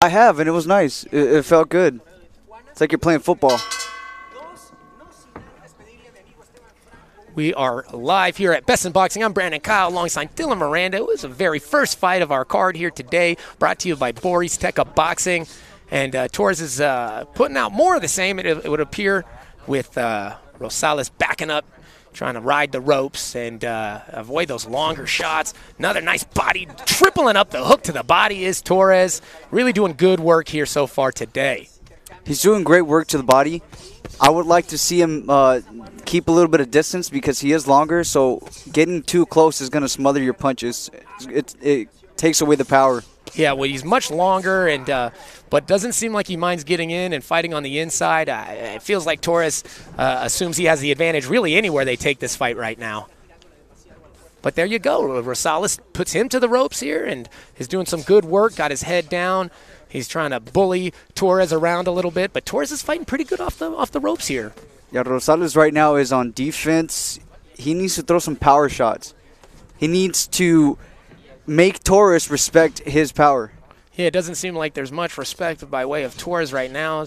I have, and it was nice. It, it felt good. It's like you're playing football. We are live here at Best in Boxing. I'm Brandon Kyle alongside Dylan Miranda. It was the very first fight of our card here today, brought to you by Borizteca Boxing. And uh, Torres is uh, putting out more of the same, it, it would appear, with uh, Rosales backing up, trying to ride the ropes and uh, avoid those longer shots. Another nice body, tripling up the hook to the body is Torres. Really doing good work here so far today. He's doing great work to the body. I would like to see him uh, keep a little bit of distance because he is longer. So getting too close is going to smother your punches. It, it takes away the power. Yeah, well, he's much longer, and uh, but doesn't seem like he minds getting in and fighting on the inside. Uh, it feels like Torres uh, assumes he has the advantage really anywhere they take this fight right now. But there you go. Rosales puts him to the ropes here and is doing some good work. Got his head down. He's trying to bully Torres around a little bit, but Torres is fighting pretty good off the off the ropes here. Yeah, Rosales right now is on defense. He needs to throw some power shots. He needs to make Torres respect his power. Yeah, it doesn't seem like there's much respect by way of Torres right now.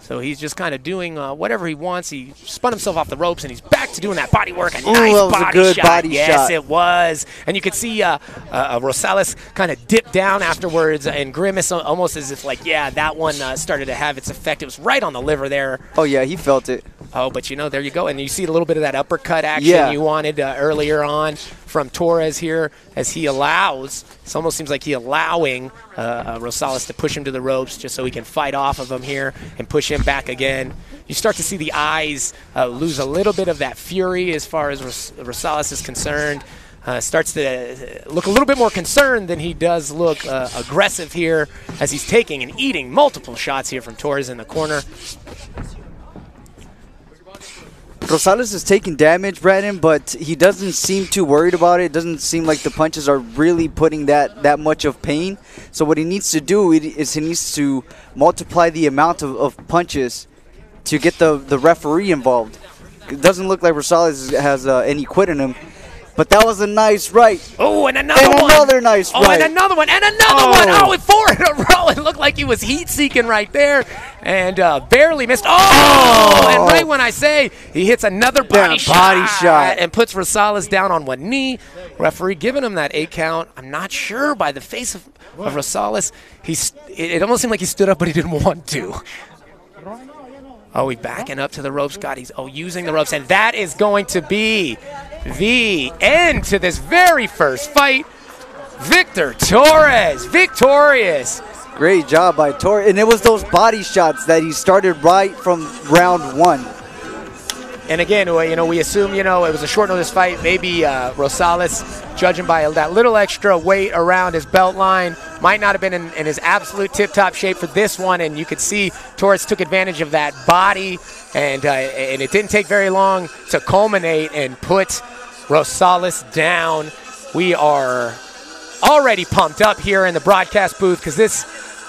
So he's just kind of doing uh, whatever he wants. He spun himself off the ropes, and he's back to doing that body work. A Ooh, nice that was body a good shot. body yes, shot. it was. And you could see uh, uh, Rosales kind of dip down afterwards and grimace almost as if, like, yeah, that one uh, started to have its effect. It was right on the liver there. Oh yeah, he felt it. Oh, but you know, there you go. And you see a little bit of that uppercut action Yeah. you wanted uh, earlier on from Torres here as he allows, it almost seems like he allowing uh, uh, Rosales to push him to the ropes just so he can fight off of him here and push him back again. You start to see the eyes uh, lose a little bit of that fury as far as Ros- Rosales is concerned. Uh, starts to look a little bit more concerned than he does look uh, aggressive here as he's taking and eating multiple shots here from Torres in the corner. Rosales is taking damage, Brandon, but he doesn't seem too worried about it. It doesn't seem like the punches are really putting that, that much of pain. So what he needs to do is he needs to multiply the amount of, of punches to get the, the referee involved. It doesn't look like Rosales has uh, any quit in him. But that was a nice right. Oh, and another And one. another nice Oh, right. and another one, and another Oh. one. Oh, and four in a row. It looked like he was heat seeking right there, and uh, barely missed. Oh, and right when I say he hits another body, Yeah, body shot. and puts Rosales down on one knee. Referee giving him that eight count. I'm not sure by the face of, of Rosales. He's. It, it almost seemed like he stood up, but he didn't want to. Oh, he's backing up to the ropes. God, he's oh using the ropes, and that is going to be the end to this very first fight. Victor Torres, victorious. Great job by Torres. And it was those body shots that he started right from round one. And again, you know, we assume, you know, it was a short notice fight. Maybe uh, Rosales, judging by that little extra weight around his belt line, might not have been in, in his absolute tip-top shape for this one. And you could see Torres took advantage of that body, and uh, and it didn't take very long to culminate and put Rosales down. We are already pumped up here in the broadcast booth because this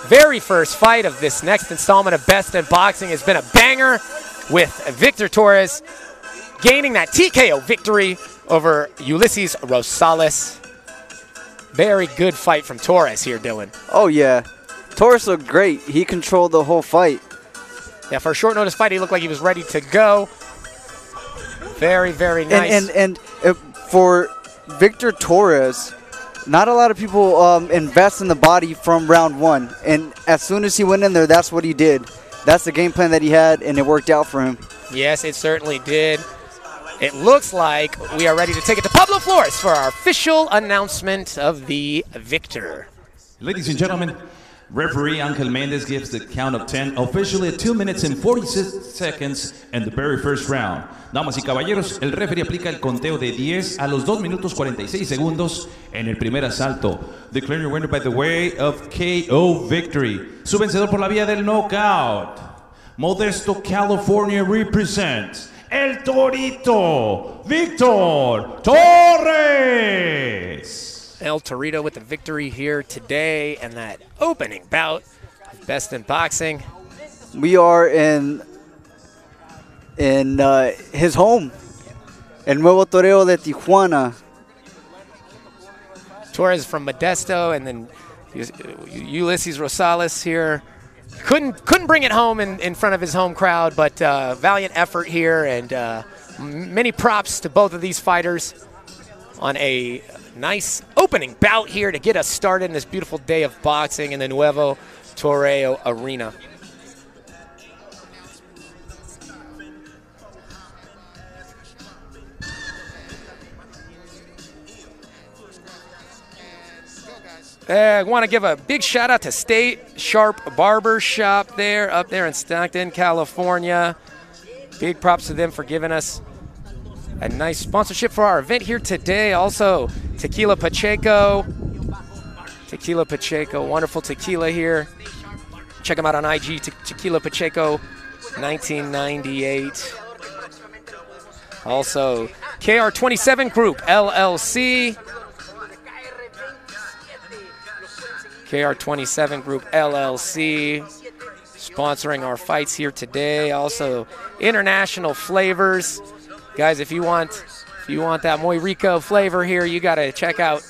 very first fight of this next installment of Best in Boxing has been a banger with Victor Torres gaining that TKO victory over Ulysses Rosales. Very good fight from Torres here, Dylan. Oh, yeah. Torres looked great. He controlled the whole fight. Yeah, for a short notice fight, he looked like he was ready to go. Very, very nice. And and, and uh, for Victor Torres, not a lot of people um, invest in the body from round one. And as soon as he went in there, that's what he did. That's the game plan that he had, and it worked out for him. Yes, it certainly did. It looks like we are ready to take it to Pablo Flores for our official announcement of the victor. Ladies and gentlemen, referee Angel Mendez gives the count of 10 officially at 2 minutes and 46 seconds in the very first round. Damas y caballeros, el referee aplica el conteo de 10 a los 2 minutos 46 segundos en el primer asalto. Declaring your winner by the way of KO victory. Su vencedor por la vía del knockout. Modesto California represents El Torito, Victor Torres. El Torito with the victory here today and that opening bout of Best in Boxing. We are in in uh, his home, El Nuevo Toreo de Tijuana. Torres from Modesto and then Ulysses Rosales here. Couldn't couldn't bring it home in, in front of his home crowd, but uh, valiant effort here and uh, many props to both of these fighters on a nice opening bout here to get us started in this beautiful day of boxing in the Nuevo Toreo Arena. I want to give a big shout out to State Sharp Barber Shop there, up there in Stockton, California. Big props to them for giving us a nice sponsorship for our event here today. Also, Tequila Pacheco. Tequila Pacheco, wonderful tequila here. Check them out on IG, Te Tequila Pacheco 1998. Also, KR27 Group, LLC. KR27 Group LLC sponsoring our fights here today. Also, International Flavors. Guys, if you want if you want that muy rico flavor here, you got to check out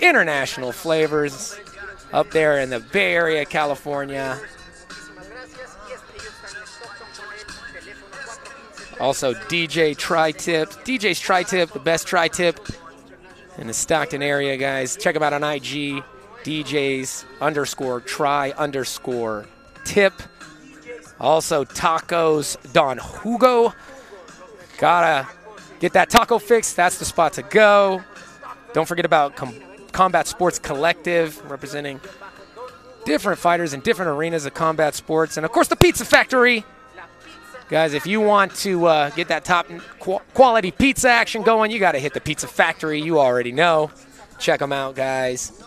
International Flavors up there in the Bay Area, California. Also, DJ Tri-Tip. DJ's Tri-Tip, the best Tri-Tip in the Stockton area, guys. Check them out on IG. DJs underscore try underscore tip. Also, Tacos Don Hugo. Gotta get that taco fix. That's the spot to go. Don't forget about Com- Combat Sports Collective, representing different fighters in different arenas of combat sports. And of course, the Pizza Factory. Guys, if you want to uh, get that top quality pizza action going, you got to hit the Pizza Factory. You already know. Check them out, guys.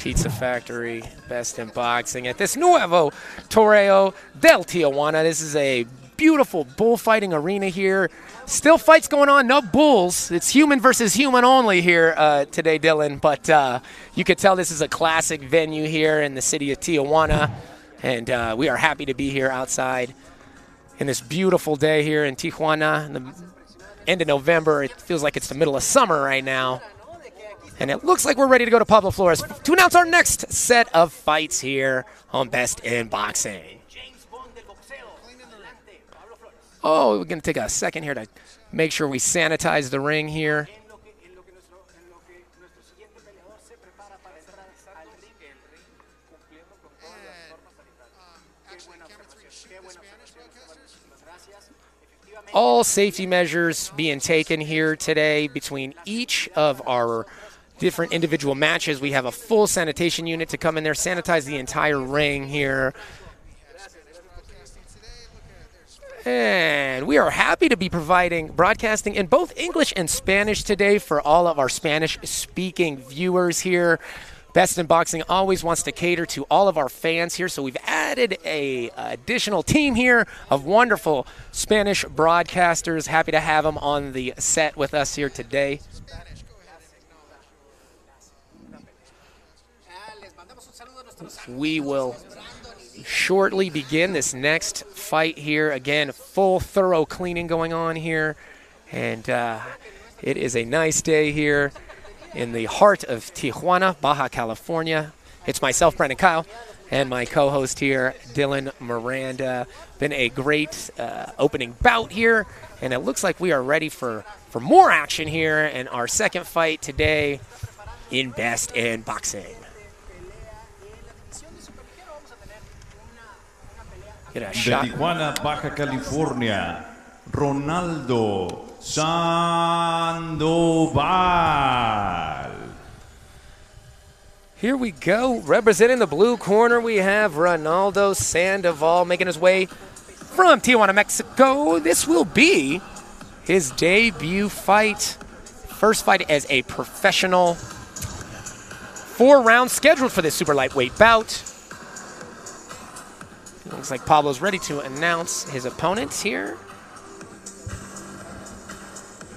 Pizza Factory, best in boxing at this Nuevo Toreo del Tijuana. This is a beautiful bullfighting arena here. Still fights going on, no bulls. It's human versus human only here uh, today, Dylan. But uh, you could tell this is a classic venue here in the city of Tijuana. And uh, we are happy to be here outside in this beautiful day here in Tijuana. In the end of November, it feels like it's the middle of summer right now. And it looks like we're ready to go to Pablo Flores to announce our next set of fights here on Best in Boxing. Oh, we're going to take a second here to make sure we sanitize the ring here. All safety measures being taken here today between each of our different individual matches. We have a full sanitation unit to come in there, sanitize the entire ring here. And we are happy to be providing broadcasting in both English and Spanish today for all of our Spanish speaking viewers here. Best in Boxing always wants to cater to all of our fans here, so we've added a additional team here of wonderful Spanish broadcasters. Happy to have them on the set with us here today. We will shortly begin this next fight here. Again, full thorough cleaning going on here. And uh, it is a nice day here in the heart of Tijuana, Baja California. It's myself, Brandon Kyle, and my co host here, Dylan Miranda. Been a great uh, opening bout here, and it looks like we are ready for, for more action here in our second fight today in Best in Boxing. De Tijuana, Baja California, Ronaldo Sandoval. Here we go. Representing the blue corner, we have Ronaldo Sandoval making his way from Tijuana, Mexico. This will be his debut fight. First fight as a professional. Four rounds scheduled for this super lightweight bout. Looks like Pablo's ready to announce his opponents here.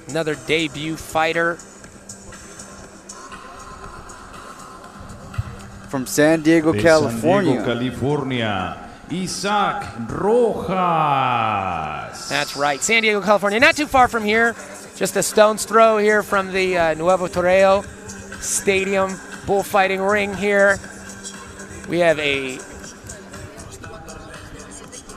Another debut fighter. From San Diego, De California. San Diego, California. Isaac Rojas. That's right. San Diego, California. Not too far from here. Just a stone's throw here from the uh, Nuevo Toreo Stadium bullfighting ring here. We have a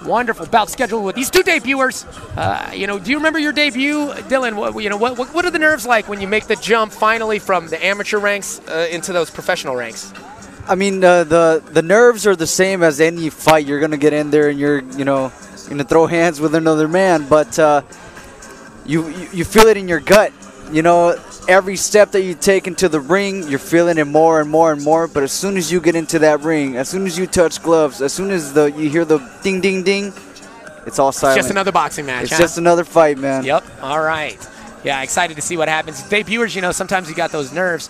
wonderful bout scheduled with these two debuters. Uh, you know, do you remember your debut, Dylan? What, you know, what, what are the nerves like when you make the jump finally from the amateur ranks uh, into those professional ranks? I mean, uh, the the nerves are the same as any fight. You're gonna get in there and you're, you know, gonna throw hands with another man, but uh, you, you you feel it in your gut. You know, every step that you take into the ring, you're feeling it more and more and more. But as soon as you get into that ring, as soon as you touch gloves, as soon as the you hear the ding ding ding, it's all silent. It's just another boxing match. It's huh? just another fight, man. Yep. All right. Yeah, excited to see what happens. Debuters, you know, sometimes you got those nerves.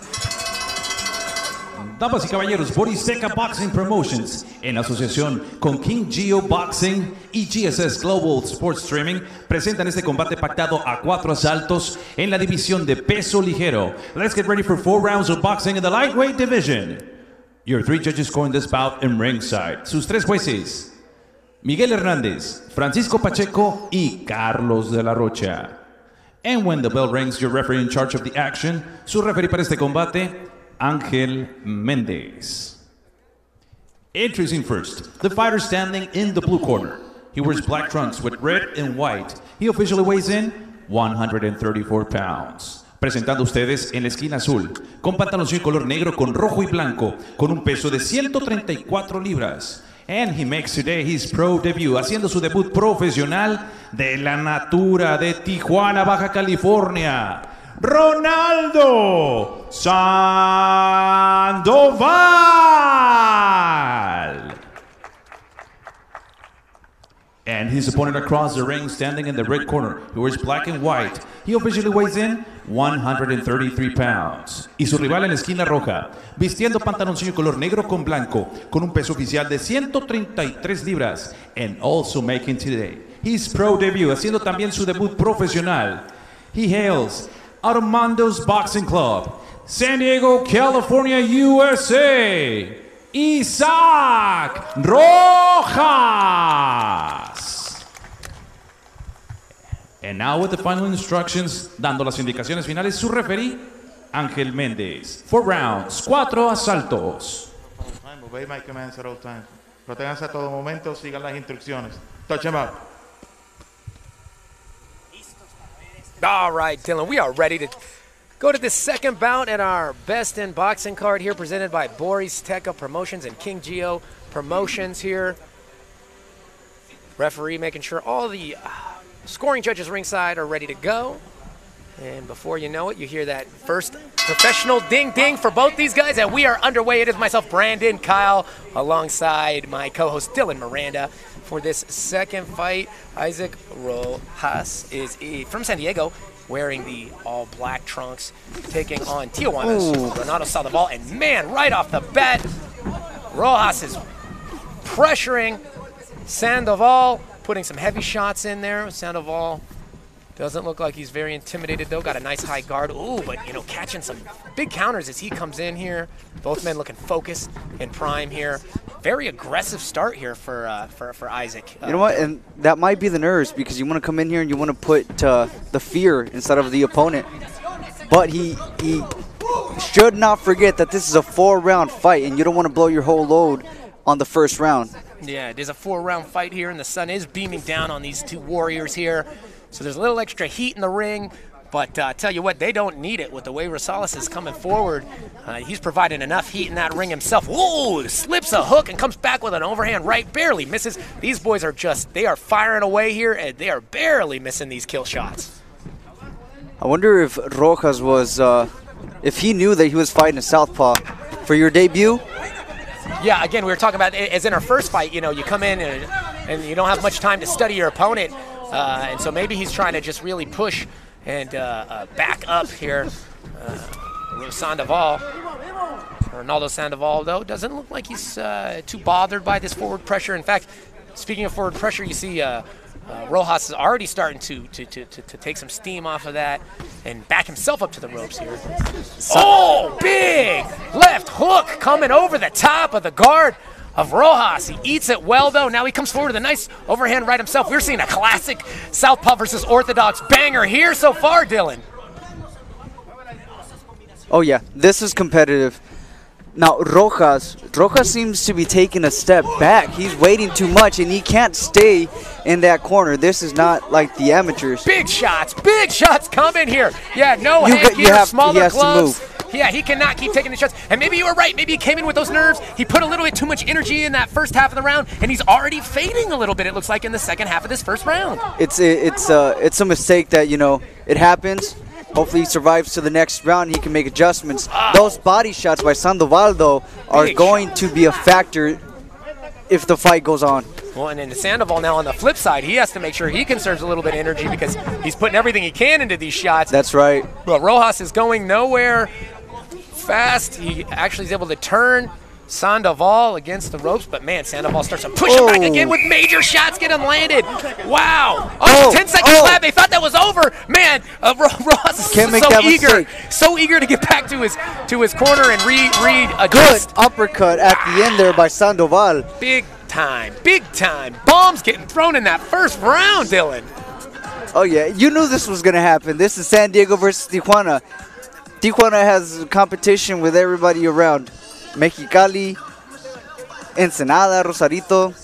Damas y caballeros, Boristeca Boxing Promotions, en asociación con King Geo Boxing y GSS Global Sports Streaming, presentan este combate pactado a cuatro asaltos en la división de peso ligero. Let's get ready for four rounds of boxing in the lightweight division. Your three judges scoring this bout in ringside. Sus tres jueces, Miguel Hernández, Francisco Pacheco y Carlos de la Rocha. And when the bell rings, your referee in charge of the action, su referee para este combate, Ángel Méndez. Introducing first, the fighter standing in the blue corner. He wears black trunks with red and white. He officially weighs in 134 pounds. Presentando ustedes en la esquina azul, con pantaloncillo color negro con rojo y blanco, con un peso de 134 libras. And he makes today his pro debut, haciendo su debut profesional de la Natura de Tijuana, Baja California. Ronaldo Sandoval. And his opponent across the ring, standing in the red corner, who wears black and white. He officially weighs in 133 pounds. Y su rival en la esquina roja, vistiendo pantaloncillo color negro con blanco, con un peso oficial de 133 libras. And also making today his pro debut, haciendo también su debut profesional. He hails Mondo's Boxing Club, San Diego, California, USA. Isaac Rojas. And now with the final instructions, dando las indicaciones finales, su referee, Ángel Méndez. Four rounds, cuatro asaltos. Protéganse a todo momento, sigan las instrucciones. Touch him up. All right, Dylan, we are ready to go to the second bout at our Best in Boxing card here, presented by Borizteca Promotions and King Gio Promotions here. Referee making sure all the uh, scoring judges ringside are ready to go. And before you know it, you hear that first professional ding ding for both these guys, and we are underway. It is myself, Brandon Kyle, alongside my co host, Dylan Miranda, for this second fight. Isaac Rojas is from San Diego, wearing the all black trunks, taking on Tijuana's Renato Sandoval. And man, right off the bat, Rojas is pressuring Sandoval, putting some heavy shots in there. Sandoval doesn't look like he's very intimidated though. Got a nice high guard. Ooh, but you know, catching some big counters as he comes in here. Both men looking focused and prime here. Very aggressive start here for uh, for for Isaac. You know what? And that might be the nerves because you want to come in here and you want to put uh, the fear instead of the opponent. But he he should not forget that this is a four-round fight, and you don't want to blow your whole load on the first round. Yeah, it is a four-round fight here, and the sun is beaming down on these two warriors here. So there's a little extra heat in the ring. But uh, tell you what, they don't need it with the way Rosales is coming forward. Uh, he's providing enough heat in that ring himself. Whoa, slips a hook and comes back with an overhand right, barely misses. These boys are just, they are firing away here, and they are barely missing these kill shots. I wonder if Rojas was, uh, if he knew that he was fighting a southpaw for your debut. Yeah, again, we were talking about, as in our first fight, you know, you come in and, and you don't have much time to study your opponent. Uh, and so maybe he's trying to just really push and uh, uh, back up here. Uh, Sandoval, Ronaldo Sandoval, though, doesn't look like he's uh, too bothered by this forward pressure. In fact, speaking of forward pressure, you see uh, uh, Rojas is already starting to, to, to, to, to take some steam off of that and back himself up to the ropes here. Oh, big left hook coming over the top of the guard of Rojas. He eats it well, though. Now he comes forward with a nice overhand right himself. We're seeing a classic Southpaw versus Orthodox banger here so far, Dylan. Oh yeah, this is competitive. Now Rojas, Rojas seems to be taking a step back. He's waiting too much, and he can't stay in that corner. This is not like the amateurs. Big shots, big shots coming here. Yeah, no You got- you have- he smaller has to move. Yeah, he cannot keep taking the shots. And maybe you were right. Maybe he came in with those nerves. He put a little bit too much energy in that first half of the round, and he's already fading a little bit. It looks like in the second half of this first round. It's a, it's a, it's a mistake that you know it happens. Hopefully he survives to the next round. He can make adjustments. Those body shots by Sandoval though are Big going to be a factor if the fight goes on. Well, and then Sandoval now on the flip side, he has to make sure he conserves a little bit of energy because he's putting everything he can into these shots. That's right. Well, Rojas is going nowhere fast. He actually is able to turn Sandoval against the ropes, but man, Sandoval starts to push him back Oh. again with major shots getting landed. Wow. Oh, Oh, 10 second oh. clap. They thought that was over. Man, uh, Ro- Rojas is Can't make so eager, mistake. so eager to get back to his to his corner and re read Good uppercut at the end there by Sandoval. Big time, big time. Bombs getting thrown in that first round, Dylan. Oh yeah, you knew this was gonna happen. This is San Diego versus Tijuana. Tijuana has competition with everybody around. Mexicali, Ensenada, Rosarito.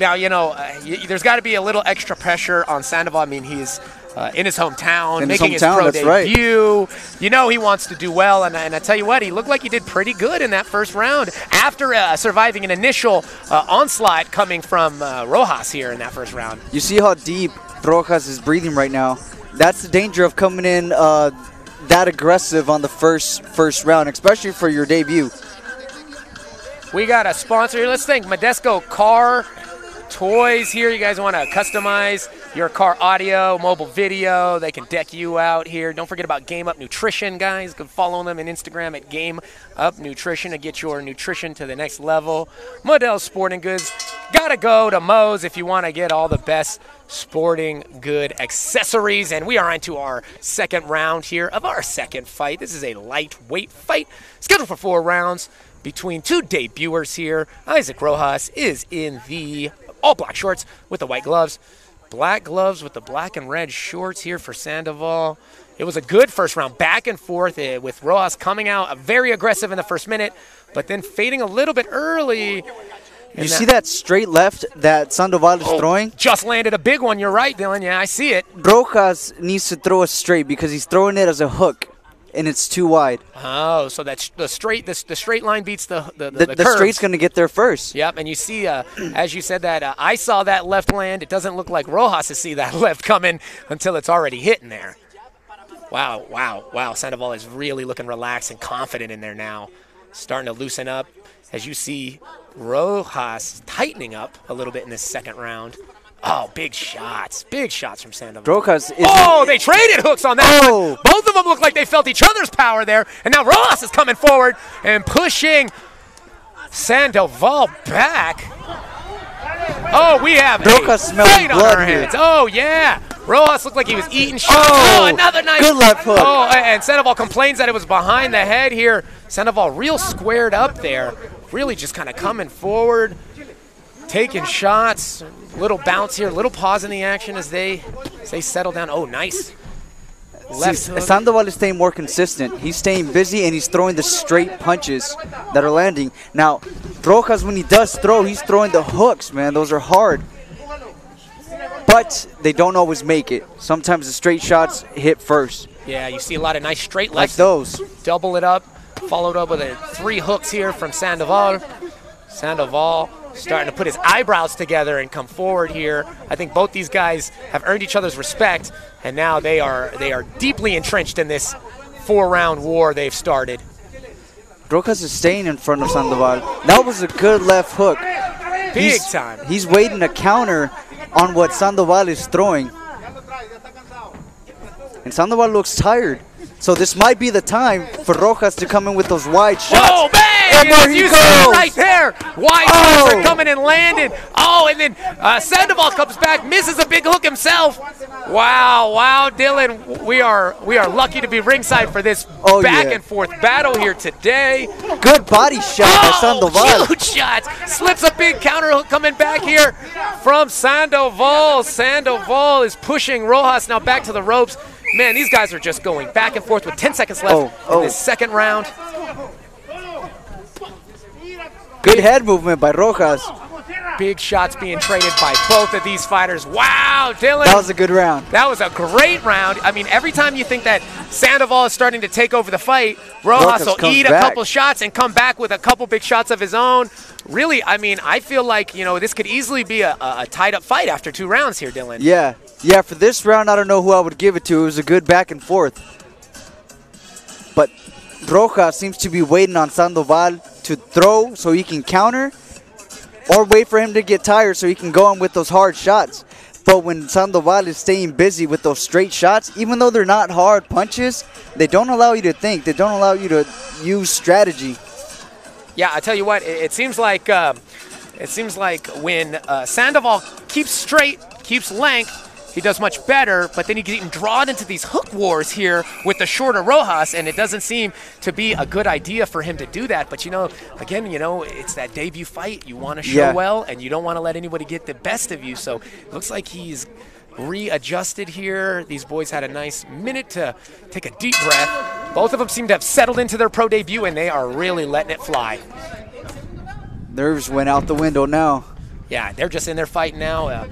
Now, you know, uh, y- there's got to be a little extra pressure on Sandoval. I mean, he's uh, in his hometown, In making his, hometown, pro that's right. debut. You know, he wants to do well, and, and I tell you what, he looked like he did pretty good in that first round after uh, surviving an initial uh, onslaught coming from uh, Rojas here in that first round. You see how deep Rojas is breathing right now. That's the danger of coming in uh, that aggressive on the first first round, especially for your debut. We got a sponsor here. Let's think. Modesco Car Toys here. You guys want to customize your car audio, mobile video. They can deck you out here. Don't forget about Game Up Nutrition, guys. Go follow them on Instagram at Game Up Nutrition to get your nutrition to the next level. Model Sporting Goods. Gotta go to Moe's if you want to get all the best sporting good accessories. And we are into our second round here of our second fight. This is a lightweight fight scheduled for four rounds between two debuters here. Isaac Rojas is in the all black shorts with the white gloves. Black gloves with the black and red shorts here for Sandoval. It was a good first round, back and forth eh, with Rojas coming out very aggressive in the first minute, but then fading a little bit early. You see that straight left that Sandoval is Oh, throwing? Just landed a big one. You're right, Dylan. Yeah, I see it. Rojas needs to throw it straight because he's throwing it as a hook, and it's too wide. Oh, so that's the straight. The, the straight line beats the the, the, The, the the straight's going to get there first. Yep, and you see, uh, as you said that, uh, I saw that left land. It doesn't look like Rojas to see that left coming until it's already hitting there. Wow, wow, wow. Sandoval is really looking relaxed and confident in there now. Starting to loosen up. As you see, Rojas tightening up a little bit in this second round. Oh, big shots. Big shots from Sandoval. Rojas is. Oh, they traded hooks on that Oh. one. Both of them look like they felt each other's power there. And now Rojas is coming forward and pushing Sandoval back. Oh, we have Rojas fight on our here. hands. Oh, yeah. Rojas looked like he was eating shots. Oh, oh, another nice. good left hook. Oh, and Sandoval complains that it was behind the head here. Sandoval real squared up there. Really just kind of coming forward, taking shots. Little bounce here, little pause in the action as they as they settle down. Oh, nice. Left See. Sandoval is staying more consistent. He's staying busy and he's throwing the straight punches that are landing. Now, Rojas, when he does throw, he's throwing the hooks, man. Those are hard. But they don't always make it. Sometimes the straight shots hit first, Yeah, you see a lot of nice straight like lefts. those. Double it up, followed up with a three hooks here from Sandoval. Sandoval starting to put his eyebrows together and come forward here. I think both these guys have earned each other's respect, and now they are they are deeply entrenched in this four-round war they've started. Rojas is staying in front of Sandoval. That was a good left hook. Big He's- time. He's waiting to counter on what Sandoval is throwing. And Sandoval looks tired. So this might be the time for Rojas to come in with those wide shots. Oh, bang! And there he you see goes. right there. Wide Oh. shots are coming and landing. Oh, and then uh, Sandoval comes back, misses a big hook himself. Wow, wow, Dylan, we are we are lucky to be ringside for this Oh, back yeah. and forth battle here today. Good body shot by Sandoval. Oh, huge shots. Slips a big counter hook coming back here from Sandoval. Sandoval is pushing Rojas now back to the ropes. Man, these guys are just going back and forth with 10 seconds left Oh, in oh. this second round. Good head movement by Rojas. Big shots being traded by both of these fighters. Wow, Dylan. That was a good round. That was a great round. I mean, every time you think that Sandoval is starting to take over the fight, Rojas will eat a back. couple shots and come back with a couple big shots of his own. Really, I mean, I feel like, you know, this could easily be a, a, a tied up fight after two rounds here, Dylan. Yeah. Yeah, for this round, I don't know who I would give it to. It was a good back and forth. But Rojas seems to be waiting on Sandoval to throw so he can counter or wait for him to get tired so he can go in with those hard shots. But when Sandoval is staying busy with those straight shots, even though they're not hard punches, they don't allow you to think. They don't allow you to use strategy. Yeah, I tell you what, it, it seems like um, it seems like when uh, Sandoval keeps straight, keeps length, he does much better. But then he's getting drawn into these hook wars here with the shorter Rojas, and it doesn't seem to be a good idea for him to do that. But you know, again, you know, it's that debut fight. You want to show Yeah. well, and you don't want to let anybody get the best of you. So it looks like he's readjusted here. These boys had a nice minute to take a deep breath. Both of them seem to have settled into their pro debut, and they are really letting it fly. Nerves went out the window now. Yeah, they're just in there fighting now. Uh,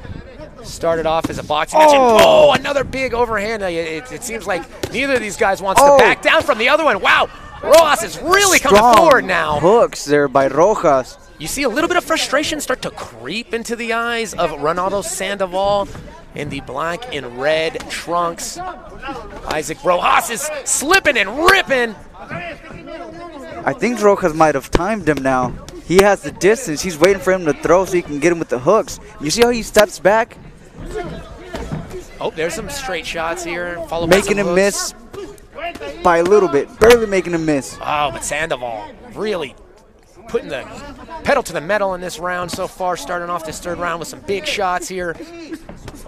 started off as a boxing match. And, Oh. oh, another big overhand. Uh, It, it seems like neither of these guys wants Oh. to back down from the other one. Wow, Rojas is really coming forward now. Hooks there by Rojas. You see a little bit of frustration start to creep into the eyes of Ronaldo Sandoval in the black and red trunks. Isaac Rojas is slipping and ripping. I think Rojas might have timed him now. He has the distance. He's waiting for him to throw so he can get him with the hooks. You see how he steps back, Oh, there's some straight shots here. Followed making him miss by a little bit, barely making him miss. Oh, but Sandoval really putting the pedal to the metal in this round so far, starting off this third round with some big shots here.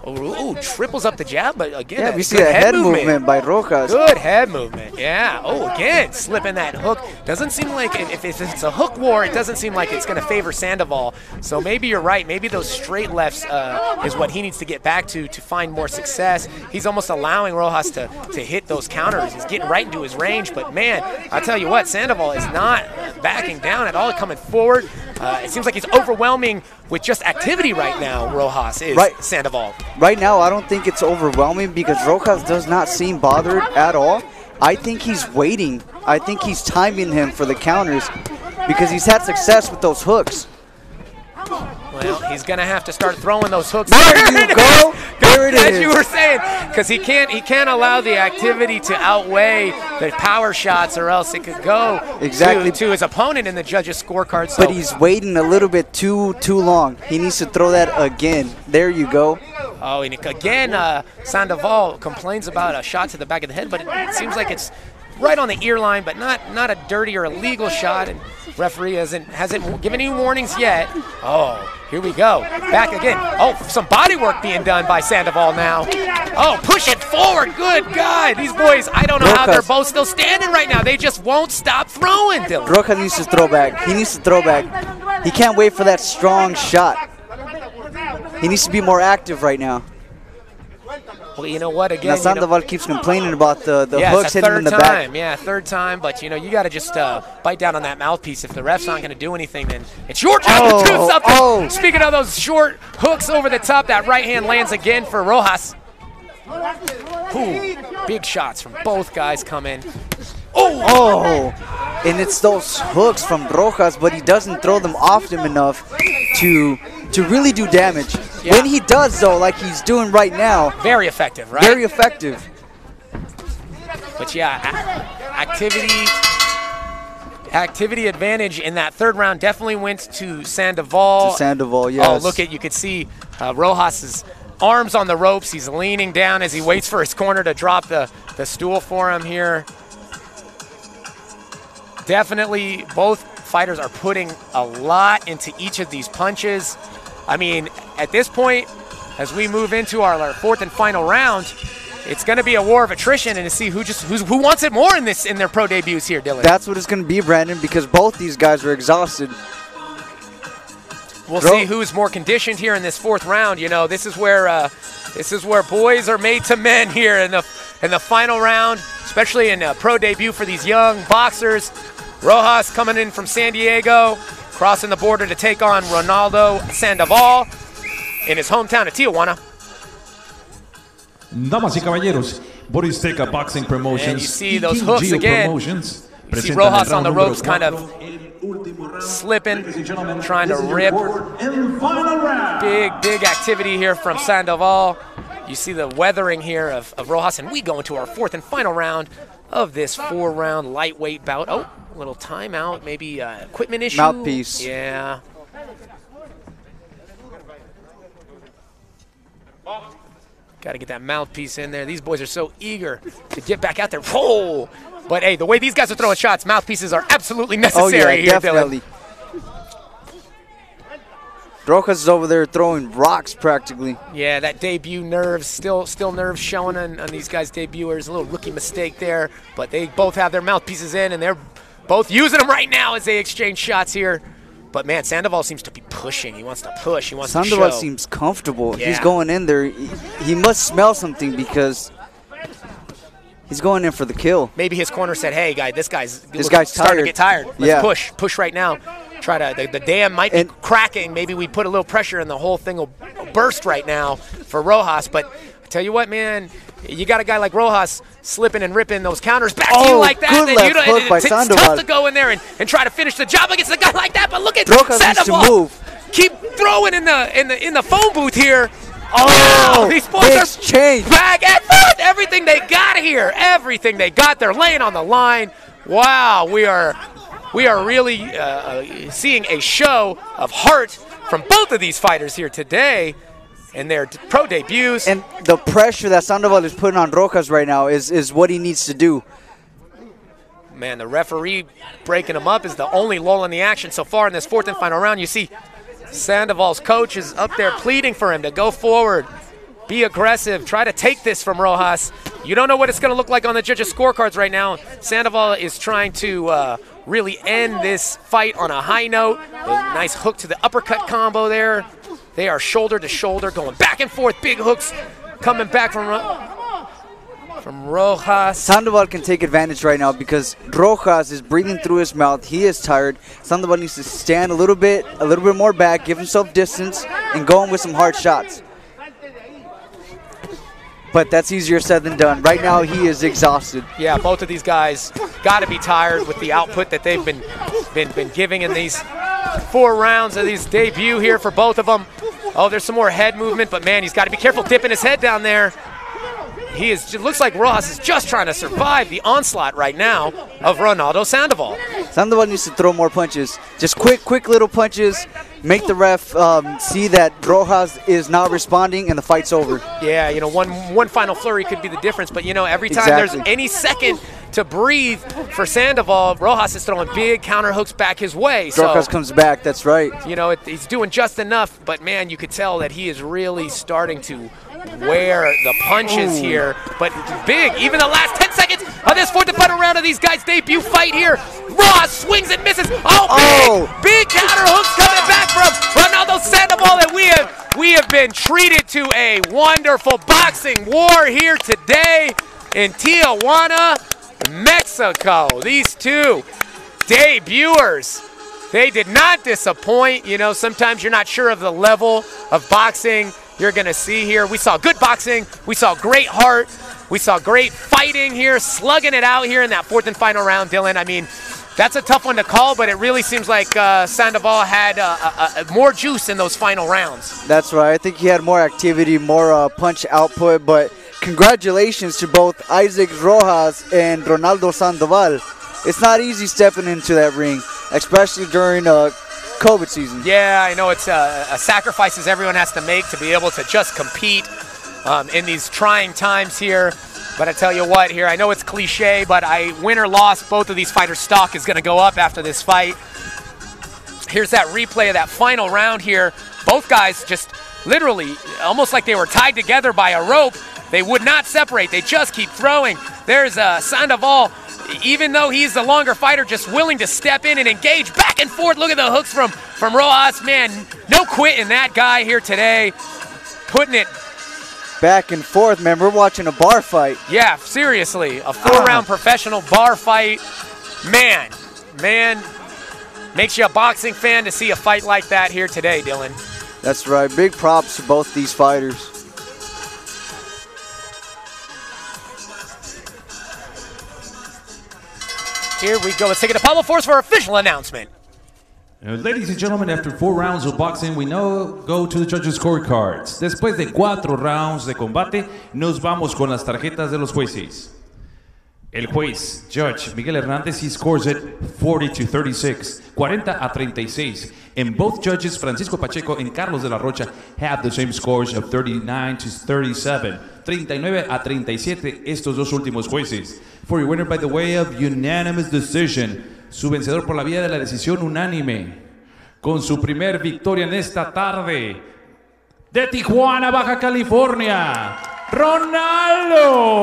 Oh, ooh, triples up the jab, but again, Yeah, we see a head movement by Rojas. Good head movement, yeah. Oh, again, slipping that hook. Doesn't seem like, if, if it's a hook war, it doesn't seem like it's going to favor Sandoval. So maybe you're right. Maybe those straight lefts uh, is what he needs to get back to to find more success. He's almost allowing Rojas to, to hit those counters. He's getting right into his range. But man, I'll tell you what, Sandoval is not backing down at all, coming forward. Uh, it seems like he's overwhelming with just activity right now, Rojas is Right. Sandoval. Right now, I don't think it's overwhelming because Rojas does not seem bothered at all. I think he's waiting. I think he's timing him for the counters because he's had success with those hooks. Well, he's gonna have to start throwing those hooks. There you go. There it As you were saying, because he can't he can't allow the activity to outweigh the power shots, or else it could go Exactly. to, to his opponent in the judges' scorecard. So But he's waiting a little bit too too long. He needs to throw that again. There you go. oh, and again, uh, Sandoval complains about a shot to the back of the head, but it seems like it's right on the ear line, but not not a dirty or illegal shot. And referee hasn't hasn't given any warnings yet. Oh, here we go. Back again. Oh, some body work being done by Sandoval now. Oh, push it forward. Good God. These boys, I don't know how they're both still standing right now. They just won't stop throwing, Dylan. Rojas needs to throw back. He needs to throw back. He can't wait for that strong shot. He needs to be more active right now. Well, you know what? Again, Now you know- Sandoval keeps complaining about the, the yeah, hooks hitting in the time. back. Yeah, third time. But you know, you got to just uh, bite down on that mouthpiece. If the ref's not going to do anything, then it's your time Oh, to do something. oh. Speaking of those short hooks over the top, that right hand lands again for Rojas. Ooh, big shots from both guys coming. Oh, and it's those hooks from Rojas, but he doesn't throw them often enough to to really do damage. Yeah. When he does, though, like he's doing right now, Very effective, right? very effective. But yeah, activity activity advantage in that third round definitely went to Sandoval. To Sandoval, yes. Oh, look at you could see uh, Rojas's arms on the ropes. He's leaning down as he waits for his corner to drop the, the stool for him here. Definitely both fighters are putting a lot into each of these punches. I mean, at this point, as we move into our, our fourth and final round, it's going to be a war of attrition and to see who just who's, who wants it more in this in their pro debuts here, Dylan. That's what it's going to be, Brandon, because both these guys are exhausted. We'll Throw- see who's more conditioned here in this fourth round. You know, this is where uh, this is where boys are made to men here in the in the final round, especially in a pro debut for these young boxers. Rojas coming in from San Diego, crossing the border to take on Ronaldo Sandoval in his hometown of Tijuana. Damas y caballeros, Borizteca Boxing Promotions. And you see those King hooks Gio again. Promotions You see Rojas on the ropes kind of cuatro, el último round. slipping, Ladies and gentlemen, trying to this is your rip. fourth and final round. Big, big activity here from Sandoval. You see the weathering here of, of Rojas, and we go into our fourth and final round of this four-round lightweight bout. Oh, a little timeout, maybe uh, equipment issue. Mouthpiece. Yeah. Got to get that mouthpiece in there. These boys are so eager to get back out there. Whoa! But hey, the way these guys are throwing shots, mouthpieces are absolutely Oh, necessary yeah, here, Dylan. definitely. Rojas is over there throwing rocks practically. Yeah, that debut nerves, still still nerves showing on, on these guys' debuters. A little rookie mistake there, but they both have their mouthpieces in, and they're both using them right now as they exchange shots here. But man, Sandoval seems to be pushing. He wants to push. He wants Sandoval to show. seems comfortable. He's going in there. He, must smell something because he's going in for the kill. Maybe his corner said, "Hey, guy, this guy's This guy's starting to tired. get tired. Let's Yeah. push, push right now. Try to the, the dam might be And- cracking. Maybe we put a little pressure and the whole thing will burst right now for Rojas. But tell you what, man, you got a guy like Rojas slipping and ripping those counters back to you Oh, like that. good then left you don't- hook it- by it's, Sandoval. tough to go in there and, and try to finish the job against a guy like that. But look at Rojas needs to move. Keep throwing in the in the in the phone booth here. Oh, Wow, these boys are exchange. back and forth. Everything they got here, everything they got, they're laying on the line. Wow, we are we are really uh, uh, seeing a show of heart from both of these fighters here today in their pro debuts. And the pressure that Sandoval is putting on Rojas right now is, is what he needs to do. Man, the referee breaking him up is the only lull in the action so far in this fourth and final round. You see Sandoval's coach is up there pleading for him to go forward, be aggressive, try to take this from Rojas. You don't know what it's going to look like on the judges' scorecards right now. Sandoval is trying to uh, really end this fight on a high note. A nice hook to the uppercut combo there. They are shoulder to shoulder, going back and forth, big hooks coming back from Ro- from Rojas. Sandoval can take advantage right now because Rojas is breathing through his mouth. He is tired. Sandoval needs to stand a little bit, a little bit more back, give himself distance, and go in with some hard shots. But that's easier said than done. Right now, he is exhausted. Yeah, both of these guys got to be tired with the output that they've been, been been giving in these four rounds of these debut here for both of them. Oh, there's some more head movement, but man, he's got to be careful dipping his head down there. He is. It looks like Rojas is just trying to survive the onslaught right now of Ronaldo Sandoval. Sandoval needs to throw more punches. Just quick, quick little punches. Make the ref um, see that Rojas is not responding and the fight's over. Yeah, you know, one one final flurry could be the difference, but you know, every time Exactly. there's any second to breathe for Sandoval, Rojas is throwing big counter hooks back his way. So Rojas comes back. That's right. you know, it, he's doing just enough, but man, you could tell that he is really starting to wear the punches here. But big, even the last 10 seconds of this fourth and final round of these guys' debut fight here. Ross swings and misses. Oh, big, Oh. big counter hooks coming back from Ronaldo Sandoval, and we have we have been treated to a wonderful boxing war here today in Tijuana, Mexico. These two debuters. They did not disappoint. You know, sometimes you're not sure of the level of boxing you're going to see here. We saw good boxing. We saw great heart. We saw great fighting here, slugging it out here in that fourth and final round, Dylan. I mean, that's a tough one to call, but it really seems like uh, Sandoval had uh, uh, uh, more juice in those final rounds. That's right. I think he had more activity, more uh, punch output. But congratulations to both Isaac Rojas and Ronaldo Sandoval. It's not easy stepping into that ring, especially during uh, COVID season. Yeah, I know it's uh, a sacrifices everyone has to make to be able to just compete um, in these trying times here. But I tell you what, here I know it's cliche, but I win or loss, both of these fighters' stock is going to go up after this fight. Here's that replay of that final round here. Both guys just literally almost like they were tied together by a rope. They would not separate. They just keep throwing. There's uh, Sandoval, even though he's the longer fighter, just willing to step in and engage back and forth. Look at the hooks from, from Rojas. Man, no quitting that guy here today. Putting it Back and forth, man. We're watching a bar fight. yeah, seriously, a four-round ah. professional bar fight. Man, man, makes you a boxing fan to see a fight like that here today, Dylan. That's right. Big props to both these fighters. Here we go. Let's take it to Pablo Force for official announcement. Ladies and gentlemen, after four rounds of boxing, we now go to the judges' scorecards. Después de cuatro rounds de combate, nos vamos con las tarjetas de los jueces. El juez, Judge Miguel Hernández, he scores it 40 to 36, 40 a 36. And both judges, Francisco Pacheco and Carlos de la Rocha, have the same scores of 39 to 37. 39 a 37, estos dos últimos jueces. For your winner by the way of unanimous decision, su vencedor por la vía de la decisión unánime, con su primer victoria en esta tarde, de Tijuana, Baja California, Ronaldo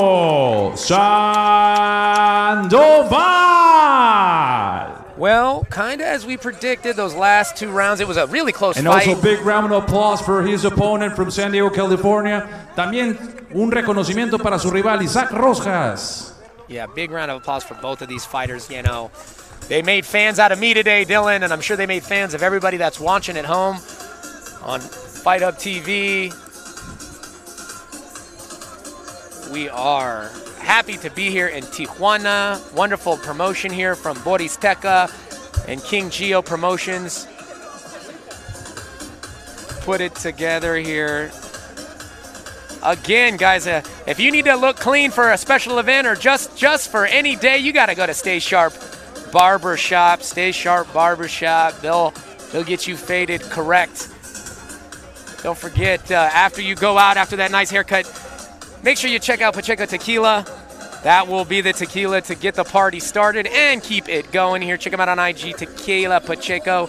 Sandoval. Well, kind of as we predicted, those last two rounds, it was a really close And fight. also big round of applause for his opponent from San Diego, California. También un reconocimiento para su rival Isaac Rojas. Yeah, big round of applause for both of these fighters. You know, they made fans out of me today, Dylan, and I'm sure they made fans of everybody that's watching at home on Fight Hub TV. We are happy to be here in Tijuana. Wonderful promotion here from Borizteca and King Gio Promotions. Put it together here again guys uh, if you need to look clean for a special event or just just for any day you got to go to stay sharp barber shop. Stay sharp barber shop. They'll they'll get you faded correct. Don't forget uh, after you go out after that nice haircut make sure you check out pacheco tequila. That will be the tequila to get the party started and keep it going here. Check them out on ig tequila pacheco.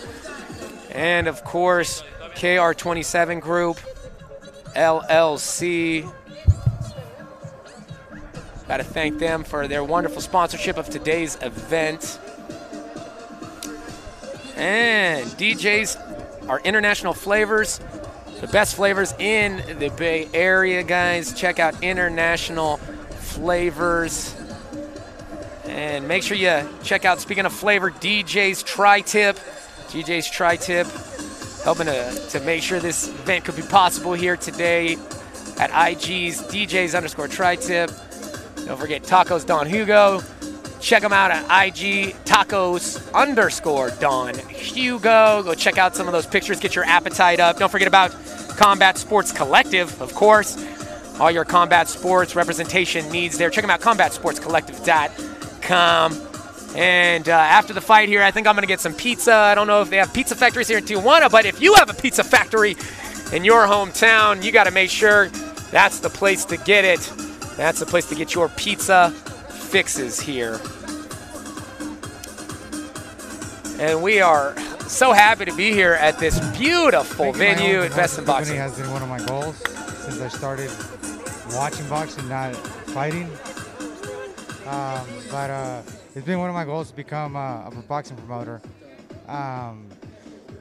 And of course kr27 group LLC. Got to thank them for their wonderful sponsorship of today's event. And DJs are international flavors, the best flavors in the Bay Area, guys. Check out international flavors. And make sure you check out, speaking of flavor, DJ's Tri Tip. DJ's Tri Tip helping to, to make sure this event could be possible here today at IG's DJs underscore tri-tip. Don't forget Tacos Don Hugo. Check them out at IG Tacos underscore Don Hugo. Go check out some of those pictures, get your appetite up. Don't forget about Combat Sports Collective, of course. All your combat sports representation needs there. Check them out, combatsportscollective.com. And uh, after the fight here, I think I'm going to get some pizza. I don't know if they have pizza factories here in Tijuana, but if you have a pizza factory in your hometown, you got to make sure that's the place to get it. That's the place to get your pizza fixes here. And we are so happy to be here at this beautiful venue at Best in Boxing. has been one of my goals since I started watching boxing, not fighting. Um, but uh, it's been one of my goals to become uh, a boxing promoter. Um,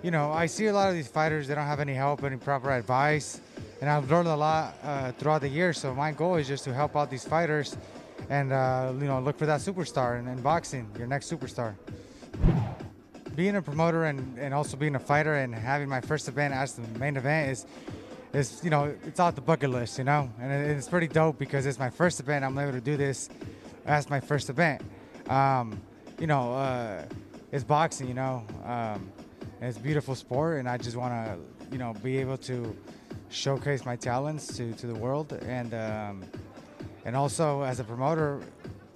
you know, I see a lot of these fighters, they don't have any help, any proper advice. And I've learned a lot uh, throughout the years. So my goal is just to help out these fighters and, uh, you know, look for that superstar in, in boxing, your next superstar. Being a promoter and, and also being a fighter and having my first event as the main event is, is you know, it's off the bucket list, you know? And it, it's pretty dope because it's my first event. I'm able to do this as my first event. Um, you know, uh, it's boxing, you know, um, it's beautiful sport, and I just want to, you know, be able to showcase my talents to, to the world, and um, and also as a promoter,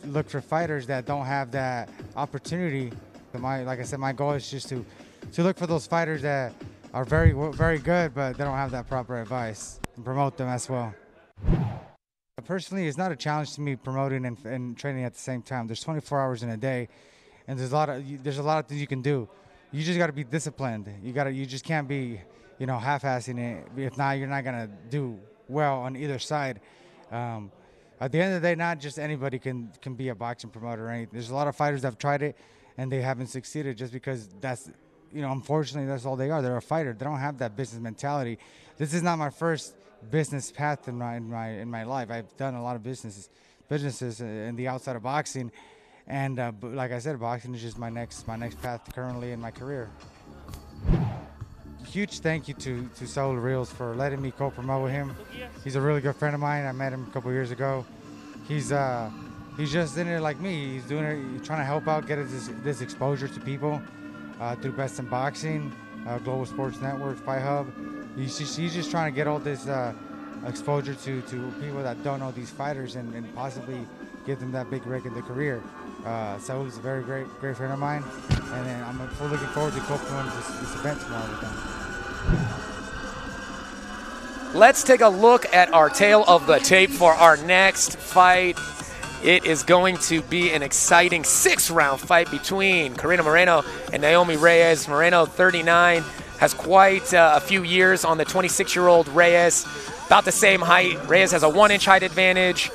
look for fighters that don't have that opportunity. But my, like I said, my goal is just to to look for those fighters that are very very good, but they don't have that proper advice, and promote them as well. Personally, it's not a challenge to me promoting and, and training at the same time. There's 24 hours in a day, and there's a lot of there's a lot of things you can do. you just got to be disciplined. You got to you just can't be you know half-assing it. If not, you're not gonna do well on either side. Um, at the end of the day, not just anybody can can be a boxing promoter. Right? There's a lot of fighters that have tried it and they haven't succeeded just because that's you know unfortunately that's all they are. They're a fighter. They don't have that business mentality. This is not my first business path in my in my in my life. I've done a lot of businesses businesses in the outside of boxing, and uh, like I said, boxing is just my next my next path currently in my career. Huge thank you to to Saul Reels for letting me co-promote with him. He's a really good friend of mine. I met him a couple years ago. He's uh he's just in it like me. He's doing it, trying to help out, get this, this exposure to people uh, through Best in Boxing, uh, Global Sports Network, Fight Hub. He's just, he's just trying to get all this uh, exposure to, to people that don't know these fighters and, and possibly give them that big break in their career. Uh, is a very great great friend of mine, and then I'm looking forward to co-promoting this, this event tomorrow with him. Let's take a look at our tail of the tape for our next fight. It is going to be an exciting six round fight between Carina Moreno and Naomi Reyes. Moreno, 39, has quite uh, a few years on the 26 year old Reyes. About the same height. Reyes has a one inch height advantage.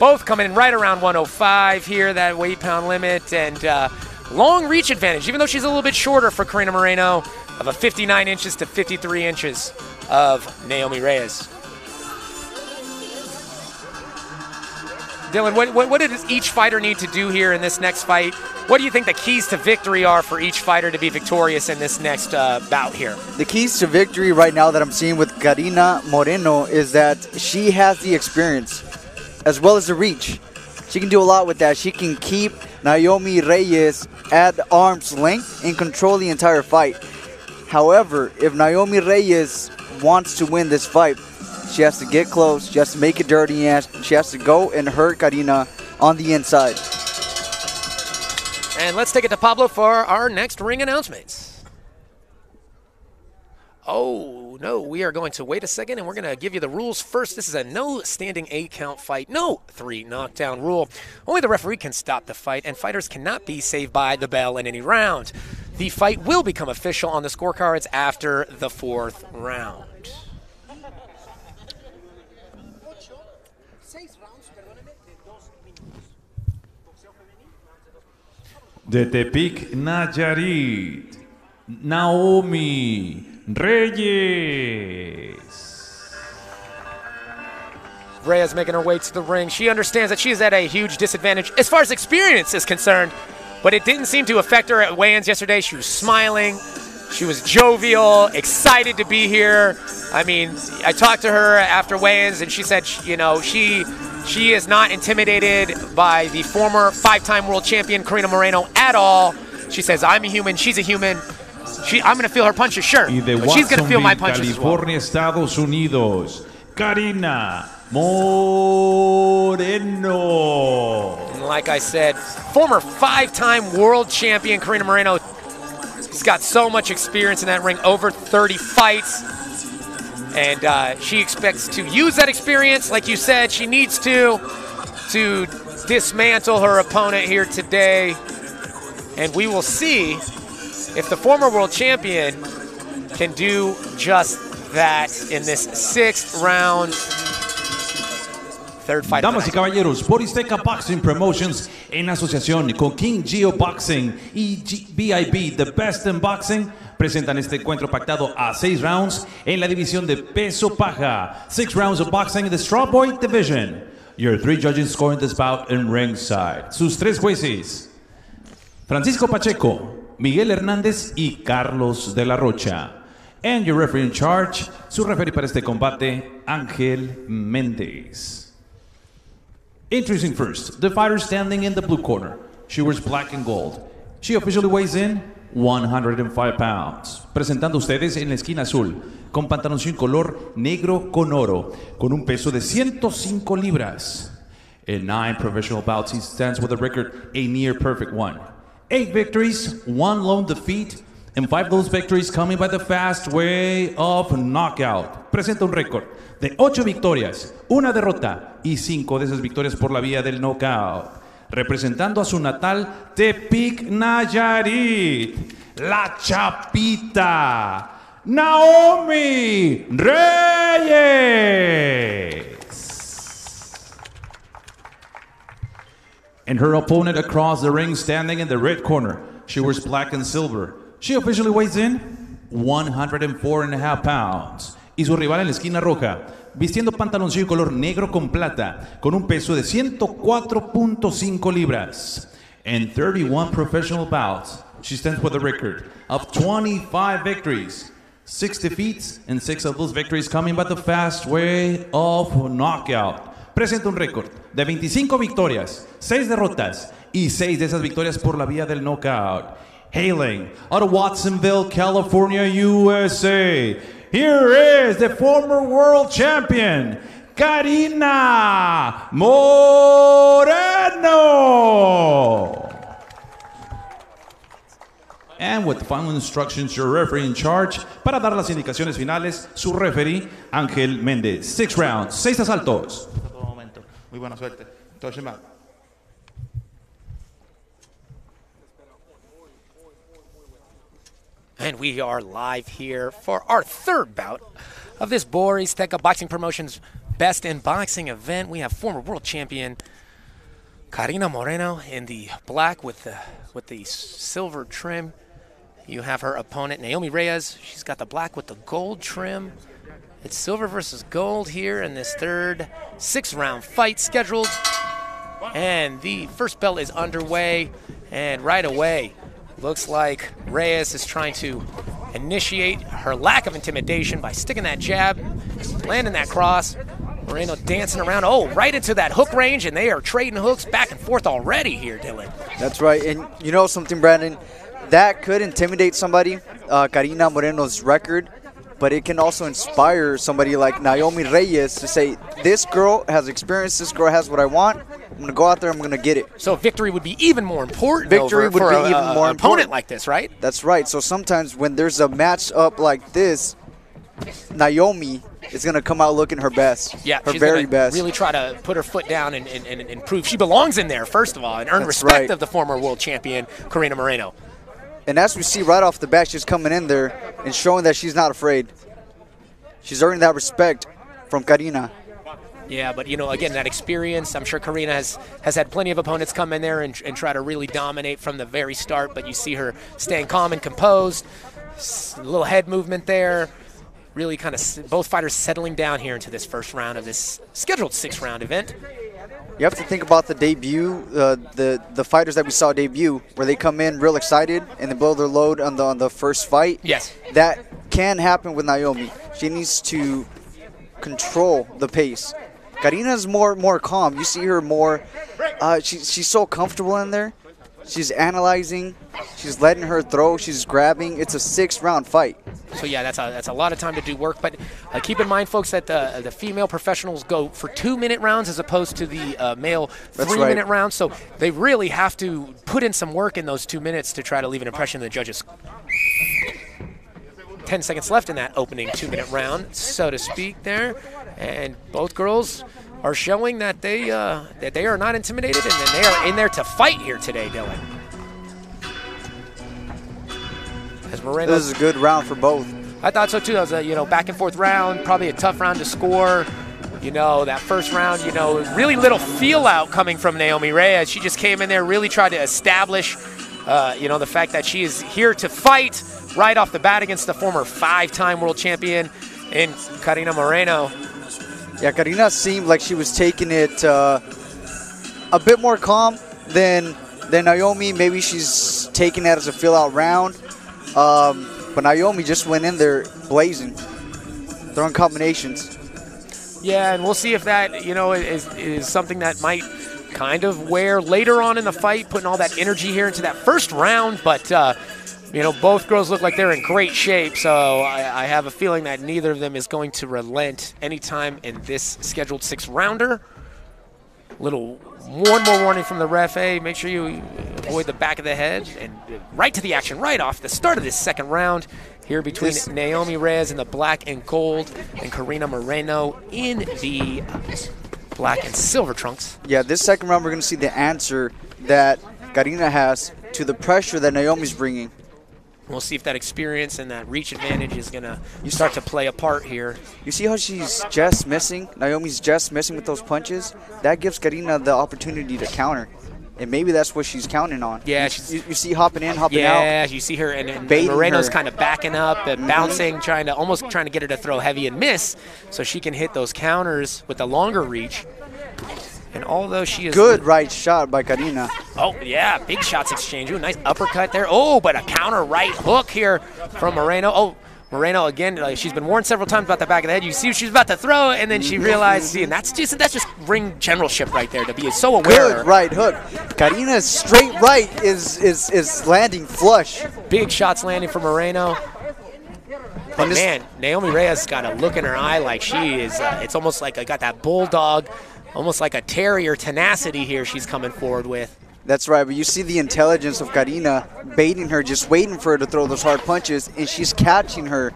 Both coming in right around 105 here, that weight pound limit, and uh, long reach advantage, even though she's a little bit shorter for Carina Moreno, of a 59 inches to 53 inches of Naomi Reyes. Dylan, what, what, what, does each fighter need to do here in this next fight? What do you think the keys to victory are for each fighter to be victorious in this next uh, bout here? The keys to victory right now that I'm seeing with Carina Moreno is that she has the experience as well as the reach. She can do a lot with that. She can keep Naomi Reyes at arm's length and control the entire fight. However, if Naomi Reyes wants to win this fight, she has to get close. She has to make it dirty, and she has to go and hurt Carina on the inside. And let's take it to Pablo for our next ring announcements. Oh, no, we are going to wait a second and we're going to give you the rules first. This is a no standing eight count fight, no three knockdown rule. Only the referee can stop the fight, and fighters cannot be saved by the bell in any round. The fight will become official on the scorecards after the fourth round. De Tepic, Nayarit, Naomi Reyes. Reyes making her way to the ring. She understands that she is at a huge disadvantage as far as experience is concerned, but it didn't seem to affect her at weigh-ins yesterday. She was smiling. She was jovial, excited to be here. I mean, I talked to her after weigh-ins, and she said, you know, she she is not intimidated by the former five-time world champion Carina Moreno at all. She says, "I'm a human. She's a human. She, I'm going to feel her punches, sure, Y de but she's going to feel my punches as well." California, Estados Unidos, Carina Moreno. And like I said, former five-time world champion Carina Moreno. She's got so much experience in that ring, over 30 fights. And uh, she expects to use that experience, like you said, she needs to, to dismantle her opponent here today. And we will see if the former world champion can do just that in this sixth round, Damas y caballeros, por Izteca Boxing Promotions en asociación con King Geo Boxing y G- BIB, The Best in Boxing, presentan este encuentro pactado a seis rounds en la división de peso paja. Six rounds of boxing in the strawweight division. Your three judges scoring this bout in ringside. Sus tres jueces, Francisco Pacheco, Miguel Hernández y Carlos de la Rocha. And your referee in charge, su referee para este combate, Ángel Méndez. Introducing first, the fighter standing in the blue corner. She wears black and gold. She officially weighs in 105 pounds. Presentando ustedes en la esquina azul, con pantaloncillo color negro con oro, con un peso de 105 libras. In nine professional bouts, he stands with a record a near perfect one. Eight victories, one lone defeat, and five those victories coming by the fast way of knockout. Presenta un récord de ocho victorias, una derrota y cinco de esas victorias por la vía del knockout. Representando a su natal Tepic Nayarit. La Chapita, Naomi Reyes. And her opponent across the ring standing in the red corner. She wears black and silver. She officially weighs in 104 and a half pounds. Y su rival en la esquina roja, vistiendo pantaloncillo color negro con plata, con un peso de 104.5 libras. In 31 professional bouts, she stands with a record of 25 victories, 6 defeats, and 6 of those victories coming by the fast way of knockout. Presenta un récord de 25 victorias, 6 derrotas y 6 de esas victorias por la vía del knockout. Hailing out of Watsonville, California, USA. Here is the former world champion, Carina Moreno. And with the final instructions, your referee in charge para dar las indicaciones finales, su referee, Ángel Méndez. Six rounds, seis asaltos. Muy buena suerte. And we are live here for our third bout of this Borizteca Boxing Promotions Best in Boxing event. We have former world champion Carina Moreno in the black with the with the silver trim. You have her opponent Naomi Reyes. She's got the black with the gold trim. It's silver versus gold here in this third six-round fight scheduled. And the first bell is underway, and right away, looks like Reyes is trying to initiate her lack of intimidation by sticking that jab, landing that cross. Moreno dancing around, oh, right into that hook range, and they are trading hooks back and forth already here, Dylan. That's right. And you know something, Brandon? That could intimidate somebody, uh, Carina Moreno's record, but it can also inspire somebody like Naomi Reyes to say, this girl has experience, this girl has what I want. I'm going to go out there, I'm going to get it. So victory would be even more important. Victory would for be a- even a- more an opponent important. like this, right? That's right. So sometimes when there's a match up like this, Naomi is going to come out looking her best. Yeah, her she's very best. Really try to put her foot down and, and, and, and prove she belongs in there first of all, and earn That's respect right. of the former world champion Carina Moreno. And as we see right off the bat, she's coming in there and showing that she's not afraid. She's earning that respect from Carina. Yeah, but you know, again, that experience. I'm sure Carina has has had plenty of opponents come in there and, and try to really dominate from the very start. But you see her staying calm and composed. A little head movement there. Really, kind of both fighters settling down here into this first round of this scheduled six-round event. You have to think about the debut, uh, the the fighters that we saw debut, where they come in real excited and they blow their load on the on the first fight. Yes. That can happen with Naomi. She needs to control the pace. Carina's more more calm. You see her more. Uh, she, she's so comfortable in there. She's analyzing. She's letting her throw. She's grabbing. It's a six-round fight. So yeah, that's a that's a lot of time to do work. But uh, keep in mind, folks, that the the female professionals go for two minute rounds as opposed to the uh, male That's three right. minute rounds. So they really have to put in some work in those two minutes to try to leave an impression on the judges. Ten seconds left in that opening two minute round, so to speak. There, and both girls are showing that they uh, that they are not intimidated and that they are in there to fight here today, Dylan. As Moreno This is a good round for both. I thought so too. That was a you know back and forth round, probably a tough round to score. You know that first round, you know, really little feel out coming from Naomi Reyes. She just came in there, really tried to establish, uh, you know, the fact that she is here to fight right off the bat against the former five-time world champion in Carina Moreno. Yeah, Carina seemed like she was taking it uh, a bit more calm than than Naomi. Maybe she's taking that as a fill out round. Um, but Naomi just went in there blazing, throwing combinations. Yeah, and we'll see if that, you know, is, is something that might kind of wear later on in the fight, putting all that energy here into that first round. But, uh, you know, both girls look like they're in great shape, so I, I have a feeling that neither of them is going to relent anytime in this scheduled six rounder. Little one more warning from the ref. Hey, make sure you avoid the back of the head and right to the action right off the start of this second round here between This- Naomi Reyes in the black and gold and Carina Moreno in the black and silver trunks. Yeah, this second round we're going to see the answer that Carina has to the pressure that Naomi's bringing. We'll see if that experience and that reach advantage is going to start to play a part here. You see how she's just missing? Naomi's just missing with those punches? That gives Carina the opportunity to counter. And maybe that's what she's counting on. Yeah, You, she's- you, you see hopping in, hopping out. Yeah, you see her, and, and Moreno's kind of backing up and mm-hmm. bouncing, trying to almost trying to get her to throw heavy and miss, so she can hit those counters with a longer reach. And although she is Good right shot by Carina. Oh, yeah, big shots exchange. Ooh, nice uppercut there. Oh, but a counter right hook here from Moreno. Oh, Moreno again. Like she's been warned several times about the back of the head. You see, she's about to throw, and then she realizes. See, and that's just that's just ring generalship right there to be so aware. Good right hook. Carina's straight right is is is landing flush. Big shots landing for Moreno. But man, Naomi Reyes got a look in her eye like she is. Uh, it's almost like I got that bulldog, almost like a terrier tenacity here. She's coming forward with. That's right, but you see the intelligence of Carina baiting her, just waiting for her to throw those hard punches, and she's catching her,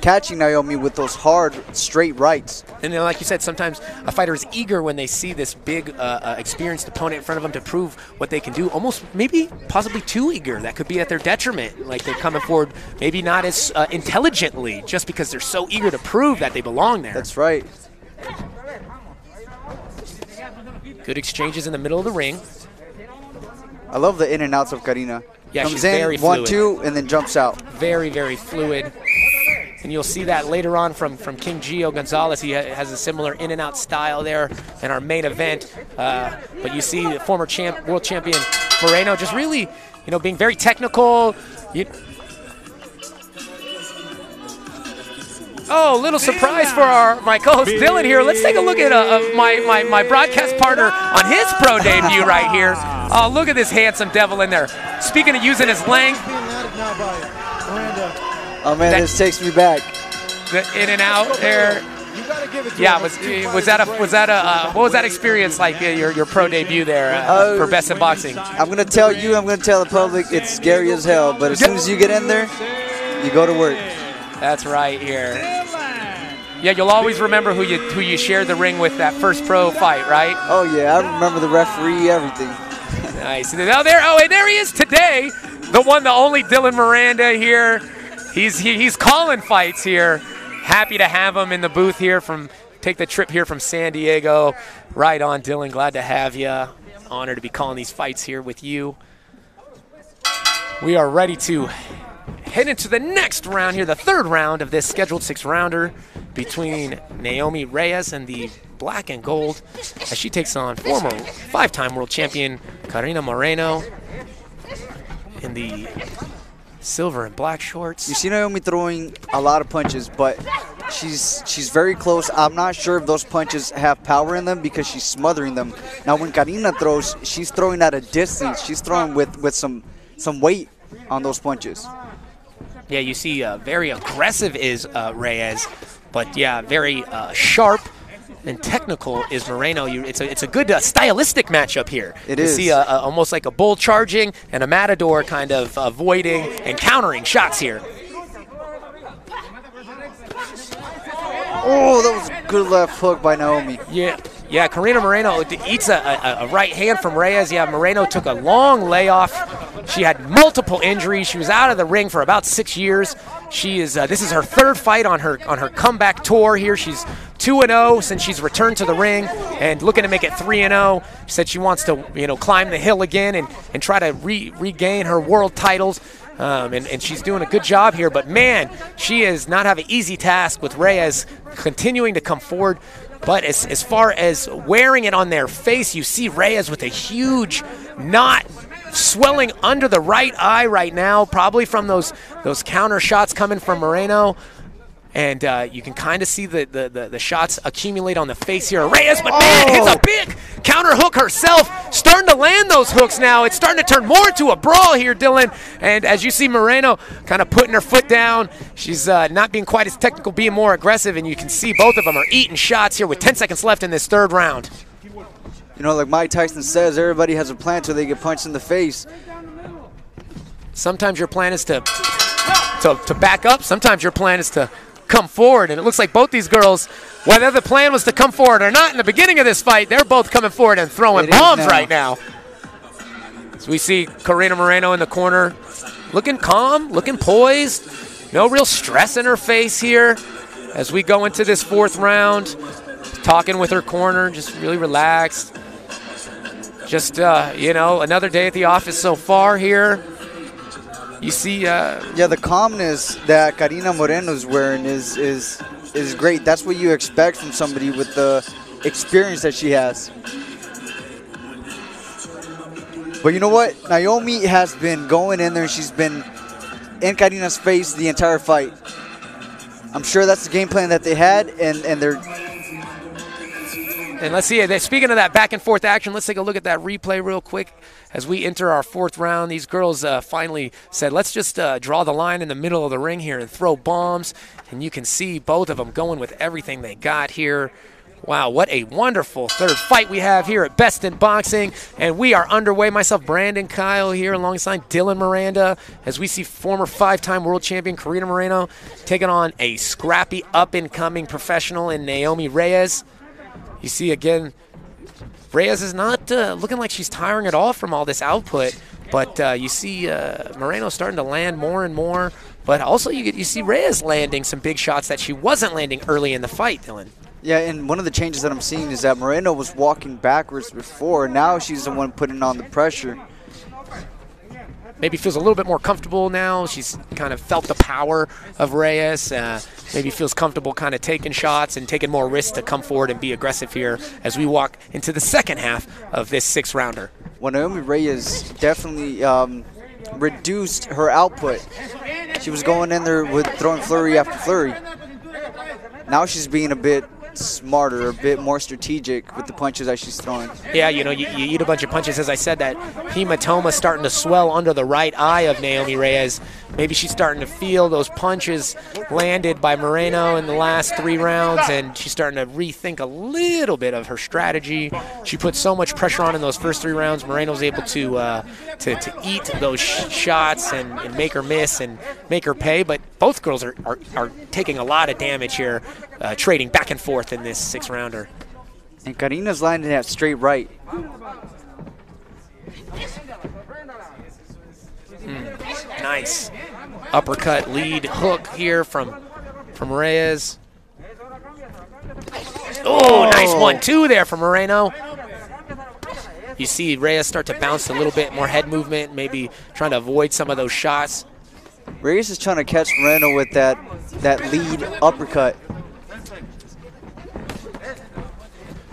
catching Naomi with those hard, straight rights. And then, like you said, sometimes a fighter is eager when they see this big, uh, uh, experienced opponent in front of them to prove what they can do. Almost, maybe, possibly too eager. That could be at their detriment. Like they're coming forward, maybe not as uh, intelligently, just because they're so eager to prove that they belong there. That's right. Good exchanges in the middle of the ring. I love the in and outs of Carina. Yeah, Comes she's in, very one, two, and then jumps out. Very, very fluid. And you'll see that later on from, from King Gio Gonzalez. He ha- has a similar in and out style there in our main event. Uh, but you see the former champ, world champion Moreno just really, you know, being very technical. You, Oh, a little surprise for our my co-host Dylan here. Let's take a look at uh, uh, my, my my broadcast partner on his pro debut right here. Oh, look at this handsome devil in there. Speaking of using his length, Oh man, That- this takes me back. the in and out there. Yeah, was was that a was that a uh, what was that experience like? Uh, your your pro debut there uh, Uh, for Best in Boxing. I'm gonna tell you, I'm gonna tell the public, it's scary as hell. But as soon as you get in there, you go to work. That's right here. Yeah, you'll always remember who you who you shared the ring with that first pro fight, right? Oh yeah, I remember the referee, everything. Nice. And then- Oh, there. Oh, and there he is today. The one, the only Dylan Miranda here. He's he, he's calling fights here. Happy to have him in the booth here. From take the trip here from San Diego. Right on, Dylan. Glad to have you. Honored to be calling these fights here with you. We are ready to head into the next round here, the third round of this scheduled six rounder between Naomi Reyes and the black and gold as she takes on former five time world champion Carina Moreno in the silver and black shorts. You see Naomi throwing a lot of punches, but she's she's very close. I'm not sure if those punches have power in them because she's smothering them. Now when Carina throws, she's throwing at a distance. She's throwing with with some some weight on those punches. Yeah, you see, uh, very aggressive is uh, Reyes, but yeah, very uh, sharp and technical is Moreno. You, it's a it's a good uh, stylistic matchup here. It you is. see, a, a, almost like a bull charging and a matador kind of avoiding and countering shots here. Oh, that was a good left hook by Naomi. Yeah, yeah. Carina Moreno eats a, a, a right hand from Reyes. Yeah, Moreno took a long layoff. She had multiple injuries. She was out of the ring for about six years. She is. Uh, this is her third fight on her on her comeback tour here. She's two and zero since she's returned to the ring and looking to make it three and zero. She said she wants to you know climb the hill again and and try to re- regain her world titles. Um, and, and she's doing a good job here, but man, she is not have an easy task with Reyes continuing to come forward. But as, as far as wearing it on their face, you see Reyes with a huge knot swelling under the right eye right now, probably from those those counter shots coming from Moreno. And uh, you can kind of see the, the, the, the shots accumulate on the face here. Reyes, but man, hits a big counter hook herself. Starting to land those hooks now. It's starting to turn more into a brawl here, Dylan. And as you see Moreno kind of putting her foot down, she's uh, not being quite as technical, being more aggressive. And you can see both of them are eating shots here with 10 seconds left in this third round. You know, like Mike Tyson says, everybody has a plan till they get punched in the face. Sometimes your plan is to, to, to back up. Sometimes your plan is to come forward. And it looks like both these girls, whether the plan was to come forward or not in the beginning of this fight, they're both coming forward and throwing It bombs now. right now. So we see Carina Moreno in the corner looking calm, looking poised. No real stress in her face here as we go into this fourth round. Talking with her corner, just really relaxed. Just, uh, you know, another day at the office so far here. You see, uh, Yeah, the calmness that Carina Moreno is wearing is is is great. That's what you expect from somebody with the experience that she has. But you know what? Naomi has been going in there and she's been in Carina's face the entire fight. I'm sure that's the game plan that they had, and, and they're And let's see, they- speaking of that back and forth action, let's take a look at that replay real quick as we enter our fourth round. These girls uh, finally said, let's just uh, draw the line in the middle of the ring here and throw bombs. And you can see both of them going with everything they got here. Wow, what a wonderful third fight we have here at Best in Boxing. And we are underway. Myself, Brandon Kyle, here alongside Dylan Miranda, as we see former five time world champion Carina Moreno taking on a scrappy, up and coming professional in Naomi Reyes. You see again, Reyes is not uh, looking like she's tiring at all from all this output, but uh, you see uh, Moreno starting to land more and more. But also, you, get, you see Reyes landing some big shots that she wasn't landing early in the fight, Dylan. Yeah, and one of the changes that I'm seeing is that Moreno was walking backwards before. Now she's the one putting on the pressure. Maybe feels a little bit more comfortable now. She's kind of felt the power of Reyes. Uh, maybe feels comfortable kind of taking shots and taking more risks to come forward and be aggressive here as we walk into the second half of this six rounder. Well, Naomi Reyes definitely um, reduced her output. She was going in there with throwing flurry after flurry. Now she's being a bit smarter, a bit more strategic with the punches that she's throwing. Yeah, you know, you, you eat a bunch of punches. As I said, that hematoma starting to swell under the right eye of Naomi Reyes. Maybe she's starting to feel those punches landed by Moreno in the last three rounds, and she's starting to rethink a little bit of her strategy. She put so much pressure on in those first three rounds. Moreno's able to uh, to, to eat those sh- shots and, and make her miss and make her pay. But both girls are, are, are taking a lot of damage here, uh, trading back and forth in this six rounder. And Carina's landing that straight right. Nice uppercut lead hook here from from Reyes. Oh, nice one two there from Moreno. You see Reyes start to bounce a little bit more head movement, maybe trying to avoid some of those shots. Reyes is trying to catch Moreno with that that lead uppercut.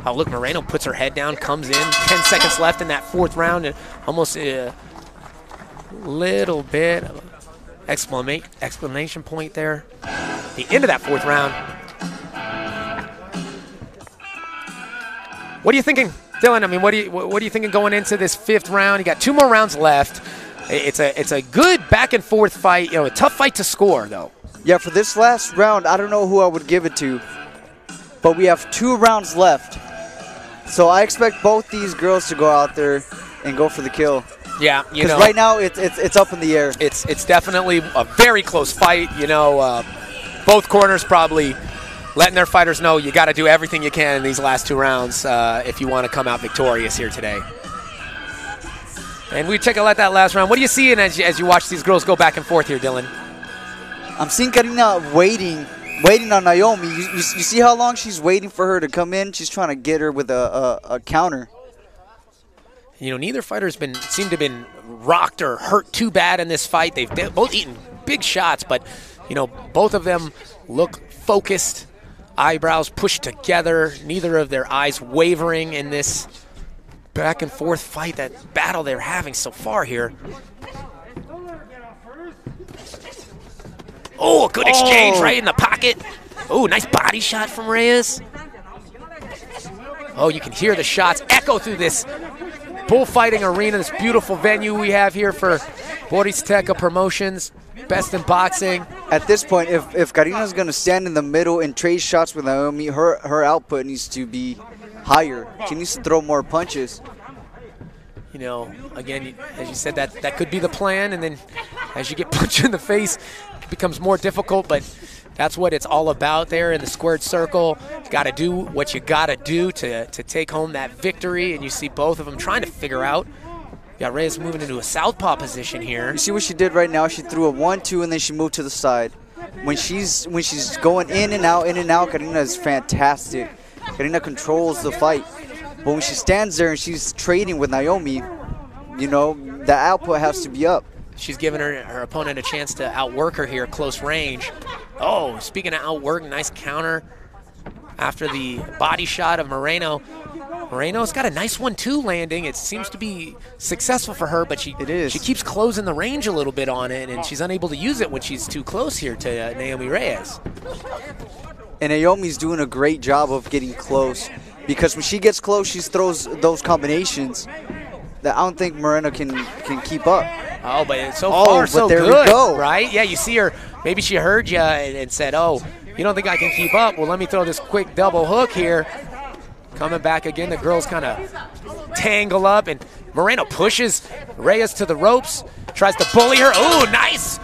Oh, look, Moreno puts her head down, comes in. 10 seconds left in that fourth round, and almost a little bit of exclama- explanation point there. The end of that fourth round. What are you thinking, Dylan? I mean, what are you what are you thinking going into this fifth round? You got two more rounds left. It's a it's a good back and forth fight. You know, a tough fight to score though. Yeah, for this last round, I don't know who I would give it to, but we have two rounds left. So I expect both these girls to go out there and go for the kill. Yeah, you Because know, right now it's, it's it's up in the air. it's it's definitely a very close fight. You know, uh, both corners probably letting their fighters know you got to do everything you can in these last two rounds uh, if you want to come out victorious here today. And we take a look at that last round. What are you seeing as you, as you watch these girls go back and forth here, Dylan? I'm seeing Carina waiting, waiting on Naomi. You, you, you see how long she's waiting for her to come in? She's trying to get her with a, a, a counter. You know, neither fighter's been seemed to have been rocked or hurt too bad in this fight. They've both eaten big shots, but you know, both of them look focused, eyebrows pushed together, neither of their eyes wavering in this back and forth fight, that battle they're having so far here. Oh, a good exchange Oh. right in the pocket. Oh, nice body shot from Reyes. Oh, you can hear the shots echo through this bullfighting arena, this beautiful venue we have here for Borizteca Promotions, Best in Boxing. At this point, if, if Carina's going to stand in the middle and trade shots with Naomi, her, her output needs to be higher. She needs to throw more punches. You know, again, as you said, that that could be the plan, and then as you get punched in the face, it becomes more difficult. But that's what it's all about there in the squared circle. Got to do what you got to do to to take home that victory, and you see both of them trying to figure out Got Reyes moving into a southpaw position here. You see what she did right now? She threw a one-two and then she moved to the side. When she's when she's going in and out, in and out, Carina is fantastic. Carina controls the fight. But when she stands there and she's trading with Naomi, you know, the output has to be up. She's giving her, her opponent a chance to outwork her here close range. Oh, speaking of outwork, nice counter after the body shot of Moreno. Moreno's got a nice one too landing. It seems to be successful for her, but she It is. she keeps closing the range a little bit on it, and she's unable to use it when she's too close here to uh, Naomi Reyes. And Naomi's doing a great job of getting close because when she gets close, she throws those combinations that I don't think Moreno can can keep up. Oh, but so Oh, far but so there we good, go. right? Yeah, you see her. Maybe she heard you and, and said, "Oh, you don't think I can keep up? Well, let me throw this quick double hook here." Coming back again, the girls kind of tangle up, and Moreno pushes Reyes to the ropes, tries to bully her. Oh, nice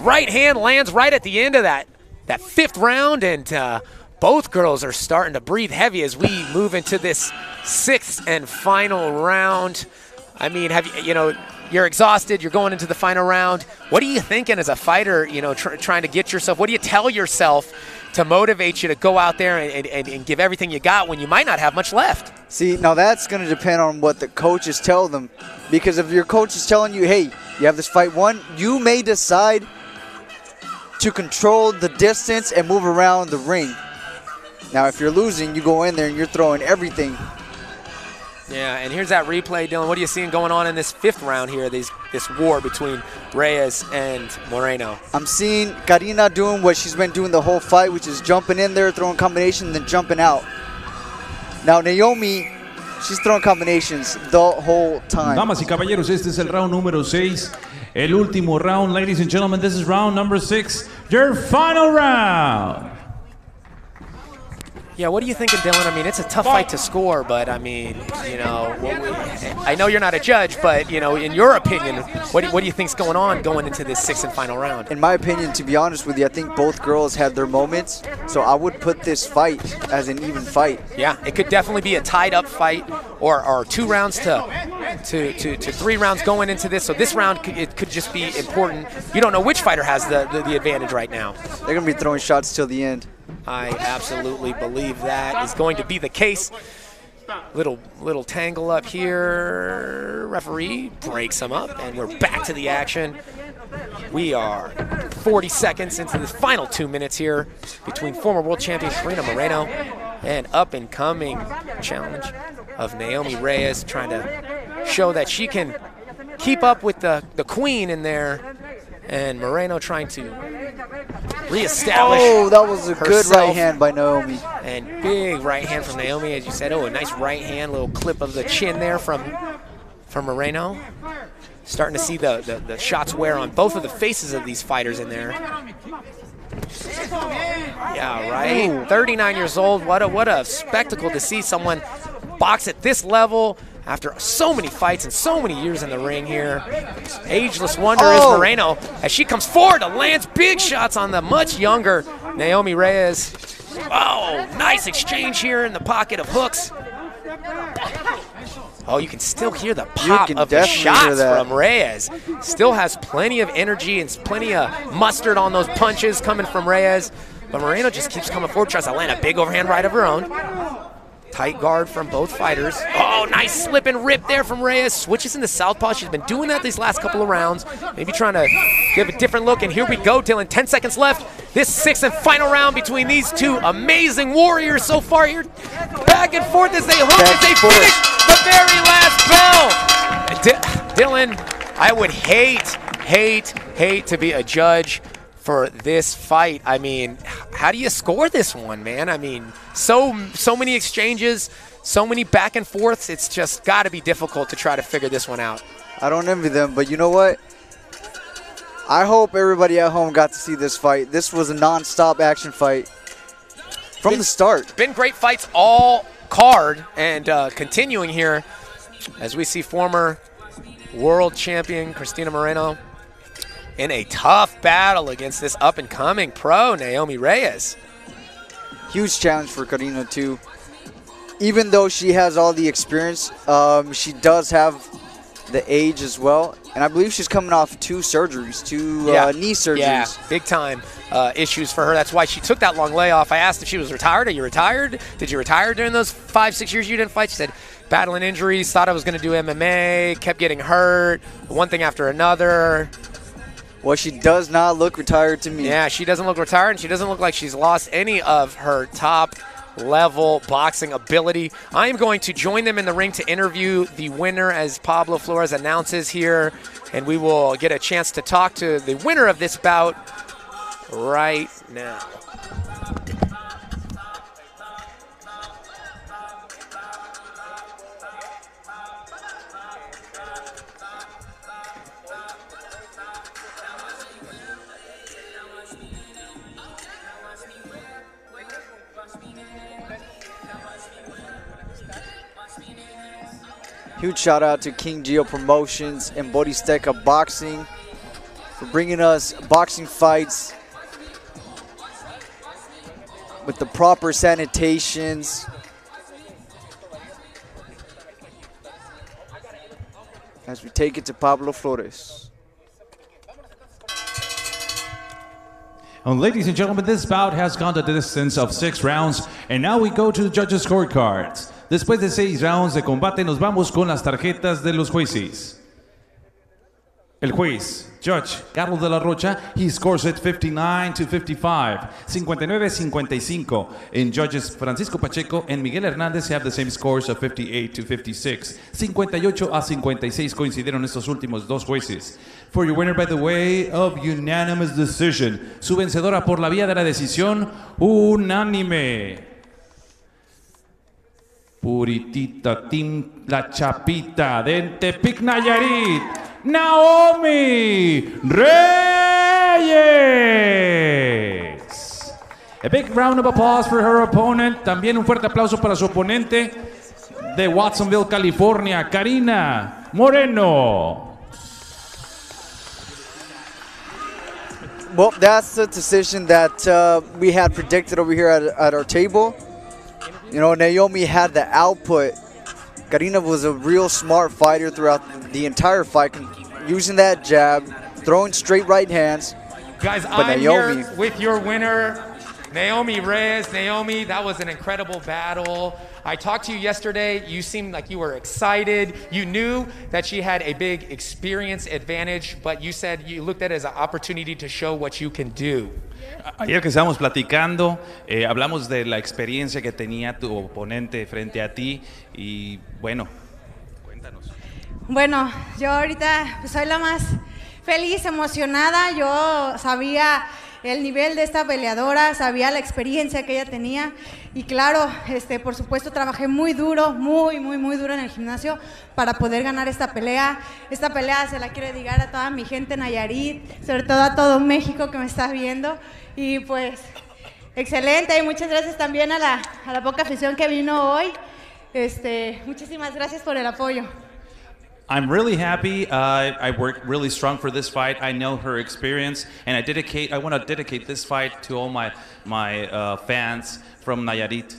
right hand lands right at the end of that that fifth round, and uh, both girls are starting to breathe heavy as we move into this sixth and final round. I mean, have you you know? You're exhausted. You're going into the final round. What are you thinking as a fighter? You know, tr- trying to get yourself. What do you tell yourself to motivate you to go out there and, and, and give everything you got when you might not have much left? See, now that's going to depend on what the coaches tell them. Because if your coach is telling you, hey, you have this fight won, you may decide to control the distance and move around the ring. Now, if you're losing, you go in there and you're throwing everything. Yeah, and here's that replay, Dylan. What are you seeing going on in this fifth round here? These this war between Reyes and Moreno. I'm seeing Carina doing what she's been doing the whole fight, which is jumping in there, throwing combinations, then jumping out. Now, Naomi, she's throwing combinations the whole time. Damas y caballeros, este es el round número 6. El último round, ladies and gentlemen. This is round number 6. Your final round. Yeah, what are you thinking, Dylan? I mean, it's a tough fight to score, but I mean, you know, I know you're not a judge, but you know, in your opinion, what do, what do you think's going on going into this sixth and final round? In my opinion, to be honest with you, I think both girls had their moments. So I would put this fight as an even fight. Yeah, it could definitely be a tied up fight, or, or two rounds to, to, to, to three rounds going into this. So this round, could, it could just be important. You don't know which fighter has the, the, the advantage right now. They're going to be throwing shots till the end. I absolutely believe that is going to be the case. Little little tangle up here. Referee breaks him up, and we're back to the action. We are 40 seconds into the final two minutes here between former world champion Carina Moreno and up and coming challenge of Naomi Reyes, trying to show that she can keep up with the, the queen in there, and Moreno trying to reestablish. Oh, that was a good herself. right hand by Naomi. And big right hand from Naomi, as you said. Oh, a nice right hand, little clip of the chin there from from Moreno. Starting to see the, the, the shots wear on both of the faces of these fighters in there. Yeah, right. 39 years old. What a what a spectacle to see someone box at this level after so many fights and so many years in the ring here. Ageless wonder Oh. is Moreno as she comes forward and lands big shots on the much younger Naomi Reyes. Oh, nice exchange here in the pocket of hooks. Oh, you can still hear the pop of the shots from Reyes. Still has plenty of energy and plenty of mustard on those punches coming from Reyes. But Moreno just keeps coming forward, tries to land a big overhand right of her own. Tight guard from both fighters. Oh, nice slip and rip there from Reyes. Switches into southpaw. She's been doing that these last couple of rounds. Maybe trying to give a different look. And here we go, Dylan. 10 seconds left. This sixth and final round between these two amazing warriors so far here. Back and forth as they hook, as they forth. finish the very last bell. D- Dylan, I would hate, hate, hate to be a judge for this fight. I mean, how do you score this one, man? I mean, so so many exchanges, so many back and forths. It's just got to be difficult to try to figure this one out. I don't envy them, but you know what? I hope everybody at home got to see this fight. This was a non-stop action fight from the start. Been great fights all card and uh, continuing here as we see former world champion Christina Moreno in a tough battle against this up and coming pro Naomi Reyes. Huge challenge for Carina too. Even though she has all the experience, um, she does have the age as well, and I believe she's coming off two surgeries, two uh, knee surgeries. Yeah, big time uh, issues for her. That's why she took that long layoff. I asked if she was retired. Are you retired? Did you retire during those five, six years you didn't fight? She said, battling injuries, thought I was going to do MMA, kept getting hurt, one thing after another. Well, she does not look retired to me. Yeah, she doesn't look retired, and she doesn't look like she's lost any of her top level boxing ability. I am going to join them in the ring to interview the winner as Pablo Flores announces here, and we will get a chance to talk to the winner of this bout right now. Huge shout out to King Gio Promotions and Borizteca Boxing for bringing us boxing fights with the proper sanitations. As we take it to Pablo Flores. And ladies and gentlemen, this bout has gone the distance of six rounds, and now we go to the judges' scorecards. Después de seis rounds de combate, nos vamos con las tarjetas de los jueces. El juez, Judge Carlos de la Rocha, he scores it 59 to 55, 59-55. And judges Francisco Pacheco and Miguel Hernández have the same scores of 58 to 56. 58 a 56 coincidieron estos últimos dos jueces. For your winner by the way of unanimous decision, su vencedora por la vía de la decisión unánime. Puritita Tim La Chapita de Tepic Nayarit, Naomi Reyes. A big round of applause for her opponent. También un fuerte aplauso para su oponente de Watsonville, California, Karina Moreno. Well, that's the decision that uh, we had predicted over here at our table. You know, Naomi had the output. Carina was a real smart fighter throughout the entire fight, using that jab, throwing straight right hands. Guys, But I'm Naomi- here with your winner, Naomi Reyes. Naomi, that was an incredible battle. I talked to you yesterday. You seemed like you were excited. You knew that she had a big experience advantage, but you said you looked at it as an opportunity to show what you can do. Ayer que estábamos platicando, eh, hablamos de la experiencia que tenía tu oponente frente a ti y bueno, cuéntanos. Bueno, yo ahorita pues, soy la más feliz, emocionada. Yo sabía el nivel de esta peleadora, sabía la experiencia que ella tenía y claro, este, por supuesto trabajé muy duro, muy, muy, muy duro en el gimnasio para poder ganar esta pelea. Esta pelea se la quiero dedicar a toda mi gente en Nayarit, sobre todo a todo México que me está viendo y pues excelente y muchas gracias también a la, a la poca afición que vino hoy. Este, muchísimas gracias por el apoyo. I'm really happy. Uh, I worked really strong for this fight. I know her experience, and I dedicate. I want to dedicate this fight to all my my uh, fans from Nayarit.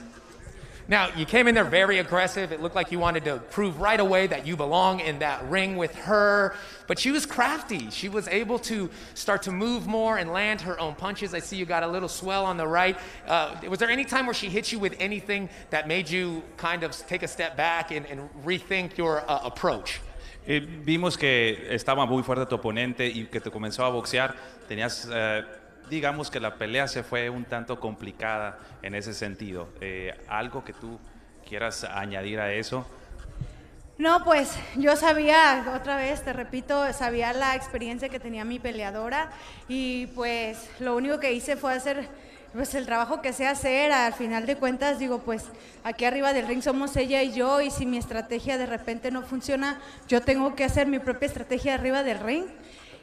Now, you came in there very aggressive. It looked like you wanted to prove right away that you belong in that ring with her. But she was crafty. She was able to start to move more and land her own punches. I see you got a little swell on the right. Uh, was there any time where she hit you with anything that made you kind of take a step back and, and rethink your uh, approach? Eh, vimos que estaba muy fuerte tu oponente y que te comenzó a boxear. Tenías, eh, digamos que la pelea se fue un tanto complicada en ese sentido. Eh, ¿Algo que tú quieras añadir a eso? No, pues yo sabía, otra vez te repito, sabía la experiencia que tenía mi peleadora y pues lo único que hice fue hacer pues el trabajo que sé hacer. Al final de cuentas digo, pues aquí arriba del ring somos ella y yo y si mi estrategia de repente no funciona, yo tengo que hacer mi propia estrategia arriba del ring.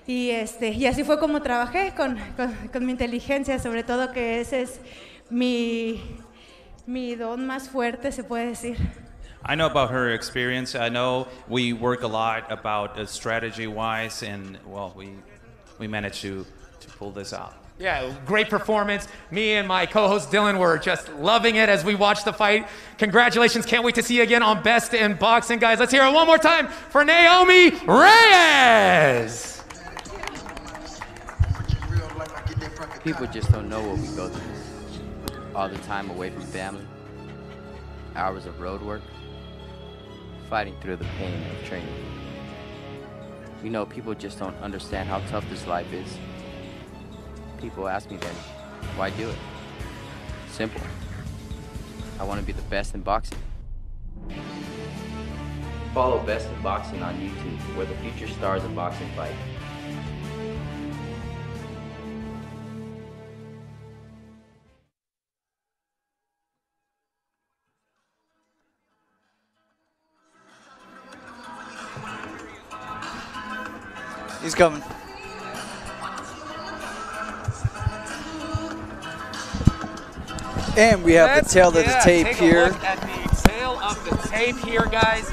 Y, este, y así fue como trabajé con, con, mi inteligencia, sobre todo que ese es mi, mi don más fuerte, se puede decir. I know about her experience. I know we work a lot about strategy wise, and well, we we managed to to pull this out. Yeah, great performance. Me and my co-host Dylan were just loving it as we watched the fight. Congratulations! Can't wait to see you again on Best in Boxing, guys. Let's hear it one more time for Naomi Reyes. People just don't know what we go through. All the time away from family, hours of road work, fighting through the pain of training. You know, people just don't understand how tough this life is. People ask me then, why do it? Simple. I want to be the best in boxing. Follow Best in Boxing on YouTube, where the future stars of boxing fight. He's coming. And we have Let's- the tail of the yeah, tape take a here. look at the tail of the tape here, guys.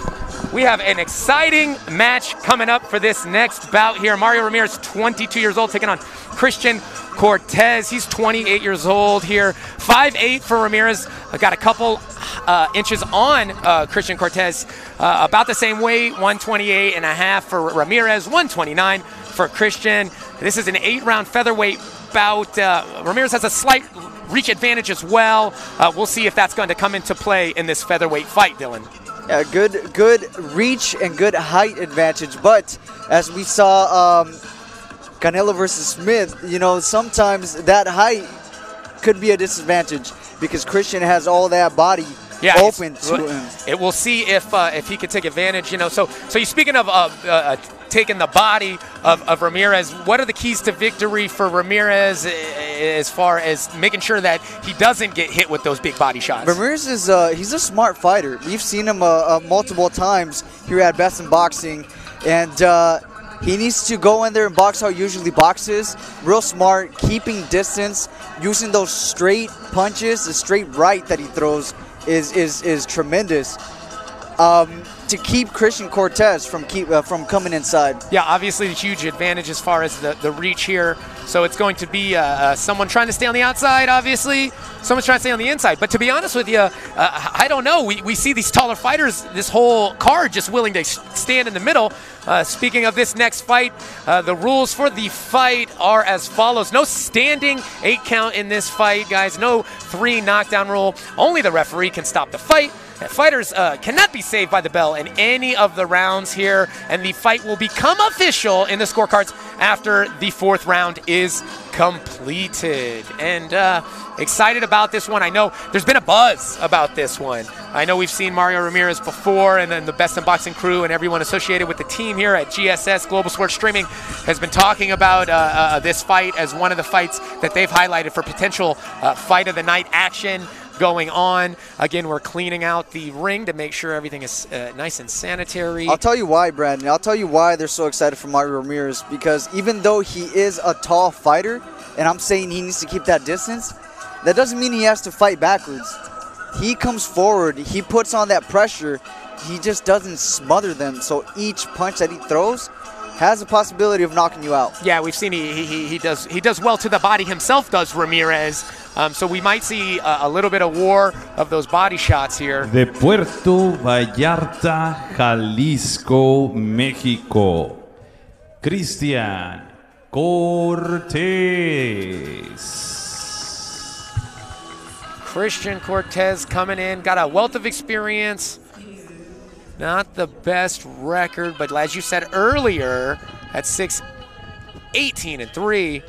We have an exciting match coming up for this next bout here. Mario Ramirez, 22 years old, taking on Christian Cortez. He's 28 years old here. 5'8 for Ramirez. Got a couple uh, inches on uh, Christian Cortez. Uh, about the same weight, 128 and a half for Ramirez, 129 for Christian. This is an eight-round featherweight bout. Uh, Ramirez has a slight reach advantage as well. Uh, we'll see if that's going to come into play in this featherweight fight, Dylan. Yeah, good, good reach and good height advantage. But as we saw, um, Canelo versus Smith, you know, sometimes that height could be a disadvantage because Christian has all that body Yeah, open to him. It will see if uh, if he can take advantage. You know, so so you speaking of uh, uh, taking the body of, of Ramirez, what are the keys to victory for Ramirez uh, as far as making sure that he doesn't get hit with those big body shots? Ramirez is uh, he's a smart fighter. We've seen him uh, uh, multiple times here at Best in Boxing, and uh, he needs to go in there and box how usually boxes. Real smart, keeping distance, using those straight punches, the straight right that he throws is is is tremendous. Um, to keep Christian Cortez from keep uh, from coming inside. Yeah, obviously a huge advantage as far as the, the reach here. So it's going to be uh, uh, someone trying to stay on the outside, obviously. Someone's trying to stay on the inside. But to be honest with you, uh, I don't know. We, we see these taller fighters, this whole card just willing to stand in the middle. Uh, speaking of this next fight, uh, the rules for the fight are as follows. No standing eight count in this fight, guys. No three knockdown rule. Only the referee can stop the fight. Fighters uh, cannot be saved by the bell in any of the rounds here, and the fight will become official in the scorecards after the fourth round is completed. And uh, excited about this one. I know there's been a buzz about this one. I know we've seen Mario Ramirez before, and then the Best in Boxing crew and everyone associated with the team here at GSS Global Sports Streaming has been talking about uh, uh, this fight as one of the fights that they've highlighted for potential uh, fight of the night action going on. Again, we're cleaning out the ring to make sure everything is uh, nice and sanitary. I'll tell you why, Brandon. I'll tell you why they're so excited for Mario Ramirez because even though he is a tall fighter, and I'm saying he needs to keep that distance, that doesn't mean he has to fight backwards. He comes forward, he puts on that pressure, he just doesn't smother them. So each punch that he throws has a possibility of knocking you out. Yeah, we've seen he, he, he does he does well to the body himself. Does Ramirez? Um, so we might see a, a little bit of war of those body shots here. De Puerto Vallarta, Jalisco, México. Cristian Cortez. Christian Cortez coming in, got a wealth of experience. Not the best record, but as you said earlier, at 6 18 and 3.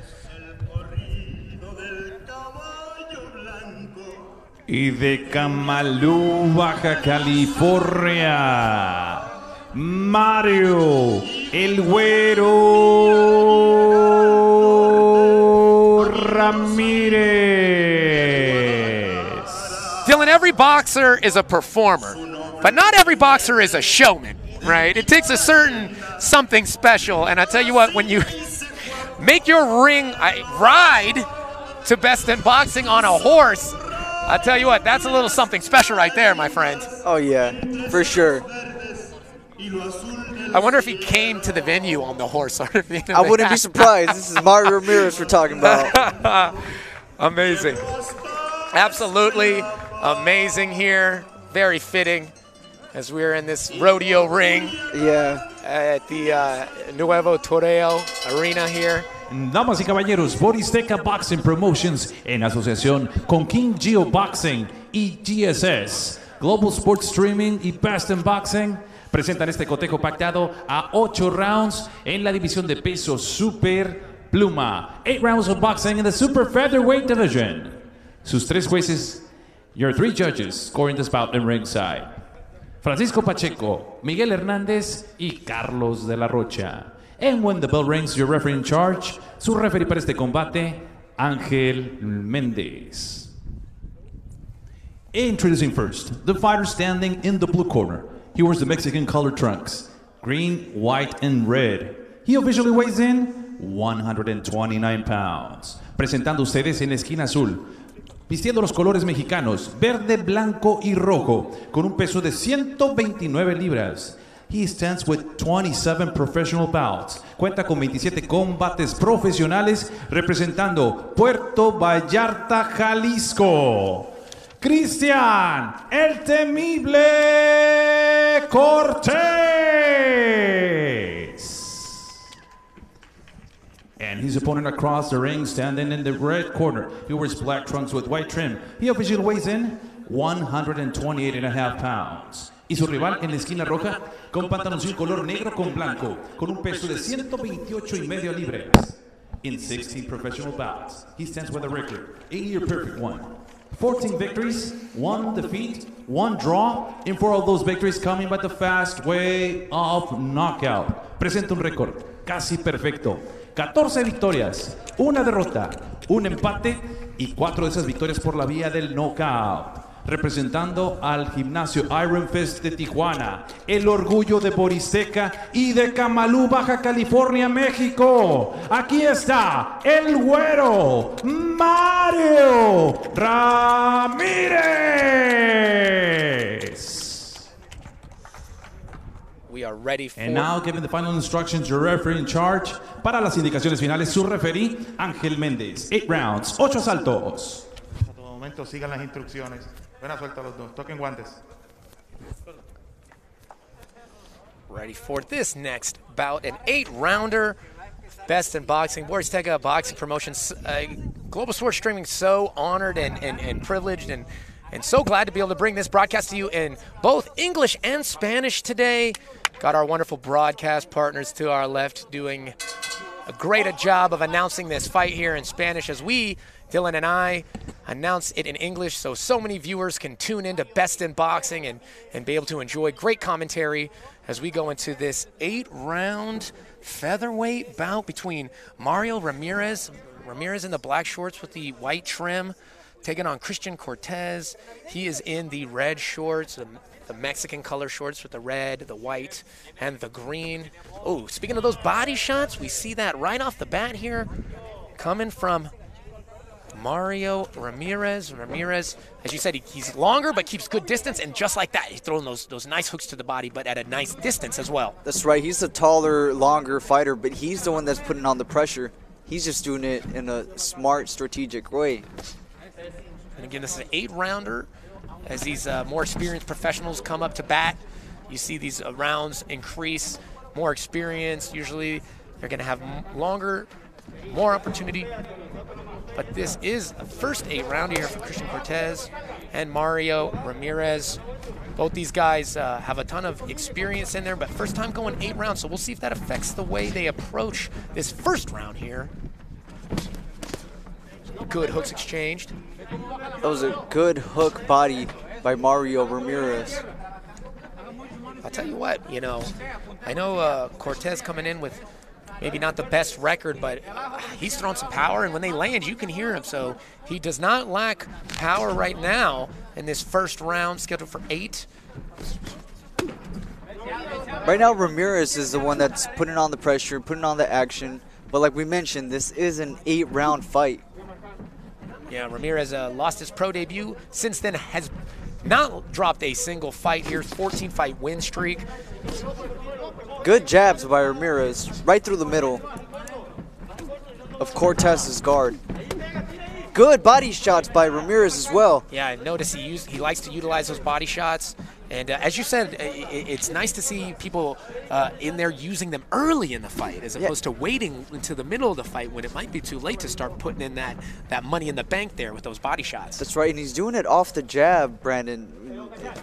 Y de Camalú, Baja California, Mario El Güero Ramírez. Boxer is a performer, but not every boxer is a showman, right? It takes a certain something special. And I tell you what, when you make your ring I, ride to best in boxing on a horse, I tell you what, that's a little something special right there, my friend. Oh, yeah, for sure. I wonder if he came to the venue on the horse. I wouldn't be surprised. This is Mario Ramirez we're talking about. amazing. Absolutely amazing here. Very fitting as we're in this rodeo ring Yeah. at the uh, Nuevo Toreo Arena here. Damas y caballeros, Borizteca Boxing Promotions en asociación con King Gio Boxing y GSS, Global Sports Streaming y Best in Boxing presentan este cotejo pactado a 8 rounds en la división de peso super pluma. 8 rounds of boxing in the super featherweight division. Sus tres jueces, your three judges scoring this bout in ringside. Francisco Pacheco, Miguel Hernández y Carlos de la Rocha. And when the bell rings, your referee in charge, su referee para este combate, Ángel Méndez. Introducing first, the fighter standing in the blue corner. He wears the Mexican colored trunks, green, white, and red. He officially weighs in 129 pounds. Presentando ustedes en la esquina azul, vistiendo los colores mexicanos, verde, blanco y rojo, con un peso de 129 libras. He stands with 27 professional bouts. Cuenta con 27 combates profesionales representando Puerto Vallarta, Jalisco. Cristian, el temible Cortés. And his opponent across the ring, standing in the red corner. He wears black trunks with white trim. He officially weighs in 128 and a half pounds. Y su rival en la esquina roja, con pantaloncillo color negro con blanco, con un peso de 128 y medio libras. In 16 professional bouts, he stands with a record, a near perfect one. 14 victories, one defeat, one draw, and four of those victories coming by the fast way of knockout. Presenta un récord casi perfecto. 14 victorias, una derrota, un empate y cuatro de esas victorias por la vía del knockout. Representando al gimnasio Iron Fist de Tijuana, el orgullo de Boristeca y de Camalú, Baja California, México. Aquí está el güero Mario Ramírez. We are ready for And now giving the final instructions, your referee in charge. Para las indicaciones finales, su referee, Ángel Méndez. Eight rounds, ocho asaltos. A todo momento sigan las instrucciones. Buena suerte a los dos. Toquen guantes. ready for this next bout, an eight-rounder. Best in boxing, Borizteca Boxing Promotions, uh, Global Sports Streaming. So honored and, and, and privileged and and so glad to be able to bring this broadcast to you in both English and Spanish today. Got our wonderful broadcast partners to our left doing a great a job of announcing this fight here in Spanish as we, Dylan and I, announce it in English so so many viewers can tune into Best in Boxing and, and be able to enjoy great commentary as we go into this eight round featherweight bout between Mario Ramirez, Ramirez in the black shorts with the white trim, taking on Christian Cortez. He is in the red shorts, the, Mexican color shorts with the red, the white, and the green. Oh, speaking of those body shots, we see that right off the bat here coming from Mario Ramirez. Ramirez, as you said, he, he's longer but keeps good distance, and just like that, he's throwing those those nice hooks to the body, but at a nice distance as well. That's right. He's a taller, longer fighter, but he's the one that's putting on the pressure. He's just doing it in a smart, strategic way. And again, this is an eight-rounder. As these uh, more experienced professionals come up to bat, you see these uh, rounds increase. More experience, usually they're going to have longer, more opportunity. But this is the first eight round here for Christian Cortez and Mario Ramirez. Both these guys uh, have a ton of experience in there, but first time going eight rounds, so we'll see if that affects the way they approach this first round here. Good hooks exchanged. That was a good hook body by Mario Ramirez. I'll tell you what, you know, I know uh, Cortez coming in with maybe not the best record, but uh, he's throwing some power, and when they land, you can hear him. So he does not lack power right now in this first round, scheduled for eight. Right now, Ramirez is the one that's putting on the pressure, putting on the action. But like we mentioned, this is an eight-round fight. Yeah, Ramirez uh, lost his pro debut. Since then, has not dropped a single fight here. 14 fight win streak. Good jabs by Ramirez, right through the middle of Cortez's guard. Good body shots by Ramirez as well. Yeah, I notice he use, he likes to utilize those body shots. And uh, as you said, it's nice to see people uh, in there using them early in the fight, as opposed to waiting into the middle of the fight when it might be too late to start putting in that, that money in the bank there with those body shots. That's right, and he's doing it off the jab, Brandon,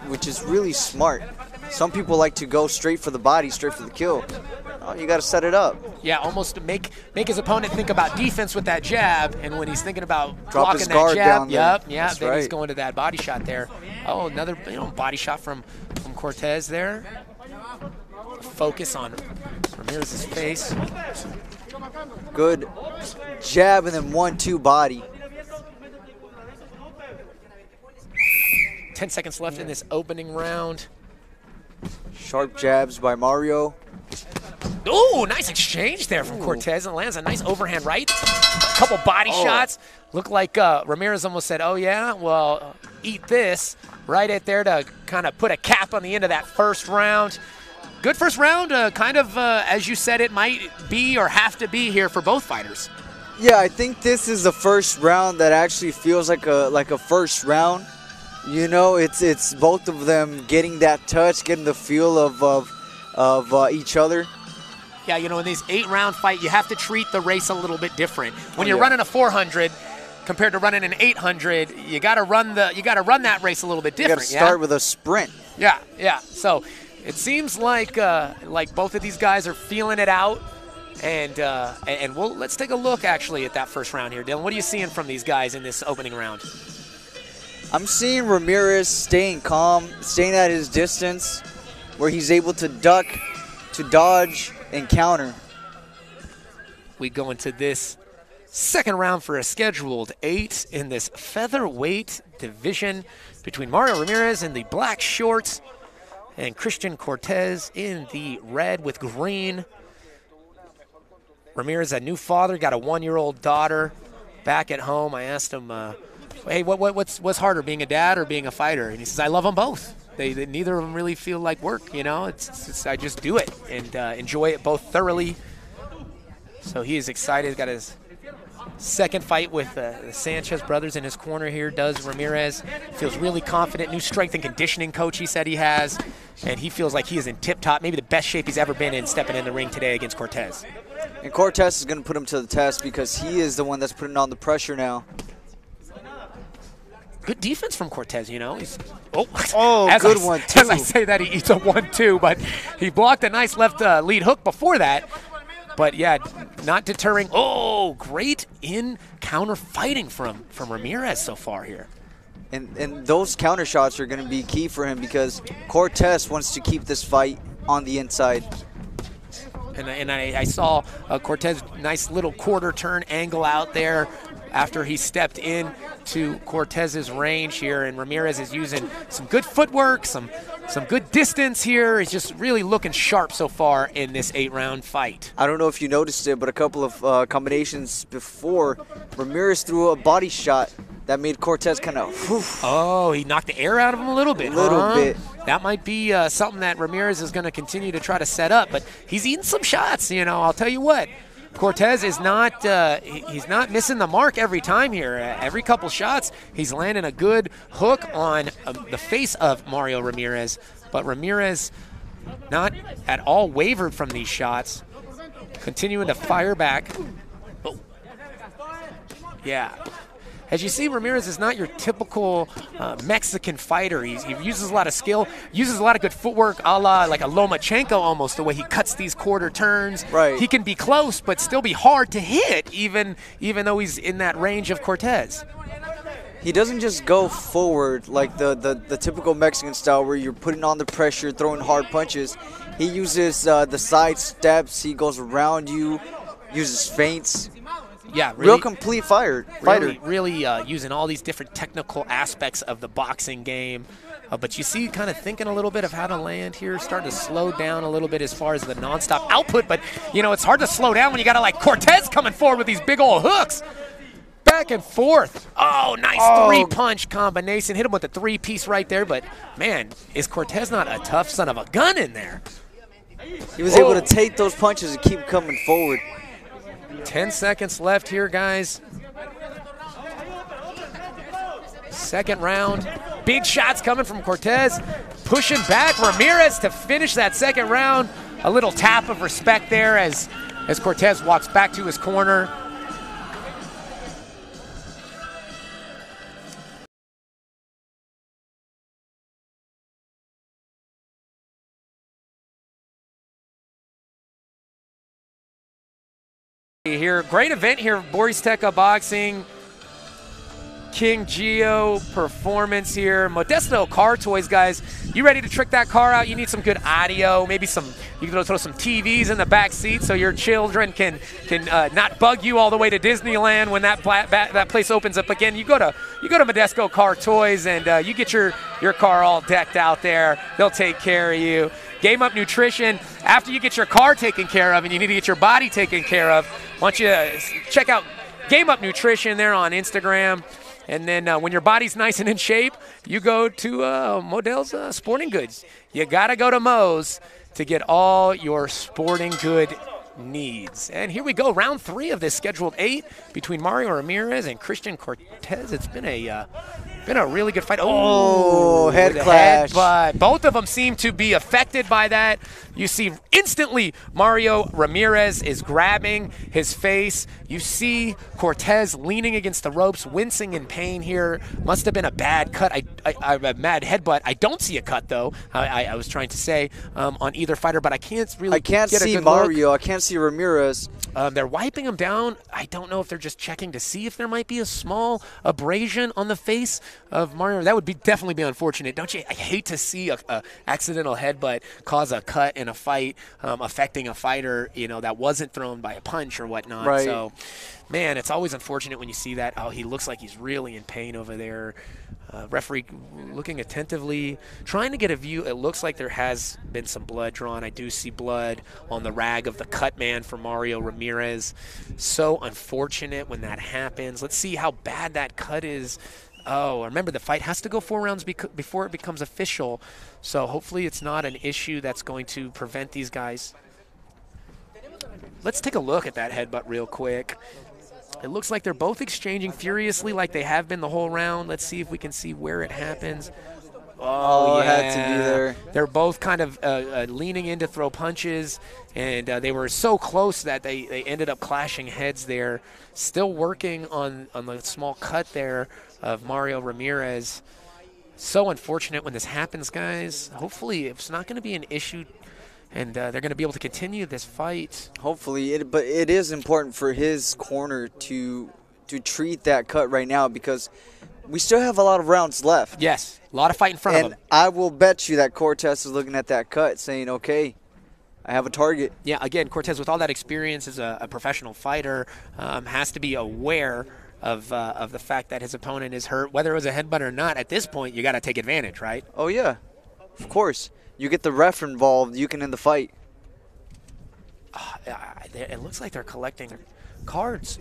which is really smart. Some people like to go straight for the body, straight for the kill. Oh, you got to set it up. Yeah, almost make make his opponent think about defense with that jab, and when he's thinking about Drop blocking that jab, yep, yeah, That's then he's going to that body shot there. Oh, another you know body shot from from Cortez there. Focus on Ramirez's face. Good jab and then one-two body. 10 seconds left in this opening round. Sharp jabs by Mario. Ooh, nice exchange there from Cortez and lands a nice overhand right. A couple body Oh. shots. Look like uh, Ramirez almost said, oh, yeah, well, eat this. Right at there to kind of put a cap on the end of that first round. Good first round. Uh, kind of, uh, as you said, it might be or have to be here for both fighters. Yeah, I think this is the first round that actually feels like a like a first round. You know, it's it's both of them getting that touch, getting the feel of of, of uh, each other. Yeah, you know, in these eight round fight, you have to treat the race a little bit different. When Oh, you're yeah. running a 400 compared to running an 800, you got to run the you got to run that race a little bit different. You got to yeah? start with a sprint. Yeah, yeah. So it seems like uh, like both of these guys are feeling it out, and uh, and and we'll let's take a look actually at that first round here, Dylan. What are you seeing from these guys in this opening round? I'm seeing Ramirez staying calm, staying at his distance, where he's able to duck, to dodge, and counter. We go into this second round for a scheduled eight in this featherweight division between Mario Ramirez in the black shorts and Christian Cortez in the red with green. Ramirez, a new father, got a one-year-old daughter back at home. I asked him, uh, "Hey, what, what, what's what's harder, being a dad or being a fighter?" And he says, "I love them both. They, they neither of them really feel like work. You know, it's, it's, it's- I just do it and uh, enjoy it both thoroughly." So he is excited. Got his second fight with uh, the Sanchez brothers in his corner here. Does Ramirez feels really confident? New strength and conditioning coach he said he has, and he feels like he is in tip-top, maybe the best shape he's ever been in stepping in the ring today against Cortez. And Cortez is going to put him to the test because he is the one that's putting on the pressure now. Good defense from Cortez, you know. He's oh, Oh, as good I, one, As I say that, he eats a one-two, but he blocked a nice left uh, lead hook before that. But yeah, not deterring. Oh, great in counter fighting from from Ramirez so far here. And, and those counter shots are going to be key for him because Cortez wants to keep this fight on the inside. And, I- and I, I saw uh, Cortez nice little quarter turn angle out there after he stepped in to Cortez's range here, and Ramirez is using some good footwork, some some good distance here. He's just really looking sharp so far in this eight-round fight. I don't know if you noticed it, but a couple of uh, combinations before, Ramirez threw a body shot that made Cortez kind of. Oh, he knocked the air out of him a little bit. Little huh? bit. That might be uh, something that Ramirez is going to continue to try to set up, but he's eating some shots. You know, I'll tell you what. Cortez is not uh, he's not missing the mark every time here. Uh, every couple shots, he's landing a good hook on um, the face of Mario Ramirez. But Ramirez not at all wavered from these shots, continuing to fire back. Oh. Yeah. As you see, Ramirez is not your typical uh, Mexican fighter. He's, he uses a lot of skill, uses a lot of good footwork, a la like a Lomachenko almost, the way he cuts these quarter turns. Right. He can be close, but still be hard to hit, even even though he's in that range of Cortez. He doesn't just go forward like the, the, the typical Mexican style where you're putting on the pressure, throwing hard punches. He uses uh, the side steps, he goes around you, uses feints. Yeah, Real complete fire, fighter. Really, really uh, using all these different technical aspects of the boxing game. Uh, but you see, kind of thinking a little bit of how to land here, starting to slow down a little bit as far as the nonstop output. But, you know, it's hard to slow down when you got a like Cortez coming forward with these big old hooks. Back and forth. Oh, nice Oh. three punch combination. Hit him with a three piece right there. But, man, is Cortez not a tough son of a gun in there? He was able to take those punches and keep coming forward. 10 seconds left here, guys. Second round. Big shots coming from Cortez. Pushing back Ramirez to finish that second round. A little tap of respect there as, as Cortez walks back to his corner. Here, great event here, Borizteca Boxing. King Gio performance here. Modesto Car Toys, guys. You ready to trick that car out? You need some good audio, maybe some. You can throw some TVs in the back seat so your children can can uh, not bug you all the way to Disneyland when that that place opens up again. You go to you go to Modesto Car Toys and uh, you get your your car all decked out there. They'll take care of you. Game Up Nutrition. After you get your car taken care of and you need to get your body taken care of, why don't you check out Game Up Nutrition there on Instagram. And then uh, when your body's nice and in shape, you go to uh, Modell's uh, Sporting Goods. You got to go to Moe's to get all your sporting good needs. And here we go, round three of this scheduled eight between Mario Ramirez and Christian Cortez. It's been a uh, been a really good fight. Oh, head clash. But both of them seem to be affected by that. You see instantly Mario Ramirez is grabbing his face. You see Cortez leaning against the ropes, wincing in pain here. Must have been a bad cut. I, I, I a mad headbutt. I don't see a cut though. I, I, I was trying to say um, on either fighter, but I can't really. I can't see Mario. Look. I can't see Ramirez. Um, they're wiping him down. I don't know if they're just checking to see if there might be a small abrasion on the face of Mario. That would be definitely be unfortunate, don't you? I hate to see a, a accidental headbutt cause a cut in a fight, um, affecting a fighter. You know that wasn't thrown by a punch or whatnot. Right. So, man, it's always unfortunate when you see that. Oh, he looks like he's really in pain over there. Uh, referee looking attentively, trying to get a view. It looks like there has been some blood drawn. I do see blood on the rag of the cut man for Mario Ramirez. So unfortunate when that happens. Let's see how bad that cut is. Oh, remember the fight has to go four rounds bec- before it becomes official. So hopefully it's not an issue that's going to prevent these guys. Let's take a look at that headbutt real quick. It looks like they're both exchanging furiously like they have been the whole round. Let's see if we can see where it happens. Oh, it yeah. had to be there. They're both kind of uh, uh, leaning in to throw punches, and uh, they were so close that they, they ended up clashing heads there. Still working on, on the small cut there of Mario Ramirez. So unfortunate when this happens, guys. Hopefully, it's not going to be an issue, and uh, they're going to be able to continue this fight. Hopefully, it, but it is important for his corner to to treat that cut right now because we still have a lot of rounds left. Yes, a lot of fight in front and of him. I will bet you that Cortez is looking at that cut, saying, "Okay, I have a target." Yeah, again, Cortez, with all that experience as a, a professional fighter, um, has to be aware of uh, of the fact that his opponent is hurt, whether it was a headbutt or not. At this point, you got to take advantage, right? Oh yeah, of course. You get the ref involved, you can end the fight. Uh, it looks like they're collecting cards.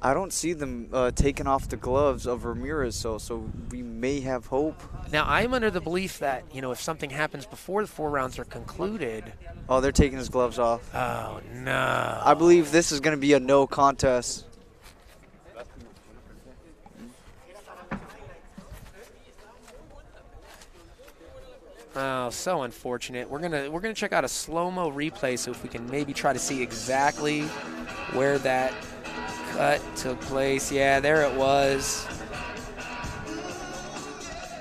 I don't see them uh, taking off the gloves of Ramirez, so so we may have hope. Now I'm under the belief that you know if something happens before the four rounds are concluded. Oh, they're taking his gloves off. Oh no! I believe this is going to be a no contest. Oh, so unfortunate. We're gonna we're gonna check out a slow mo replay so if we can maybe try to see exactly where that cut took place. Yeah, there it was.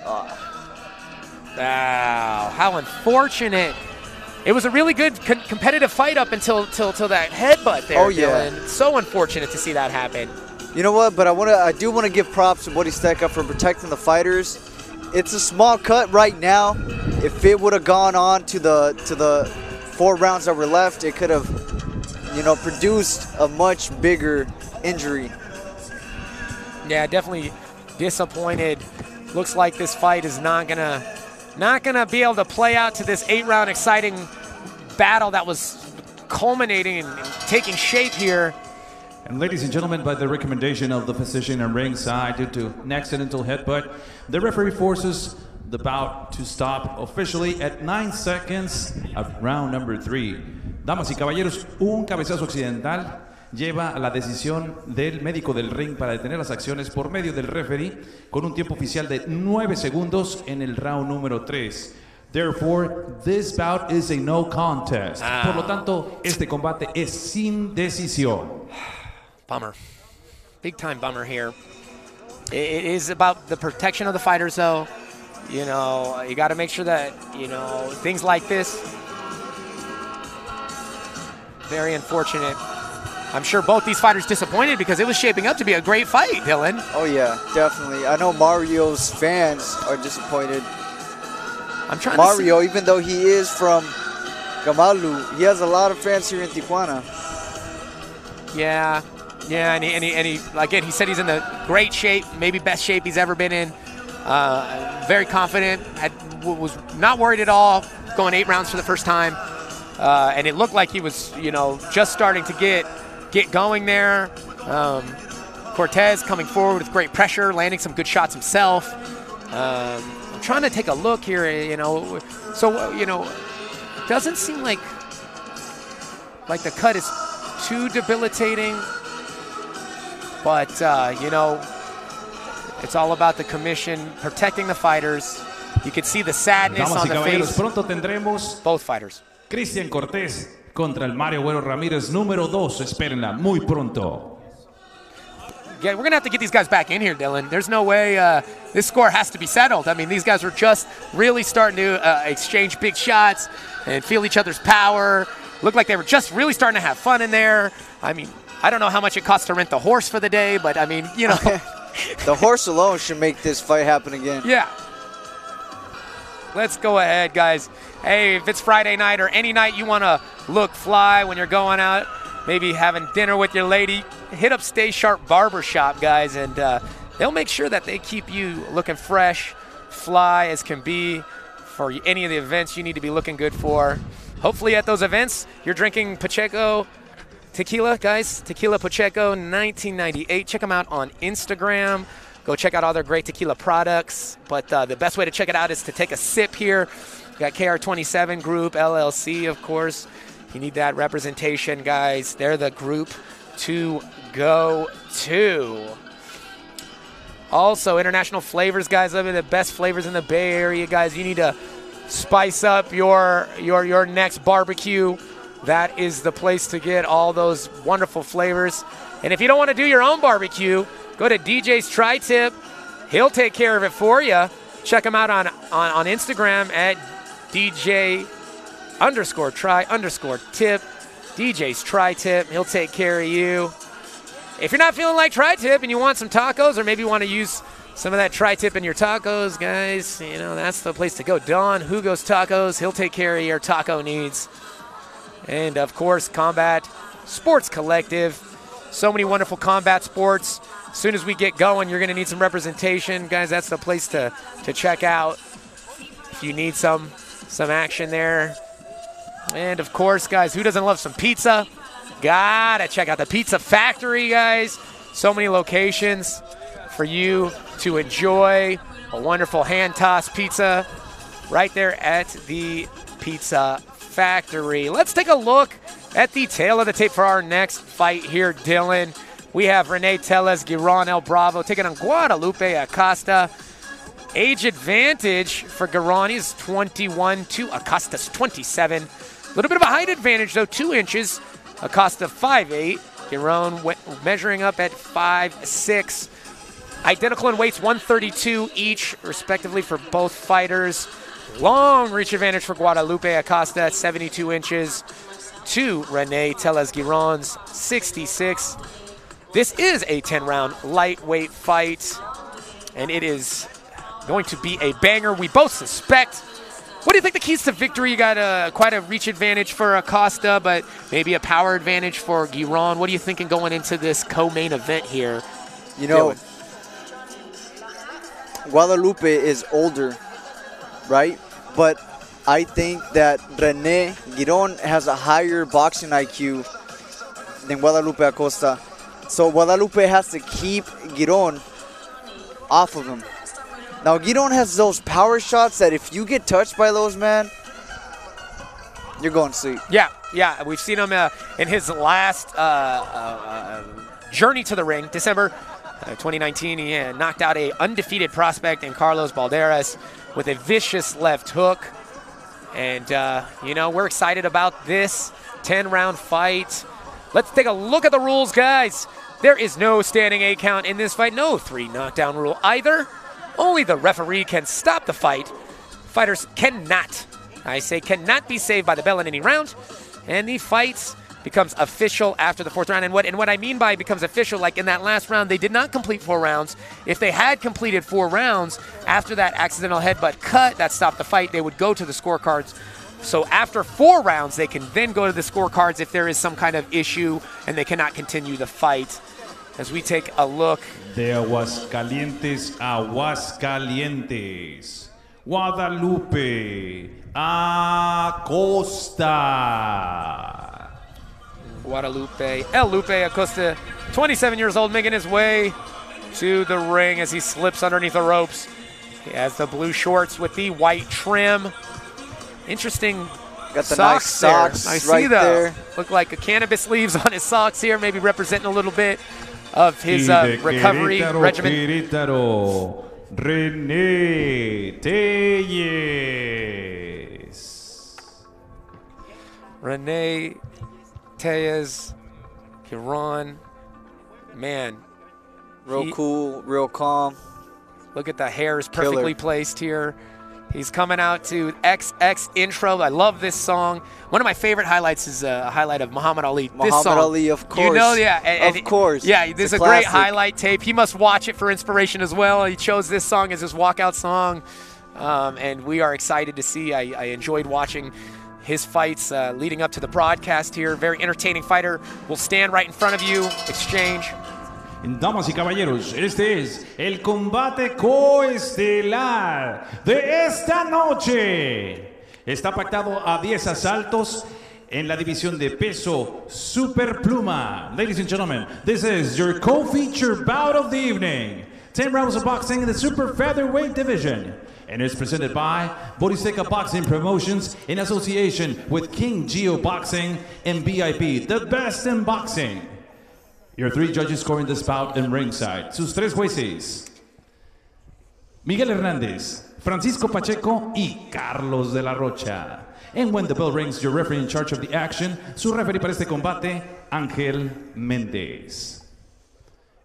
Oh. Wow, how unfortunate. It was a really good con competitive fight up until till till that headbutt there. Oh, yeah. Dylan. So unfortunate to see that happen. You know what? But I want to. I do want to give props to Borizteca for protecting the fighters. It's a small cut right now. If it would have gone on to the to the four rounds that were left, it could have, you know, produced a much bigger injury. Yeah, definitely disappointed. Looks like this fight is not gonna not gonna be able to play out to this eight-round exciting battle that was culminating and taking shape here. And ladies and gentlemen, by the recommendation of the physician and ringside due to an accidental headbutt, the referee forces the bout to stop officially at 9 seconds of round number 3. Damas y caballeros, un cabezazo occidental lleva a la decisión del médico del ring para detener las acciones por medio del referee con un tiempo oficial de 9 segundos en el round número 3. Therefore, this bout is a no contest. Por lo tanto, este combate es sin decisión. Bummer. Big time bummer here. It is about the protection of the fighters, though. You know, you got to make sure that, you know, things like this, very unfortunate. I'm sure both these fighters disappointed because it was shaping up to be a great fight, Dylan. Oh yeah, definitely. I know Mario's fans are disappointed. I'm trying Mario, even though he is from Camalú, he has a lot of fans here in Tijuana. Yeah, yeah, and he, and, he, and he, again, he said he's in the great shape, maybe best shape he's ever been in. Uh, very confident, had, was not worried at all, going eight rounds for the first time. Uh, and it looked like he was, you know, just starting to get get going there. Um, Cortez coming forward with great pressure, landing some good shots himself. Um, I'm trying to take a look here, you know. So, you know, doesn't seem like like the cut is too debilitating, but uh, you know, it's all about the commission protecting the fighters. You could see the sadness Damas on the face. pronto tendremos Both fighters. Cristian Cortés contra el Mario Güero Ramírez número 2. Espérenla muy pronto. Yeah, we're gonna have to get these guys back in here, Dylan. There's no way uh, this score has to be settled. I mean, these guys were just really starting to uh, exchange big shots and feel each other's power. Looked like they were just really starting to have fun in there. I mean, I don't know how much it costs to rent the horse for the day, but I mean, you know, The horse alone should make this fight happen again. yeah. Let's go ahead, guys. Hey, if it's Friday night or any night you want to look fly when you're going out, maybe having dinner with your lady, hit up Stay Sharp Barbershop, guys, and uh, they'll make sure that they keep you looking fresh, fly as can be for any of the events you need to be looking good for. Hopefully, at those events, you're drinking Pacheco tequila, guys. Tequila Pacheco 1998. Check them out on Instagram. Go check out all their great tequila products. But uh, the best way to check it out is to take a sip here. Got KR27 Group, LLC, of course. You need that representation, guys. They're the group to go to. Also, international flavors, guys. Those are the best flavors in the Bay Area, guys. You need to spice up your your your next barbecue. That is the place to get all those wonderful flavors. And if you don't want to do your own barbecue, go to DJ's Tri Tip. He'll take care of it for you. Check him out on, on, on Instagram at DJ underscore try underscore tip. DJ's Tri Tip. He'll take care of you. If you're not feeling like Tri Tip and you want some tacos, or maybe you want to use some of that Tri Tip in your tacos, guys, you know, that's the place to go. Don Hugo's Tacos. He'll take care of your taco needs. And of course, Combat Sports Collective. So many wonderful combat sports. As soon as we get going, you're going to need some representation, guys. That's the place to, to check out if you need some some action there. And of course, guys, who doesn't love some pizza? Gotta check out the Pizza Factory, guys. So many locations for you to enjoy a wonderful hand tossed pizza right there at the Pizza Factory. Let's take a look at the tail of the tape for our next fight here, Dylan. We have Rene Tellez, Giron El Bravo taking on Guadalupe Acosta. Age advantage for Giron, is 21 to Acosta's 27. A little bit of a height advantage, though, two inches. Acosta 5'8. Giron we- measuring up at 5'6. Identical in weights, 132 each, respectively, for both fighters. Long reach advantage for Guadalupe Acosta, 72 inches, to Rene Tellez Giron's 66. This is a 10 round lightweight fight, and it is going to be a banger. We both suspect. What do you think the keys to victory? You got a, quite a reach advantage for Acosta, but maybe a power advantage for Giron. What are you thinking going into this co main event here? You know, Dylan? Guadalupe is older, right? But I think that Rene Giron has a higher boxing IQ than Guadalupe Acosta. So Guadalupe has to keep Giron off of him. Now Giron has those power shots that if you get touched by those, man, you're going to sleep. Yeah, yeah. We've seen him uh, in his last uh, uh, journey to the ring, December uh, 2019. He uh, knocked out a undefeated prospect in Carlos Balderas with a vicious left hook. And, uh, you know, we're excited about this 10 round fight. Let's take a look at the rules, guys. There is no standing eight count in this fight, no three knockdown rule either. Only the referee can stop the fight. Fighters cannot, I say, cannot be saved by the bell in any round. And the fight becomes official after the fourth round. And what and what I mean by becomes official, like in that last round, they did not complete four rounds. If they had completed four rounds after that accidental headbutt cut that stopped the fight, they would go to the scorecards. So after four rounds, they can then go to the scorecards if there is some kind of issue and they cannot continue the fight. As we take a look De Aguascalientes, Aguascalientes. Guadalupe, Acosta. Guadalupe, El Lupe Acosta, 27 years old, making his way to the ring as he slips underneath the ropes. He has the blue shorts with the white trim. Interesting Got the socks, nice socks there. I see right the there. look like a cannabis leaves on his socks here, maybe representing a little bit of his uh, recovery Querétaro, regimen. Querétaro, René Téllez. Rene Tellez, Girón, man, Real He- cool, real calm. Look at the hair is Killer. perfectly placed here. He's coming out to XX intro. I love this song. One of my favorite highlights is uh, a highlight of Muhammad Ali. this Muhammad song, Ali, of course. You know, yeah, and- Of course. Yeah, It's this is a a great highlight tape. He must watch it for inspiration as well. He chose this song as his walkout song, um, and we are excited to see. I, I enjoyed watching his fights uh, leading up to the broadcast here. Very entertaining fighter. Will stand right in front of you. Exchange. Damas y caballeros, este es el combate coestelar de esta noche. Está pactado a 10 asaltos en la división de peso superpluma. Ladies and gentlemen, this is your co-feature bout of the evening. 10 rounds of boxing in the super featherweight division. And it's presented by Borizteca Boxing Promotions in association with King Gio Boxing and BIP, the best in boxing. Your three judges scoring this bout in ringside. Sus tres jueces. Miguel Hernández, Francisco Pacheco y Carlos de la Rocha. And when the bell rings, your referee in charge of the action, su referee para este combate, Ángel Méndez.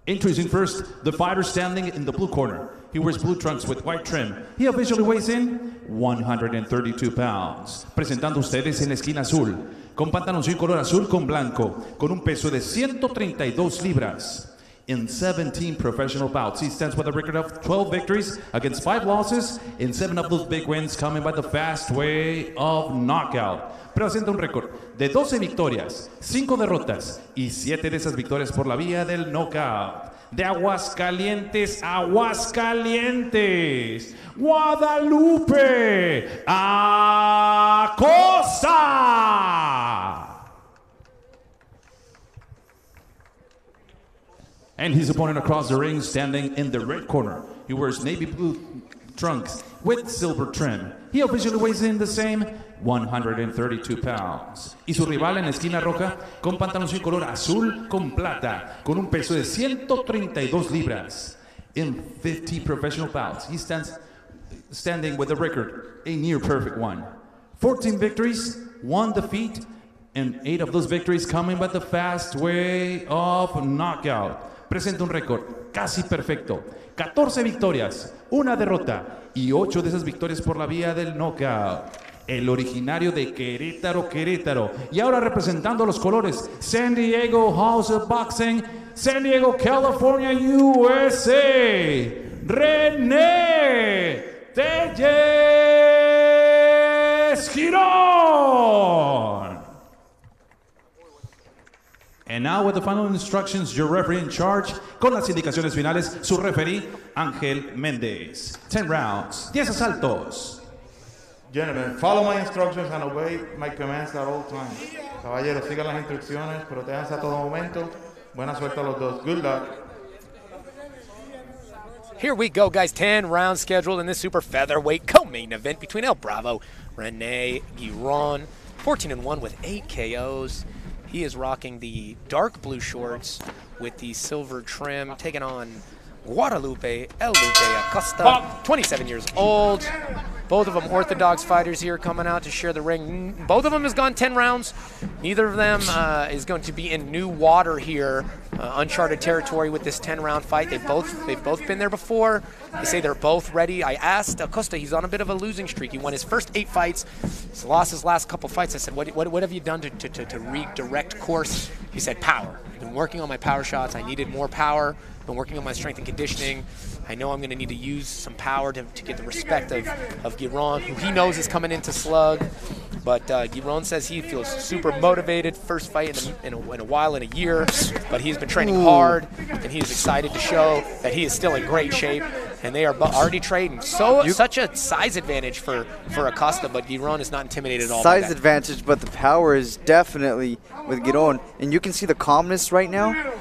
Introducing first, the fighter standing in the blue corner. He wears blue trunks with white trim. He officially weighs in 132 pounds. Presentando ustedes en la esquina azul, con pantaloncillo color azul con blanco, con un peso de 132 libras. In 17 professional bouts, he stands with a record of 12 victories against 5 losses, and 7 of those big wins coming by the fast way of knockout. Presenta un récord de 12 victorias, 5 derrotas y 7 de esas victorias por la vía del knockout. De Aguascalientes, Aguascalientes, Guadalupe, Acosta. And his opponent across the ring standing in the red corner. He wears navy blue trunks with silver trim. He officially weighs in the same 132 pounds. Y su rival en la esquina roja con pantaloncillo color azul con plata, con un peso de 132 libras. In 50 professional bouts, he stands standing with a record, a near perfect one. 14 victories, one defeat, and eight of those victories coming by the fast way of knockout. Presenta un récord casi perfecto. 14 victorias, una derrota y 8 de esas victorias por la vía del knockout. El originario de Querétaro, Querétaro. Y ahora representando los colores San Diego House of Boxing, San Diego, California, USA. René Telles Girón. And now with the final instructions, your referee in charge, con las indicaciones finales, su referee, Ángel Méndez. 10 rounds, 10 asaltos. Gentlemen, follow my instructions and obey my commands at all times. Caballeros, sigan las instrucciones, protéjanse a todo momento. Buena suerte a los dos. Good luck. Here we go, guys. 10 rounds scheduled in this super featherweight co-main event between El Bravo, Rene Giron, 14 and 1 with 8 KOs. He is rocking the dark blue shorts with the silver trim, taking on Guadalupe El Lupe Acosta, 27 years old. Both of them orthodox fighters here coming out to share the ring. Both of them has gone 10 rounds. Neither of them uh, is going to be in new water here, uh, uncharted territory with this 10-round fight. They've both they've both been there before. They say they're both ready. I asked Acosta, he's on a bit of a losing streak. He won his first eight fights. He's lost his last couple fights. I said, what, what, what have you done to, to, to, to redirect course? He said, power. I've been working on my power shots. I needed more power. Been working on my strength and conditioning. I know I'm going to need to use some power to, to get the respect of, of Giron, who he knows is coming into slug. But uh, Giron says he feels super motivated. First fight in a, in a, in a while, in a year. But he's been training hard, and he is excited to show that he is still in great shape. And they are already trading. So such a size advantage for, for Acosta, but Giron is not intimidated at all. by Size advantage, but the power is definitely with Giron. And you can see the calmness right now.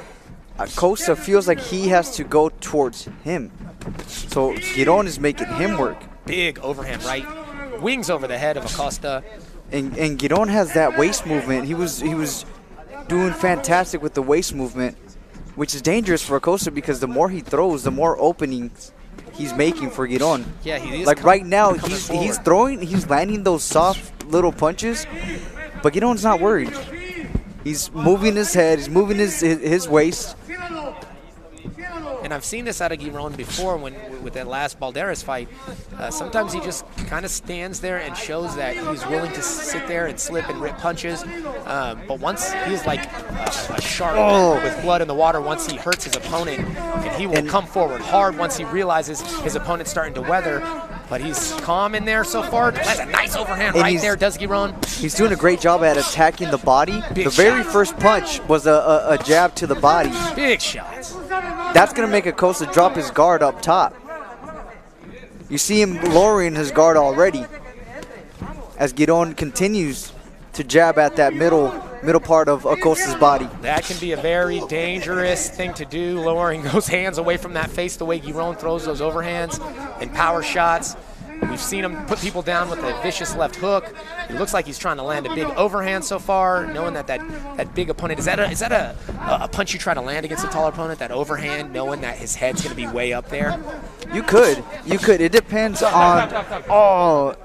Acosta feels like he has to go towards him. So Giron is making him work. Big overhand right. Wings over the head of Acosta. And and Giron has that waist movement. He was he was doing fantastic with the waist movement, which is dangerous for Acosta because the more he throws, the more openings he's making for Giron. Yeah, he is like right now he's forward. he's throwing he's landing those soft little punches, but Giron's not worried. He's moving his head, he's moving his his, his waist. And I've seen this out of Giron before when with that last Balderas fight. Uh, sometimes he just kind of stands there and shows that he's willing to sit there and slip and rip punches. Um, but once he's like a, a shark Oh. with blood in the water, once he hurts his opponent, and he will And- come forward hard once he realizes his opponent's starting to weather. But he's calm in there so far. That's a nice overhand And right there, does Giron. He's doing a great job at attacking the body. Big the very shot. first punch was a, a, a jab to the body. Big shots. That's going to make Acosta drop his guard up top. You see him lowering his guard already as Giron continues to jab at that middle middle part of Acosta's body. That can be a very dangerous thing to do, lowering those hands away from that face the way Giron throws those overhands and power shots. We've seen him put people down with a vicious left hook. It looks like he's trying to land a big overhand so far, knowing that that, that big opponent is that a, is that a, a punch you try to land against a taller opponent? That overhand, knowing that his head's going to be way up there. You could, you could. It depends on. Oh,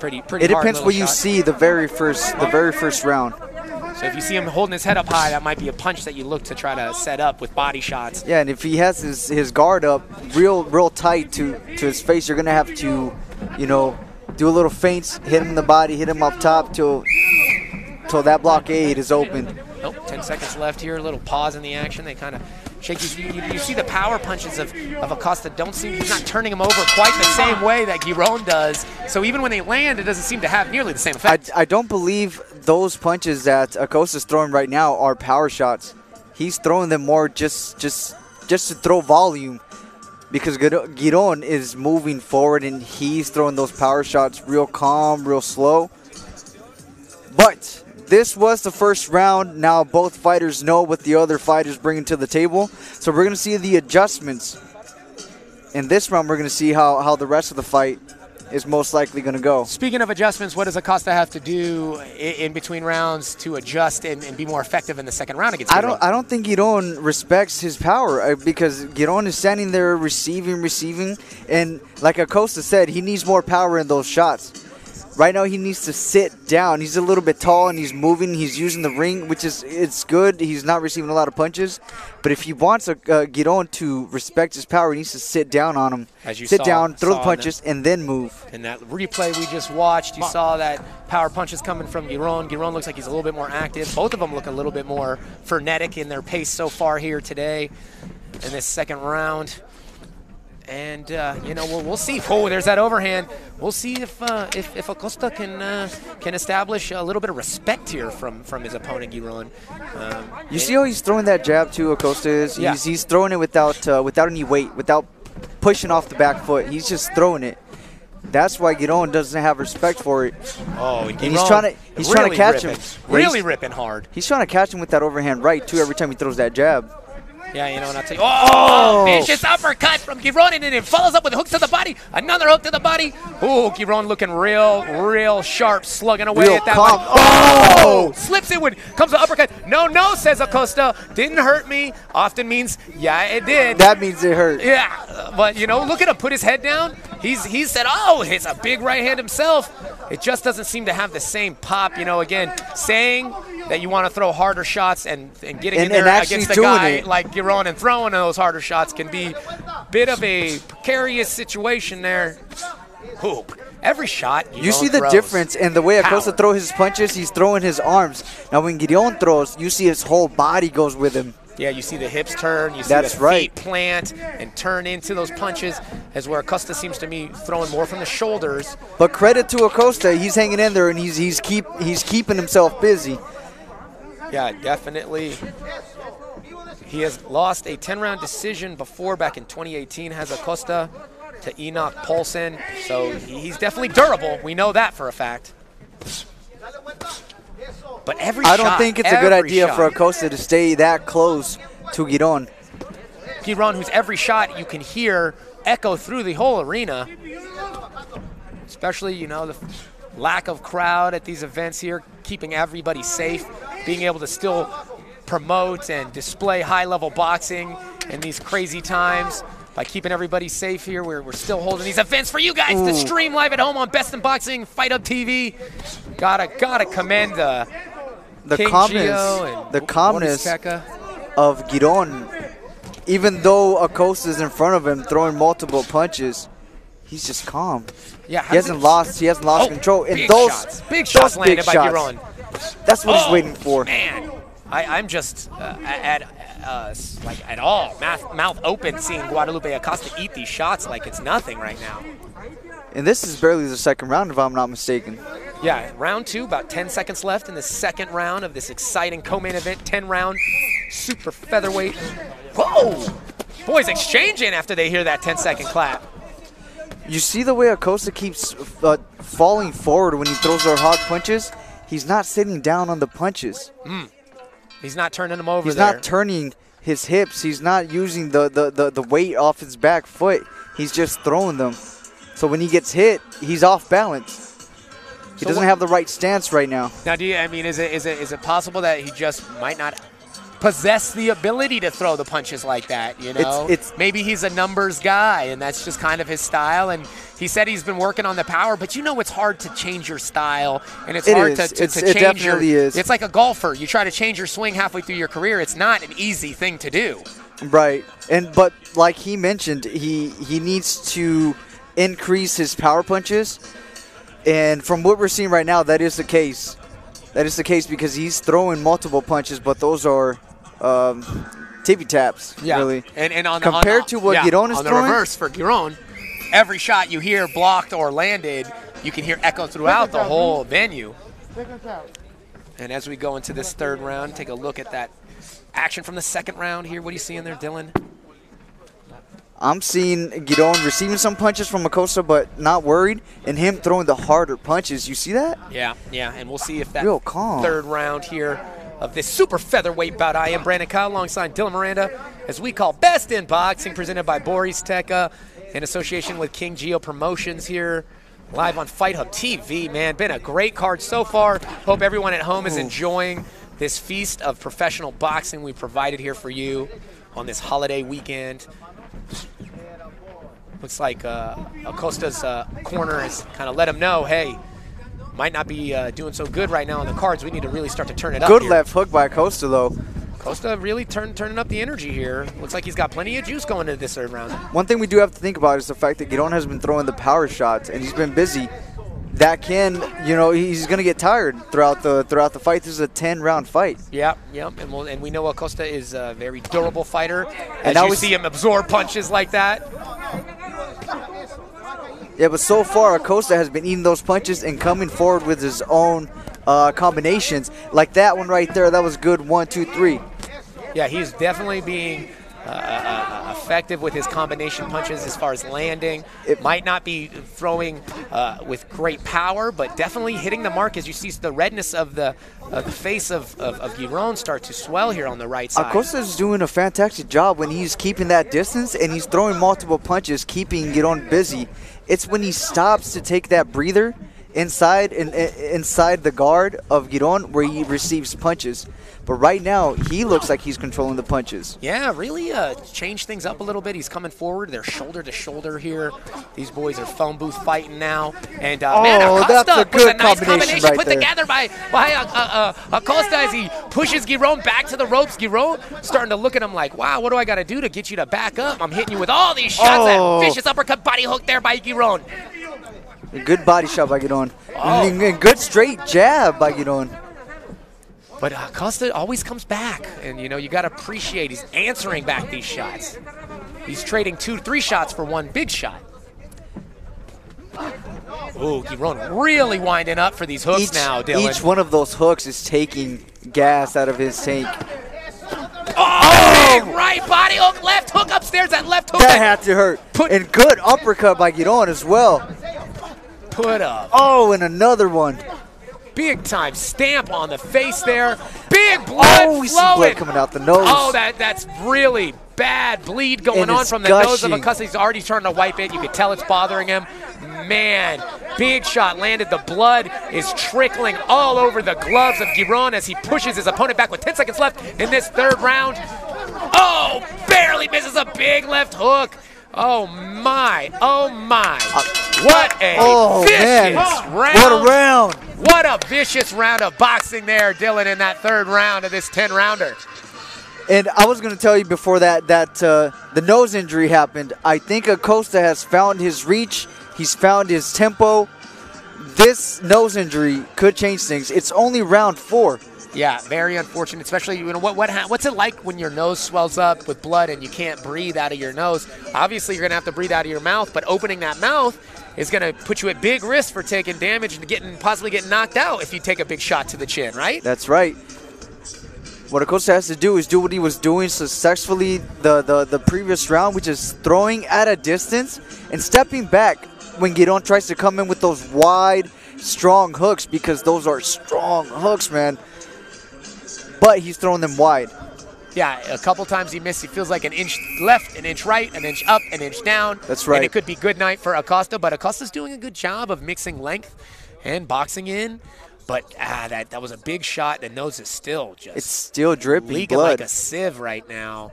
Pretty pretty. it depends what you see the very first the very first round. So if you see him holding his head up high, that might be a punch that you look to try to set up with body shots. Yeah, and if he has his, his guard up real real tight to, to his face, you're gonna have to, you know, do a little feints, hit him in the body, hit him up top till till that blockade is open. Nope, 10 seconds left here. A little pause in the action. They kind of you, you. You see the power punches of, of Acosta don't seem, he's not turning him over quite the same way that Giron does. So even when they land, it doesn't seem to have nearly the same effect. I don't believe those punches that Acosta's throwing right now are power shots. He's throwing them more just just just to throw volume because Giro- Giron is moving forward and he's throwing those power shots real calm, real slow. But this was the first round. Now both fighters know what the other fighters bringing to the table. So we're going to see the adjustments. In this round, we're going to see how, how the rest of the fight is most likely going to go. Speaking of adjustments, what does Acosta have to do i- in between rounds to adjust and, and be more effective in the second round against I Giron? don't. I don't think Giron respects his power uh, because Giron is standing there receiving, receiving, and like Acosta said, he needs more power in those shots. Right now, he needs to sit down. He's a little bit tall and he's moving. He's using the ring, which is it's good. He's not receiving a lot of punches, but if he wants uh, Giron to respect his power, he needs to sit down on him. As you sit saw- down, throw saw the in punches, and then move. In that replay we just watched, you saw that power punches coming from Giron. Giron looks like he's a little bit more active. Both of them look a little bit more frenetic in their pace so far here today in this second round. And uh, you know we'll, we'll see. Oh, there's that overhand. We'll see if uh, if, if Acosta can uh, can establish a little bit of respect here from from his opponent Giron. Um, You see how he's throwing that jab to Acosta is? Yeah. He's, he's throwing it without uh, without any weight, without pushing off the back foot. He's just throwing it. That's why Giron doesn't have respect for it. Oh, and And he's trying to he's trying to catch ripping, him. Really ripping hard. he's trying to catch him with that overhand right too every time he throws that jab. Yeah, you know, and I'll tell you, oh! oh, vicious uppercut from Giron, and then it follows up with hooks to the body, another hook to the body. Ooh, Giron looking real, real sharp, slugging away Real at that calm. one. Oh! oh! Slips it when comes the uppercut. No, no, says Acosta. Didn't hurt me. Often means, yeah, it did. That means it hurt. Yeah, but you know, look at him put his head down. He's he said, "Oh, it's a big right hand himself." It just doesn't seem to have the same pop. You know, again, saying that you want to throw harder shots and, and getting And- in there and against a doing guy it. like Giron and throwing those harder shots can be a bit of a precarious situation there. Hoop. Every shot You Giron see the throws. difference in the way Acosta throws his punches. He's throwing his arms. Now when Giron throws, you see his whole body goes with him. Yeah, you see the hips turn, you see That's the right. feet plant and turn into those punches, as where Acosta seems to be throwing more from the shoulders. But credit to Acosta, he's hanging in there and he's he's keep he's keeping himself busy. Yeah, definitely. He has lost a 10-round decision before back in 2018, has Acosta to Enoch Paulson. So he's definitely durable. We know that for a fact. But every I don't shot, think it's a good idea shot. for Acosta to stay that close to Giron. Giron, who's every shot you can hear echo through the whole arena. Especially, you know, the lack of crowd at these events here, keeping everybody safe, being able to still promote and display high-level boxing in these crazy times. By keeping everybody safe here, we're, we're still holding these events for you guys to stream live at home on Best in Boxing, Fight Hub TV. Gotta gotta commend uh, The King calmness, the calmness of Giron. Even though Acosta's in front of him throwing multiple punches, he's just calm. Yeah, He hasn't lost. He hasn't lost Oh, control. And big those shots. Big those shots landed big by shots, Giron. That's what he's Oh, waiting for. Man, I, I'm just uh, at uh, like at all mouth, mouth open, seeing Guadalupe Acosta eat these shots like it's nothing right now. And this is barely the second round, if I'm not mistaken. Yeah, round two, about 10 seconds left in the second round of this exciting co-main event, 10 round super featherweight. Whoa! Boys exchanging after they hear that 10 second clap. You see the way Acosta keeps uh, falling forward when he throws those hard punches? He's not sitting down on the punches. He's not turning them over He's there. not turning his hips. He's not using the, the, the, the weight off his back foot. He's just throwing them. So when he gets hit, he's off balance. He So doesn't have the right stance right now. Now, do you? I mean, is it is it is it possible that he just might not possess the ability to throw the punches like that? You know, it's- maybe he's a numbers guy, and that's just kind of his style. And he said he's been working on the power, but you know, it's hard to change your style, and it's It hard is. to, to, It's- to it change definitely your. is. It's like a golfer. You try to change your swing halfway through your career. It's not an easy thing to do. Right. And but like he mentioned, he he needs to increase his power punches. And from what we're seeing right now, that is the case. That is the case because he's throwing multiple punches, but those are um, tippy taps, really. And and on Compared on, to what yeah, Giron is on the throwing? reverse for Giron, every shot you hear blocked or landed, you can hear echo throughout the whole venue. And as we go into this third round, take a look at that action from the second round here. What do you see in there, Dylan? I'm seeing Giron receiving some punches from Acosta, but not worried, and him throwing the harder punches. You see that? Yeah, yeah, and we'll see if that Real calm. third round here of this super featherweight bout. I am Brandon Kyle alongside Dylan Miranda, as we call Best in Boxing, presented by Borizteca in association with King Gio Promotions here. Live on Fight Hub TV, man. Been a great card so far. Hope everyone at home is enjoying this feast of professional boxing we provided here for you on this holiday weekend. Looks like uh, Acosta's uh, corner has kind of let him know, hey, might not be uh, doing so good right now on the cards. We need to really start to turn it up. Good here. left hook by Acosta, though. Costa really turn, turning up the energy here. Looks like he's got plenty of juice going into this third round. One thing we do have to think about is the fact that Giron has been throwing the power shots, and he's been busy. That can, you know, he's going to get tired throughout the throughout the fight. This is a 10 round fight. Yep, yep, and we'll, and we know Acosta is a very durable fighter. As now you we see him absorb punches like that. Yeah, but so far Acosta has been eating those punches and coming forward with his own uh, combinations. Like that one right there, that was good. One, two, three. Yeah, he's definitely being uh, uh, effective with his combination punches as far as landing. It- might not be throwing uh, with great power, but definitely hitting the mark as you see the redness of the of the face of, of, of Giron start to swell here on the right side. Acosta's doing a fantastic job when he's keeping that distance and he's throwing multiple punches, keeping Giron busy. It's when he stops to take that breather inside in, in- inside the guard of Giron where he receives punches. But right now, he looks like he's controlling the punches. Yeah, really uh, changed things up a little bit. He's coming forward. They're shoulder to shoulder here. These boys are phone booth fighting now. And uh, man, Oh, Acosta that's a good a nice combination right put there. together by, by uh, uh, uh, Acosta as he pushes Giron back to the ropes. Giron starting to look at him like, wow, what do I got to do to get you to back up? I'm hitting you with all these shots. Oh. That vicious uppercut body hook there by Giron. A good body shot by Giron. Oh. And good straight jab by Giron. But uh, Acosta always comes back, and you know you got to appreciate he's answering back these shots. He's trading two, three shots for one big shot. Ooh, Giron really winding up for these hooks Each, now, Dylan. each one of those hooks is taking gas out of his tank. oh, big right body hook, left hook upstairs. That left hook That had to hurt. Put- and good uppercut by Giron as well. put up. Oh, and another one. Big time stamp on the face there. Big blood Oh, flowing. blood coming out the nose. Oh, that that's really bad bleed going on from the nose of gushing. Acosta. He's already starting to wipe it. You can tell it's bothering him. Man, big shot landed. The blood is trickling all over the gloves of Giron as he pushes his opponent back with 10 seconds left in this third round. Oh, barely misses a big left hook. Oh my, oh my. What a Oh, vicious man. round. What a round. What a vicious round of boxing there, Dylan, in that third round of this 10 rounder. And I was going to tell you before that that uh, the nose injury happened. I think Acosta has found his reach. He's found his tempo. This nose injury could change things. It's only round four. Yeah, very unfortunate. Especially, you know, what what ha- what's it like when your nose swells up with blood and you can't breathe out of your nose? Obviously, you're gonna have to breathe out of your mouth, but opening that mouth is gonna put you at big risk for taking damage and getting possibly getting knocked out if you take a big shot to the chin, right? That's right. What Acosta has to do is do what he was doing successfully the, the, the previous round, which is throwing at a distance and stepping back when Giron tries to come in with those wide, strong hooks because those are strong hooks, man. But he's throwing them wide. Yeah, a couple times he missed. He feels like an inch left, an inch right, an inch up, an inch down. That's right. And it could be good night for Acosta, but Acosta's doing a good job of mixing length and boxing in. But ah, that that was a big shot. The nose is still just It's still dripping leaking blood. like a sieve right now.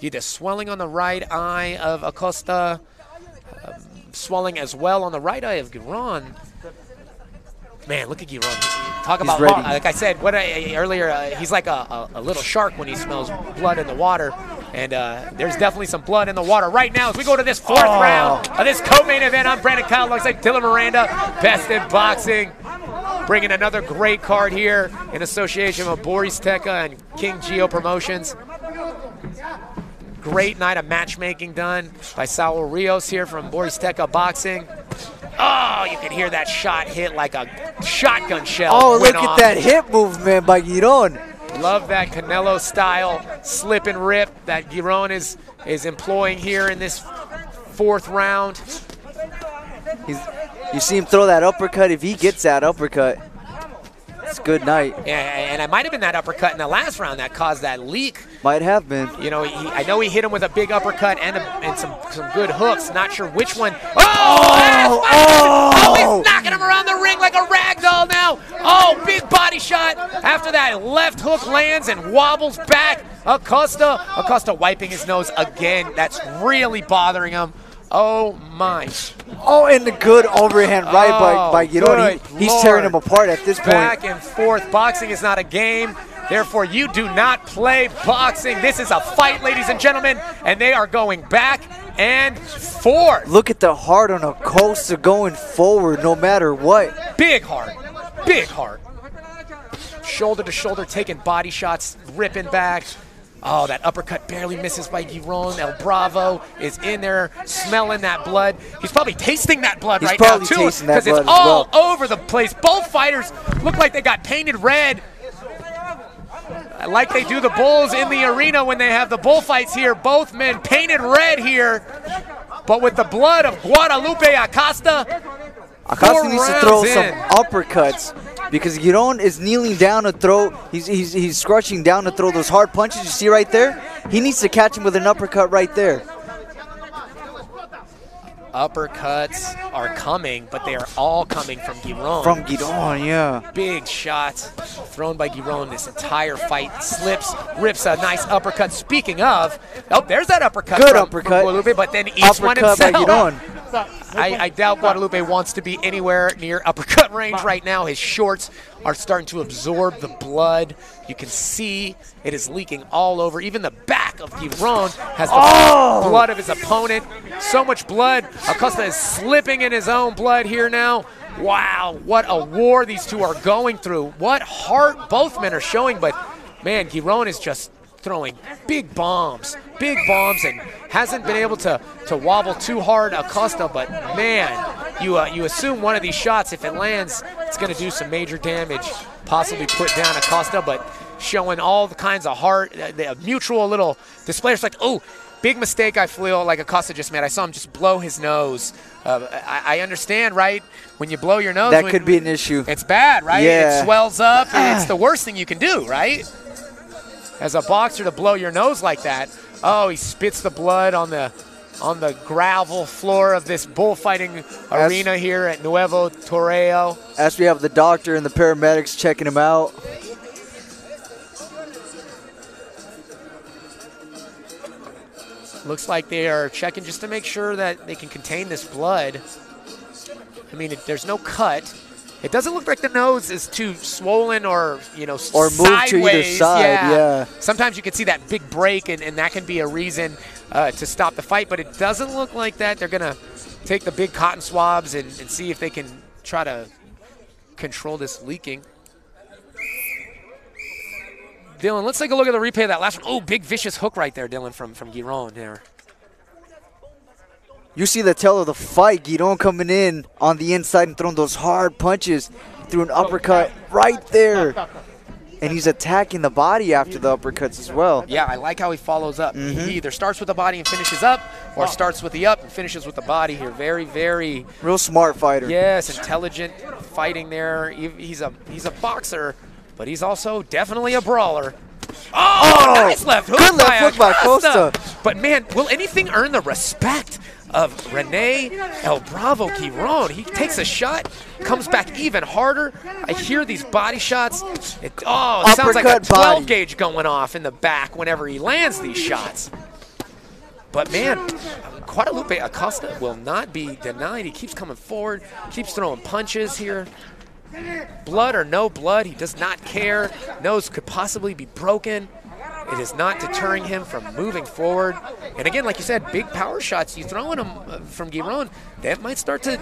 You the swelling on the right eye of Acosta, um, swelling as well on the right eye of Giron. Man, look at Giron. Talk He's about, ready. like I said, what I, earlier, uh, he's like a, a, a little shark when he smells blood in the water. And uh, there's definitely some blood in the water right now as we go to this fourth Oh. round of this co-main event. I'm Brandon Kyle alongside Dylan Miranda, Best in Boxing. Bringing another great card here in association with Borizteca and King Gio Promotions. Great night of matchmaking done by Saul Rios here from Borizteca Boxing. Oh, you can hear that shot hit like a shotgun shell. Oh, look at that hip movement by Giron. Love that Canelo style slip and rip that Giron is is employing here in this fourth round. He's, you see him throw that uppercut. If he gets that uppercut, it's good night. And, and it might have been that uppercut in the last round that caused that leak. Might have been. You know, he, I know he hit him with a big uppercut and, a, and some, some good hooks. Not sure which one. Oh, Oh, oh, oh. he's knocking him around the ring like a rag doll now. Oh, big body shot. After that, left hook lands and wobbles back. Acosta, Acosta wiping his nose again. That's really bothering him. Oh my. Oh, and the good overhand right by, Oh, by Giron. good He, he's tearing Lord. him apart at this point. Back and forth. Boxing is not a game. Therefore, you do not play boxing. This is a fight, ladies and gentlemen, and they are going back and forth. Look at the heart on Acosta going forward no matter what. Big heart. Big heart. Shoulder to shoulder, taking body shots, ripping back. Oh, that uppercut barely misses by Giron. El Bravo is in there smelling that blood. He's probably tasting that blood He's right now, probably too. tasting that it's all over the place. Both fighters look like they got painted red. like they do the bulls in the arena when they have the bullfights here. Both men painted red here, but with the blood of Guadalupe Acosta. Acosta needs to throw rounds some uppercuts because Giron is kneeling down to throw. He's, he's, he's scratching down to throw those hard punches you see right there. He needs to catch him with an uppercut right there. Uppercuts are coming, but they are all coming from Giron. From Giron, yeah. Big shots thrown by Giron this entire fight. Slips, rips a nice uppercut. Speaking of, oh, there's that uppercut. Good from, uppercut. From Guadalupe, but then each one Uppercut by himself. I, I doubt Guadalupe wants to be anywhere near uppercut range right now. His shorts are starting to absorb the blood. You can see it is leaking all over. Even the back of Giron has the Oh! blood of his opponent. So much blood. Acosta is slipping in his own blood here now. Wow, what a war these two are going through. What heart both men are showing, but man, Giron is just throwing big bombs, big bombs, and hasn't been able to, to wobble too hard Acosta, but man, you, uh, you assume one of these shots, if it lands, it's going to do some major damage, possibly put down Acosta, but showing all the kinds of heart, uh, the mutual little display. It's like, oh, big mistake I feel like Acosta just made. I saw him just blow his nose. Uh, I, I understand, right? When you blow your nose, That when- could be an issue. it's bad, right? Yeah. It swells up, and it's the worst thing you can do, right? As a boxer to blow your nose like that. Oh, he spits the blood on the on the gravel floor of this bullfighting arena here at Nuevo Toreo. As we have the doctor and the paramedics checking him out. Looks like they are checking just to make sure that they can contain this blood. I mean, there's no cut. It doesn't look like the nose is too swollen or, you know, Or moved to either sideways. side, yeah. Sometimes you can see that big break, and, and that can be a reason uh, to stop the fight, but it doesn't look like that. They're going to take the big cotton swabs and, and see if they can try to control this leaking. Dylan, let's take a look at the replay of that last one. Oh, big vicious hook right there, Dylan, from, from Giron there. You see the tail of the fight. Giron coming in on the inside and throwing those hard punches. Threw an uppercut right there. And he's attacking the body after the uppercuts as well. Yeah, I like how he follows up. Mhm. He either starts with the body and finishes up, or starts with the up and finishes with the body here. Very, very Real smart fighter. yes, intelligent fighting there. He's a he's a boxer, but he's also definitely a brawler. Oh, Oh, nice left hook good left hook by Costa. But man, will anything earn the respect of Rene El Bravo Giron? He takes a shot, comes back even harder. I hear these body shots. It, oh, it sounds like a 12 body. gauge going off in the back whenever he lands these shots. But man, Guadalupe Acosta will not be denied. He keeps coming forward, keeps throwing punches here. Blood or no blood, he does not care. Nose could possibly be broken. It is not deterring him from moving forward. And again, like you said, big power shots. You throwing them uh, from Giron, that might start to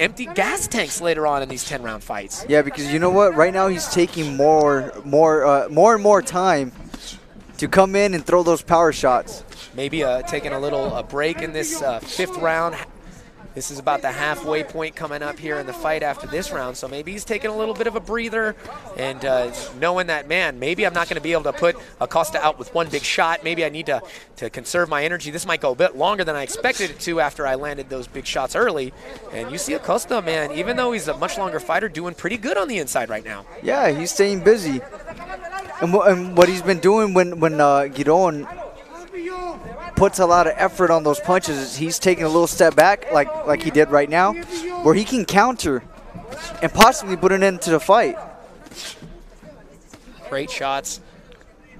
empty gas tanks later on in these 10-round fights. Yeah, because you know what? Right now he's taking more, more, uh, more and more time to come in and throw those power shots. maybe uh, taking a little uh, break in this uh, fifth round. This is about the halfway point coming up here in the fight after this round, so maybe he's taking a little bit of a breather and uh, knowing that, man, maybe I'm not going to be able to put Acosta out with one big shot. Maybe I need to, to conserve my energy. This might go a bit longer than I expected it to after I landed those big shots early. And you see Acosta, man, even though he's a much longer fighter, doing pretty good on the inside right now. Yeah, he's staying busy. And, and what he's been doing when when uh, Giron puts a lot of effort on those punches he's taking a little step back, like like he did right now, where he can counter and possibly put an end to the fight. Great shots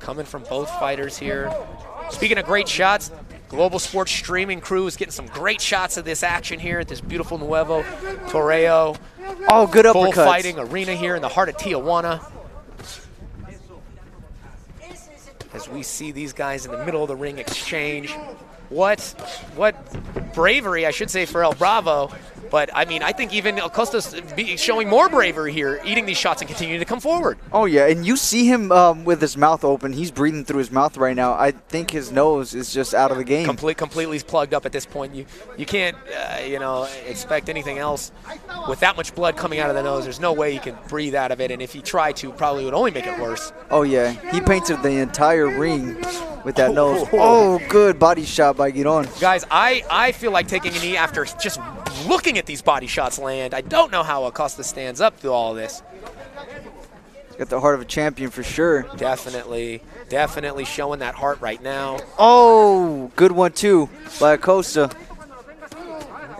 coming from both fighters here. Speaking of great shots, Global Sports streaming crew is getting some great shots of this action here at this beautiful Nuevo Toreo Oh, good uppercuts. bullfighting arena here in the heart of Tijuana. As we see these guys in the middle of the ring exchange. What what bravery, I should say, for El Bravo. But I mean, I think even Acosta's be showing more bravery here, eating these shots and continuing to come forward. Oh yeah, and you see him um, with his mouth open. He's breathing through his mouth right now. I think his nose is just out of the game. Complete, completely plugged up at this point. You, you can't, uh, you know, expect anything else with that much blood coming out of the nose. There's no way he can breathe out of it, and if he tried to, probably would only make it worse. Oh yeah, he painted the entire ring with that nose. Oh, good body shot by Giron. Guys, I, I feel like taking a knee after just looking at these body shots land. I don't know how Acosta stands up through all this. Got the heart of a champion for sure. Definitely, definitely showing that heart right now. Oh, good one too by Acosta.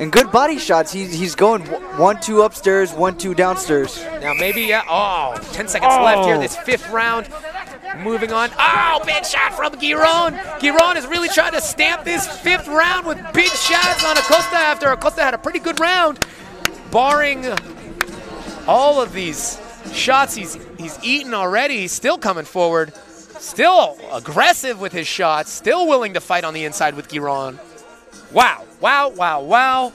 And good body shots. He's, he's going one, two upstairs, one, two downstairs. Now maybe, yeah. Oh, 10 seconds oh. left here, oh. this fifth round. Moving on. Oh, big shot from Giron. Giron is really trying to stamp this fifth round with big shots on Acosta after Acosta had a pretty good round. Barring all of these shots he's, he's eaten already, he's still coming forward. Still aggressive with his shots. Still willing to fight on the inside with Giron. Wow, wow, wow, wow.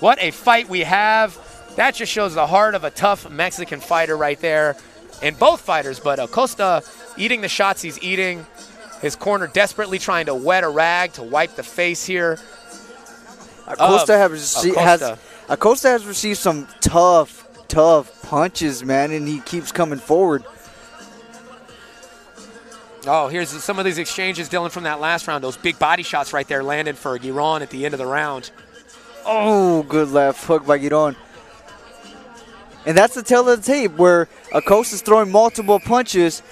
What a fight we have. That just shows the heart of a tough Mexican fighter right there. In both fighters, but Acosta eating the shots he's eating. His corner desperately trying to wet a rag to wipe the face here. Acosta, has, Acosta. has, Acosta has received some tough, tough punches, man, and he keeps coming forward. Oh, here's some of these exchanges, Dylan, from that last round. Those big body shots right there landed for Giron at the end of the round. Oh, good left hook by Giron. And that's the tail of the tape where Acosta's throwing multiple punches,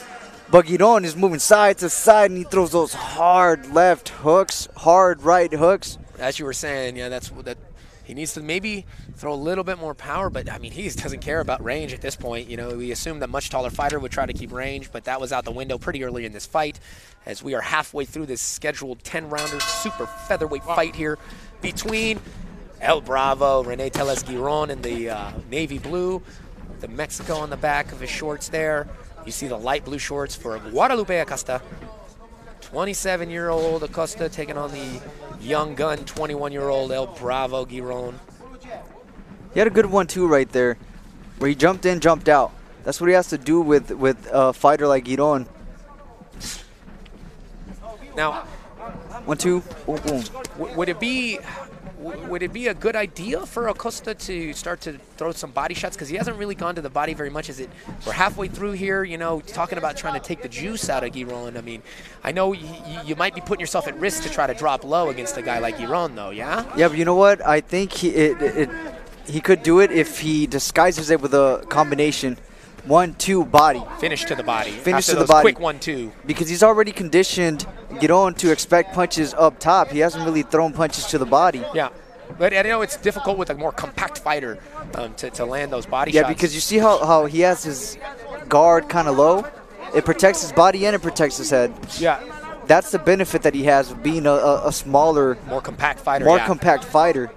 but Giron is moving side to side and he throws those hard left hooks, hard right hooks. As you were saying, yeah, that's what that he needs to maybe throw a little bit more power, but I mean, he doesn't care about range at this point. You know, we assumed that much taller fighter would try to keep range, but that was out the window pretty early in this fight as we are halfway through this scheduled 10-rounder super featherweight fight here between El Bravo, Rene Tellez Giron in the uh, navy blue, the Mexico on the back of his shorts there. You see the light blue shorts for Guadalupe Acosta. 27-year-old Acosta taking on the young gun 21-year-old El Bravo Giron. He had a good one too right there, where he jumped in, jumped out. That's what he has to do with with a fighter like Giron. Now, one two, boom, boom. would it be would it be a good idea for Acosta to start to throw some body shots? Because he hasn't really gone to the body very much. Is it we're halfway through here, you know, talking about trying to take the juice out of Giron. I mean, I know you might be putting yourself at risk to try to drop low against a guy like Giron, though, yeah? Yeah, but you know what? I think he, it, it, he could do it if he disguises it with a combination one two body. Finish to the body. Finish to the body. Quick one two. Because he's already conditioned Giron to expect punches up top. He hasn't really thrown punches to the body. Yeah. But I know it's difficult with a more compact fighter um, to, to land those body yeah, shots. Yeah, because you see how, how he has his guard kind of low? It protects his body and it protects his head. Yeah. That's the benefit that he has of being a, a, a smaller, more compact fighter. More yeah. compact fighter.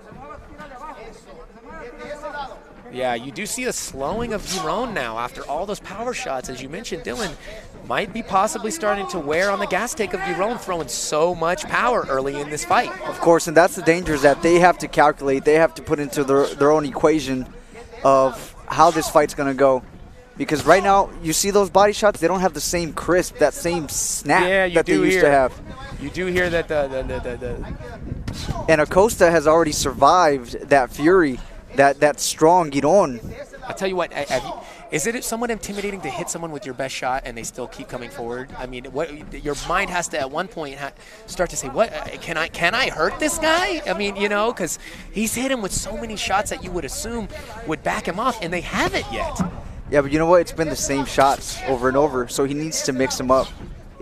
Yeah, you do see a slowing of Giron now after all those power shots, as you mentioned, Dylan might be possibly starting to wear on the gas tank of Giron throwing so much power early in this fight. Of course, and that's the danger is that they have to calculate, they have to put into their, their own equation of how this fight's going to go. Because right now, you see those body shots, they don't have the same crisp, that same snap yeah, that they used hear, to have. You do hear that the, the, the, the, the And Acosta has already survived that fury that that strong Giron. I tell you what, you, is it somewhat intimidating to hit someone with your best shot and they still keep coming forward? I mean, what your mind has to at one point start to say, "What uh, can I can I hurt this guy?" I mean, you know, because he's hit him with so many shots that you would assume would back him off, and they haven't yet. Yeah, but you know what? It's been the same shots over and over, so he needs to mix them up,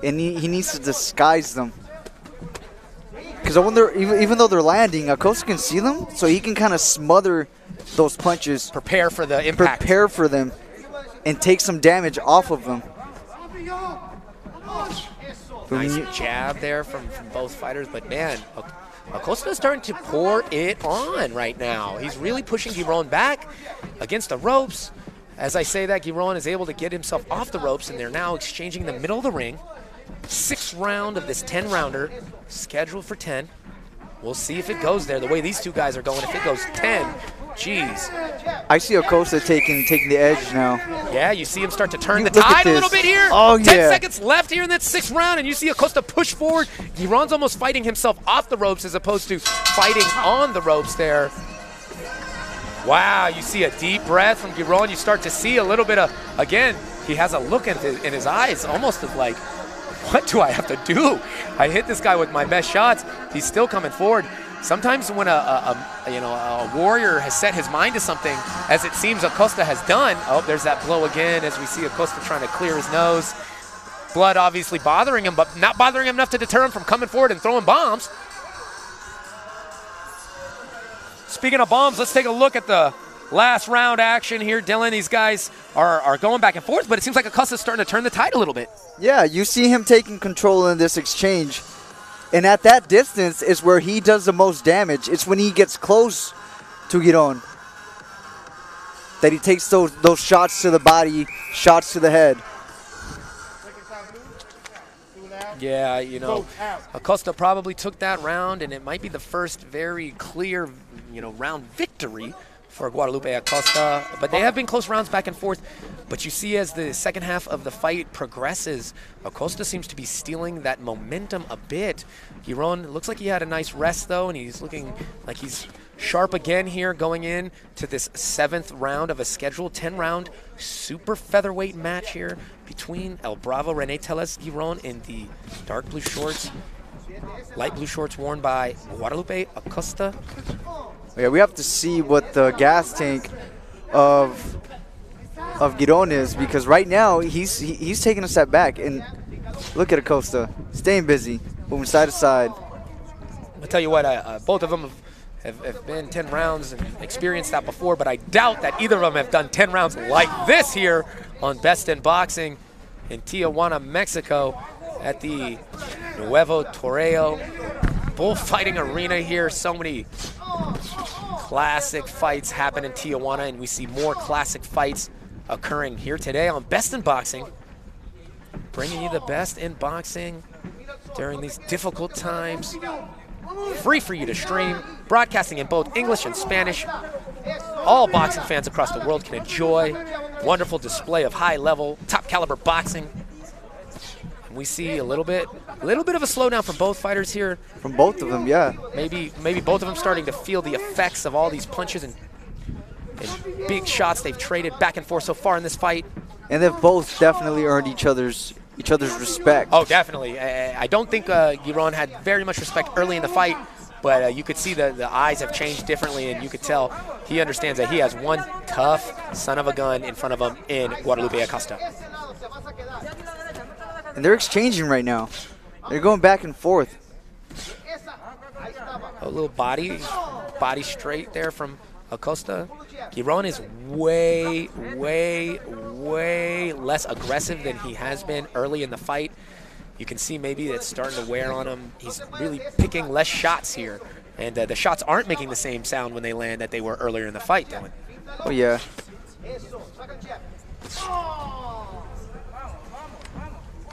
and he, he needs to disguise them. Because when they're even, even though they're landing, Acosta can see them, so he can kind of smother those punches. Prepare for the impact. Prepare for them and take some damage off of them. Nice jab there from, from both fighters, but man, Acosta is starting to pour it on right now. He's really pushing Giron back against the ropes. As I say that, Giron is able to get himself off the ropes, and they're now exchanging the middle of the ring. Sixth round of this 10-rounder, scheduled for 10. We'll see if it goes there. The way these two guys are going, if it goes 10, geez. I see Acosta taking taking the edge now. Yeah, you see him start to turn You the tide a little bit here. Oh, 10 yeah. seconds left here in that sixth round, and you see Acosta push forward. Giron's almost fighting himself off the ropes as opposed to fighting on the ropes there. Wow, you see a deep breath from Giron. You start to see a little bit of, again, he has a look in his, in his eyes almost of like, what do I have to do? I hit this guy with my best shots. He's still coming forward. Sometimes when a, a, a you know a warrior has set his mind to something, as it seems Acosta has done. Oh, there's that blow again as we see Acosta trying to clear his nose. Blood obviously bothering him, but not bothering him enough to deter him from coming forward and throwing bombs. Speaking of bombs, let's take a look at the last round action here. Dylan, these guys are, are going back and forth, but it seems like Acosta's starting to turn the tide a little bit. Yeah, you see him taking control in this exchange. And at that distance is where he does the most damage. It's when he gets close to Giron that he takes those those shots to the body, shots to the head. Yeah, you know, Acosta probably took that round, and it might be the first very clear, you know, round victory for Guadalupe Acosta. But they have been close rounds back and forth. But you see, as the second half of the fight progresses, Acosta seems to be stealing that momentum a bit. Giron looks like he had a nice rest though, and he's looking like he's sharp again here going in to this seventh round of a scheduled 10 round super featherweight match here between El Bravo Rene Tellez Giron in the dark blue shorts, light blue shorts worn by Guadalupe Acosta. Yeah, we have to see what the gas tank of of Giron is because right now he's he, he's taking a step back and look at Acosta staying busy, moving side to side. I'll tell you what, uh, both of them have, have, been 10 rounds and experienced that before, but I doubt that either of them have done 10 rounds like this here on Best in Boxing in Tijuana, Mexico at the Nuevo Toreo bullfighting arena here. So many classic fights happen in Tijuana, and we see more classic fights occurring here today on Best in Boxing, bringing you the best in boxing during these difficult times. Free for you to stream, broadcasting in both English and Spanish. All boxing fans across the world can enjoy. Wonderful display of high level, top caliber boxing. We see a little bit, a little bit of a slowdown from both fighters here. From both of them, yeah. Maybe, maybe both of them starting to feel the effects of all these punches and, and big shots they've traded back and forth so far in this fight. And they've both definitely earned each other's each other's respect. Oh, definitely. I, I don't think uh, Giron had very much respect early in the fight, but uh, you could see the, the eyes have changed differently, and you could tell he understands that he has one tough son of a gun in front of him in Guadalupe Acosta. And they're exchanging right now. They're going back and forth. A little body, body straight there from Acosta. Giron is way, way, way less aggressive than he has been early in the fight. You can see maybe it's starting to wear on him. He's really picking less shots here. And uh, the shots aren't making the same sound when they land that they were earlier in the fight, Dylan. Oh yeah.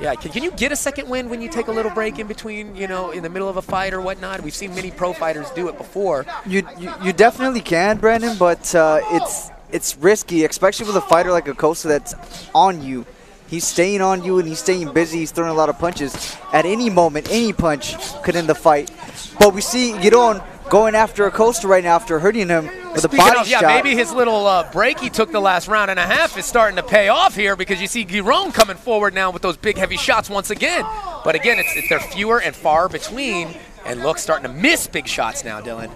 Yeah, can, can you get a second win when you take a little break in between, you know, in the middle of a fight or whatnot? We've seen many pro fighters do it before. You you, you definitely can, Brandon, but uh, it's it's risky, especially with a fighter like Acosta that's on you. He's staying on you and he's staying busy. He's throwing a lot of punches. At any moment, any punch could end the fight. But we see Giron going after Acosta right now after hurting him with a body of, yeah, shot. maybe his little uh, break he took the last round and a half is starting to pay off here because you see Giron coming forward now with those big heavy shots once again. But again, it's, it's they're fewer and far between, and look starting to miss big shots now, Dylan.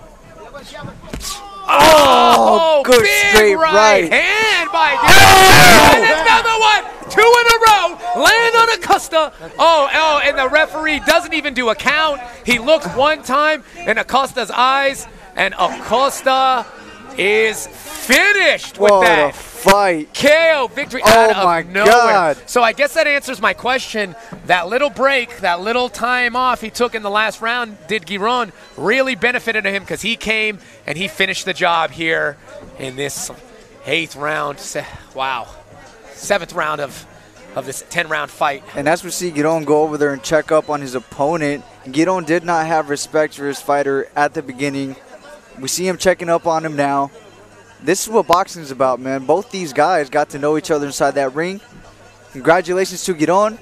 Oh, oh, good big straight right, right. hand by Dylan. And another one, two in a row, land on Acosta. Oh, oh, and the referee doesn't even do a count. He looks one time in Acosta's eyes, and Acosta is finished with What that. Fight. KO victory Oh out of nowhere. God. So I guess that answers my question. That little break, that little time off he took in the last round, did Giron really benefited him because he came and he finished the job here in this eighth round. Wow, seventh round of of this 10 round fight. And as we see Giron go over there and check up on his opponent, Giron did not have respect for his fighter at the beginning. We see him checking up on him now. This is what boxing is about, man. Both these guys got to know each other inside that ring. Congratulations to Giron.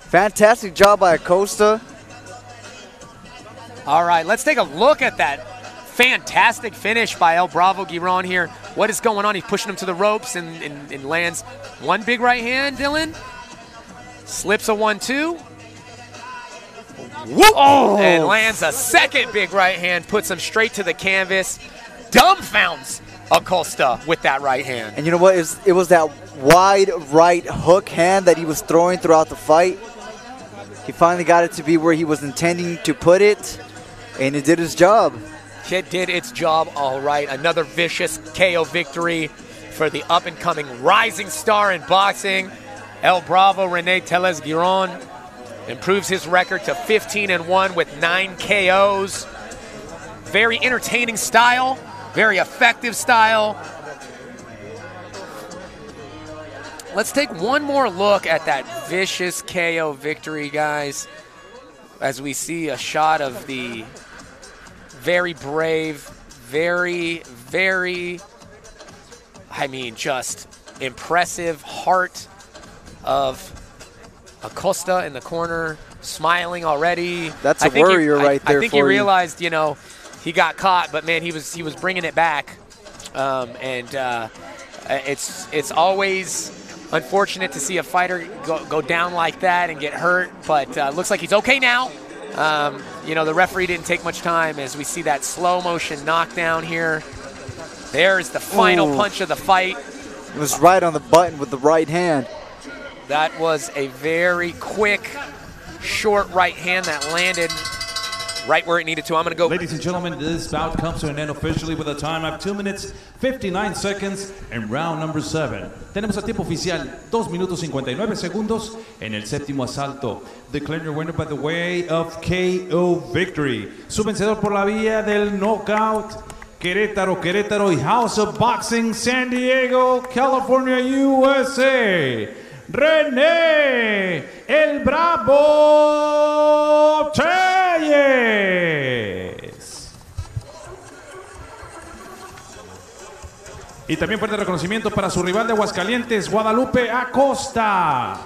Fantastic job by Acosta. All right, let's take a look at that fantastic finish by El Bravo Giron here. What is going on? He's pushing him to the ropes and, and, and lands one big right hand, Dylan. Slips a one-two. Whoop! Oh. And lands a second big right hand, puts him straight to the canvas. Dumbfounds Acosta with that right hand. And you know what? It was, it was that wide right hook hand that he was throwing throughout the fight. He finally got it to be where he was intending to put it, and it did his job. It did its job all right. Another vicious KO victory for the up and coming rising star in boxing. El Bravo Rene Tellez Giron improves his record to 15 and 1 with 9 KOs. Very entertaining style, very effective style. Let's take one more look at that vicious KO victory, guys, as we see a shot of the very brave, very, very, I mean, just impressive heart of Acosta in the corner, smiling already. That's a warrior right I, there I think he you. realized, you know, he got caught, but man, he was he was bringing it back, um, and uh, it's it's always unfortunate to see a fighter go, go down like that and get hurt, but uh, looks like he's okay now. Um, you know, the referee didn't take much time as we see that slow motion knockdown here. There's the final Ooh. punch of the fight. It was right on the button with the right hand. That was a very quick, short right hand that landed right where it needed to. I'm going to go. Ladies and gentlemen, this bout comes to an end officially with a time of 2 minutes 59 seconds in round number 7. Tenemos a tiempo oficial 2 minutos 59 segundos en el séptimo asalto. Declare your winner by the way of KO victory. Su vencedor por la vía del knockout. Querétaro, Querétaro y House of Boxing San Diego, California, USA. René El Bravo Y también fuerte reconocimiento para su rival de Aguascalientes, Guadalupe Acosta.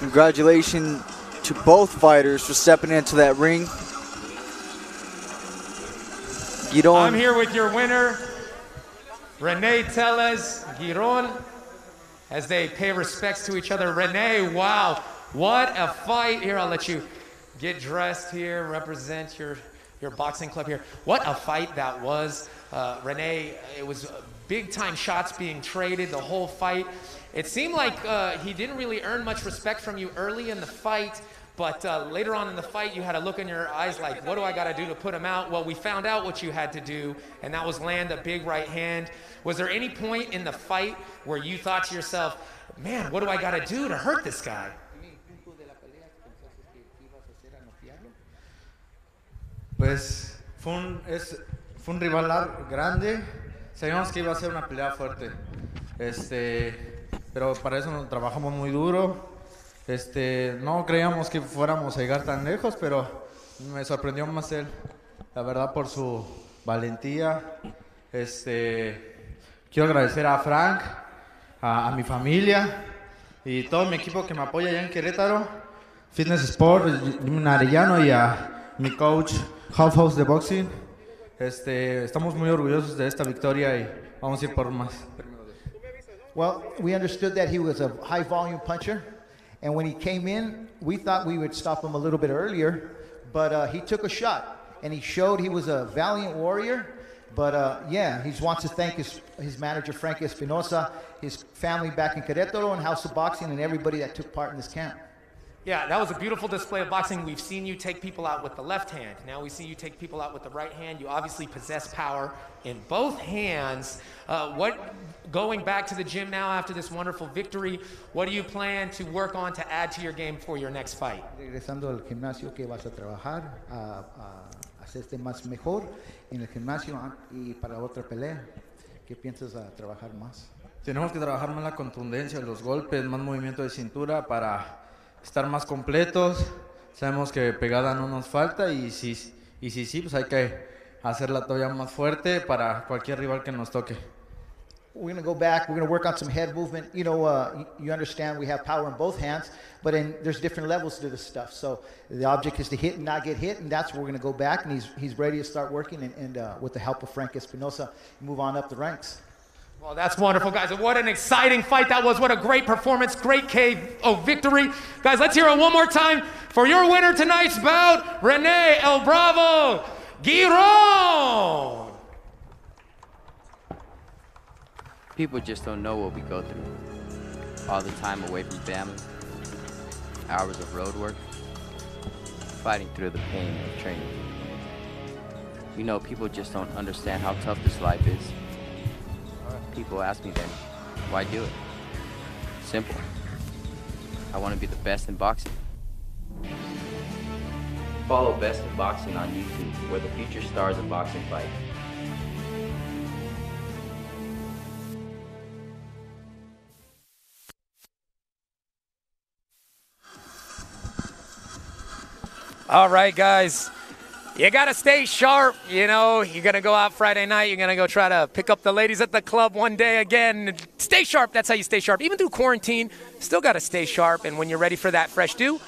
Congratulations to both fighters for stepping into that ring. Giron, I'm here with your winner, Rene Tellez Giron, as they pay respects to each other. Rene, wow, what a fight. Here, I'll let you get dressed here, represent your, your boxing club here. What a fight that was. Uh, Rene, it was big time shots being traded the whole fight. It seemed like uh, he didn't really earn much respect from you early in the fight. But uh, later on in the fight, you had a look in your eyes like, what do I got to do to put him out? Well, we found out what you had to do, and that was land a big right hand. Was there any point in the fight where you thought to yourself, man, what do I got to do to hurt this guy? Pues fue un, es, fue un rival grande. Sabíamos que iba a ser una pelea fuerte. Este, pero para eso trabajamos muy duro. Este, no creíamos que fuéramos a llegar tan lejos, pero me sorprendió más él. La verdad por su valentía. Este, quiero agradecer a Frank, a, a mi familia y todo mi equipo que me apoya allá en Querétaro. Fitness Sport, Jimmy Arellano y a mi coach, Half House de Boxing. Este, estamos muy orgullosos de esta victoria y vamos a ir por más. Well, we understood that he was a high volume puncher. And when he came in, we thought we would stop him a little bit earlier. But uh, he took a shot and he showed he was a valiant warrior. But uh, yeah, he wants to thank his, his manager, Frank Espinosa, his family back in Querétaro and House of Boxing, and everybody that took part in this camp. Yeah, that was a beautiful display of boxing. We've seen you take people out with the left hand. Now we see you take people out with the right hand. You obviously possess power in both hands. Uh, what, going back to the gym now after this wonderful victory, what do you plan to work on to add to your game for your next fight? Regresando al gimnasio, ¿qué vas a trabajar? A, a hacerte más mejor en el gimnasio ah, y para otra pelea. ¿Qué piensas a trabajar más? Tenemos que trabajar más la contundencia, los golpes, más movimiento de cintura para estar más completos. Sabemos que pegada no nos falta y si, y si sí, pues hay que hacerla todavía más fuerte para cualquier rival que nos toque. We're going to go back. We're going to work on some head movement. You know, uh, you, understand we have power in both hands, but in, there's different levels to this stuff. So the object is to hit and not get hit, and that's where we're going to go back. And he's, he's ready to start working, and, and uh, with the help of Frank Espinosa, move on up the ranks. Well, that's wonderful, guys. What an exciting fight that was. What a great performance. Great KO victory. Guys, let's hear it one more time for your winner tonight's bout, Rene El Bravo Giron. People just don't know what we go through. All the time away from family, hours of road work, fighting through the pain of training. You know, people just don't understand how tough this life is. People ask me then, why do it? Simple. I want to be the best in boxing. Follow Best in Boxing on YouTube, where the future stars of boxing fight. All right, guys. You got to stay sharp. You know, you're going to go out Friday night. You're going to go try to pick up the ladies at the club one day again. Stay sharp. That's how you stay sharp. Even through quarantine, still got to stay sharp. And when you're ready for that fresh dew,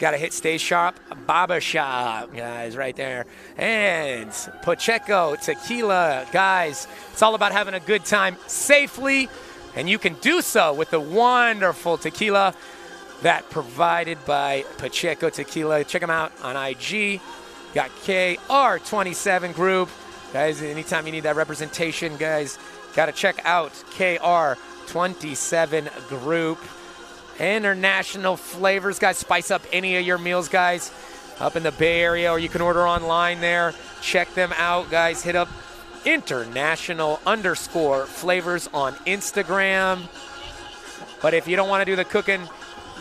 got to hit Stay Sharp Baba Shop, guys, right there. And Pacheco Tequila, guys. It's all about having a good time safely. And you can do so with the wonderful tequila that provided by Pacheco Tequila. Check them out on IG. Got KR27 Group. Guys, anytime you need that representation, guys, got to check out KR27 Group. International flavors, guys. Spice up any of your meals, guys, up in the Bay Area, or you can order online there. Check them out, guys. Hit up international underscore flavors on Instagram. But if you don't want to do the cooking,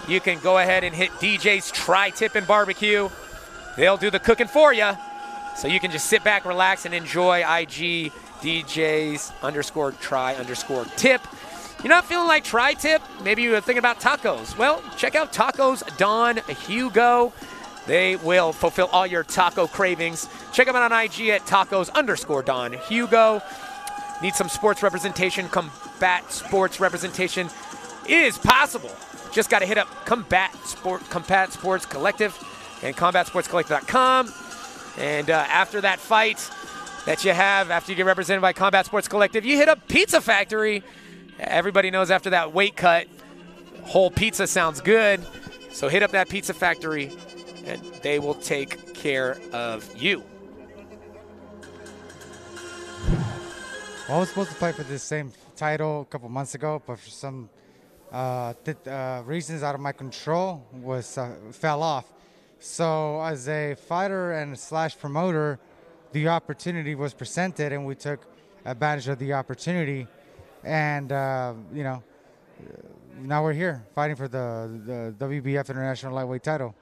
you can go ahead and hit DJ's Tri Tip and Barbecue. They'll do the cooking for you. So you can just sit back, relax, and enjoy IG DJ's underscore try underscore tip. You're not feeling like tri tip? Maybe you're thinking about tacos. Well, check out Tacos Don Hugo. They will fulfill all your taco cravings. Check them out on IG at tacos underscore Don Hugo. Need some sports representation? Combat sports representation is possible. Just got to hit up Combat Sport Combat Sports Collective and combatsportscollective.com. And uh, after that fight that you have, after you get represented by Combat Sports Collective, you hit up Pizza Factory. Everybody knows after that weight cut, whole pizza sounds good. So hit up that Pizza Factory, and they will take care of you. Well, I was supposed to fight for this same title a couple months ago, but for some uh, th- uh, reasons out of my control, was uh, fell off. So, as a fighter and slash promoter, the opportunity was presented, and we took advantage of the opportunity. And uh, you know, now we're here fighting for the, the WBF International Lightweight title.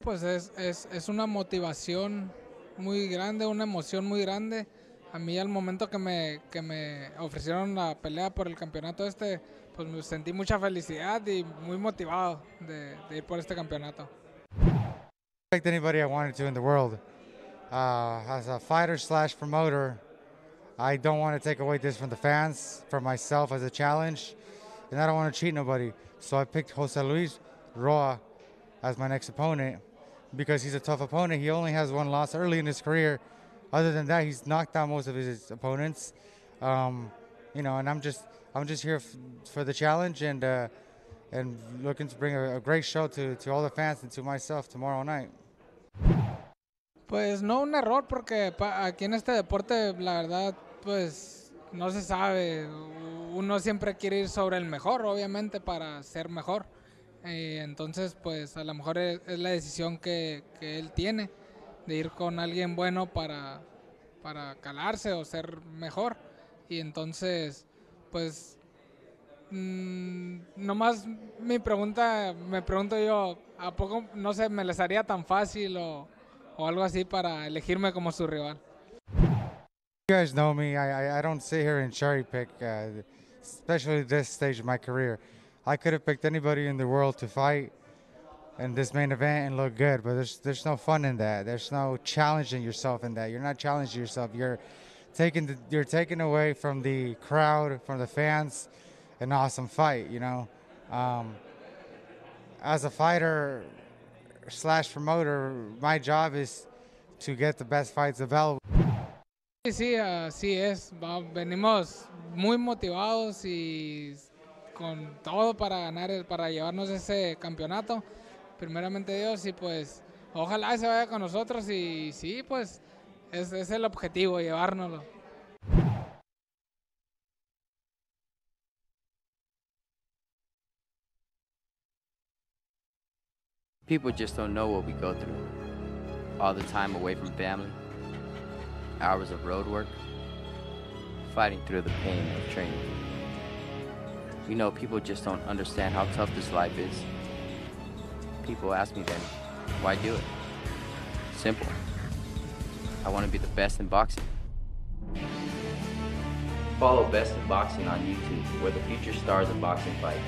Pues es, es, es una motivación muy grande, una emoción muy grande. A mí al momento que me, que me ofrecieron la pelea por el campeonato este, pues me sentí mucha felicidad y muy motivado de, de ir por este campeonato. Like anybody I wanted to in the world. Uh, as a fighter slash promoter, I don't want to take away this from the fans, from myself as a challenge, and I don't want to cheat nobody. So I picked Jose Luis Roa as my next opponent because he's a tough opponent. He only has one loss early in his career. Other than that, he's knocked out most of his opponents. Um, you know, and I'm just I'm just here for the challenge and uh, and looking to bring a, a great show to, to all the fans and to myself tomorrow night. Pues no un error porque aquí en este deporte la verdad pues no se sabe. Uno siempre quiere ir sobre el mejor, obviamente, para ser mejor. Eh, entonces, pues a lo mejor es, es la decisión que, que él tiene de ir con alguien bueno para, para calarse o ser mejor. Y entonces, pues, mm, nomás mi pregunta, me pregunto yo, ¿a poco no sé, me les haría tan fácil o, o algo así para elegirme como su rival? You guys know me. I, I, I don't sit here and cherry pick, uh, especially this stage of my career. I could have picked anybody in the world to fight in this main event and look good, but there's there's no fun in that. There's no challenging yourself in that. You're not challenging yourself. You're taking the, you're taking away from the crowd, from the fans, an awesome fight. You know, um, as a fighter slash promoter, my job is to get the best fights available. Sí, sí, así es. Venimos muy motivados y con todo para ganar, el- para llevarnos ese campeonato. Primeramente Dios y pues ojalá se vaya con nosotros y sí, pues es, es el objetivo, llevárnoslo. People just don't know what we go through. All the time away from family, hours of road work, fighting through the pain of training. You know, people just don't understand how tough this life is. People ask me then, why do it? Simple. I want to be the best in boxing. Follow Best in Boxing on YouTube, where the future stars of boxing fight.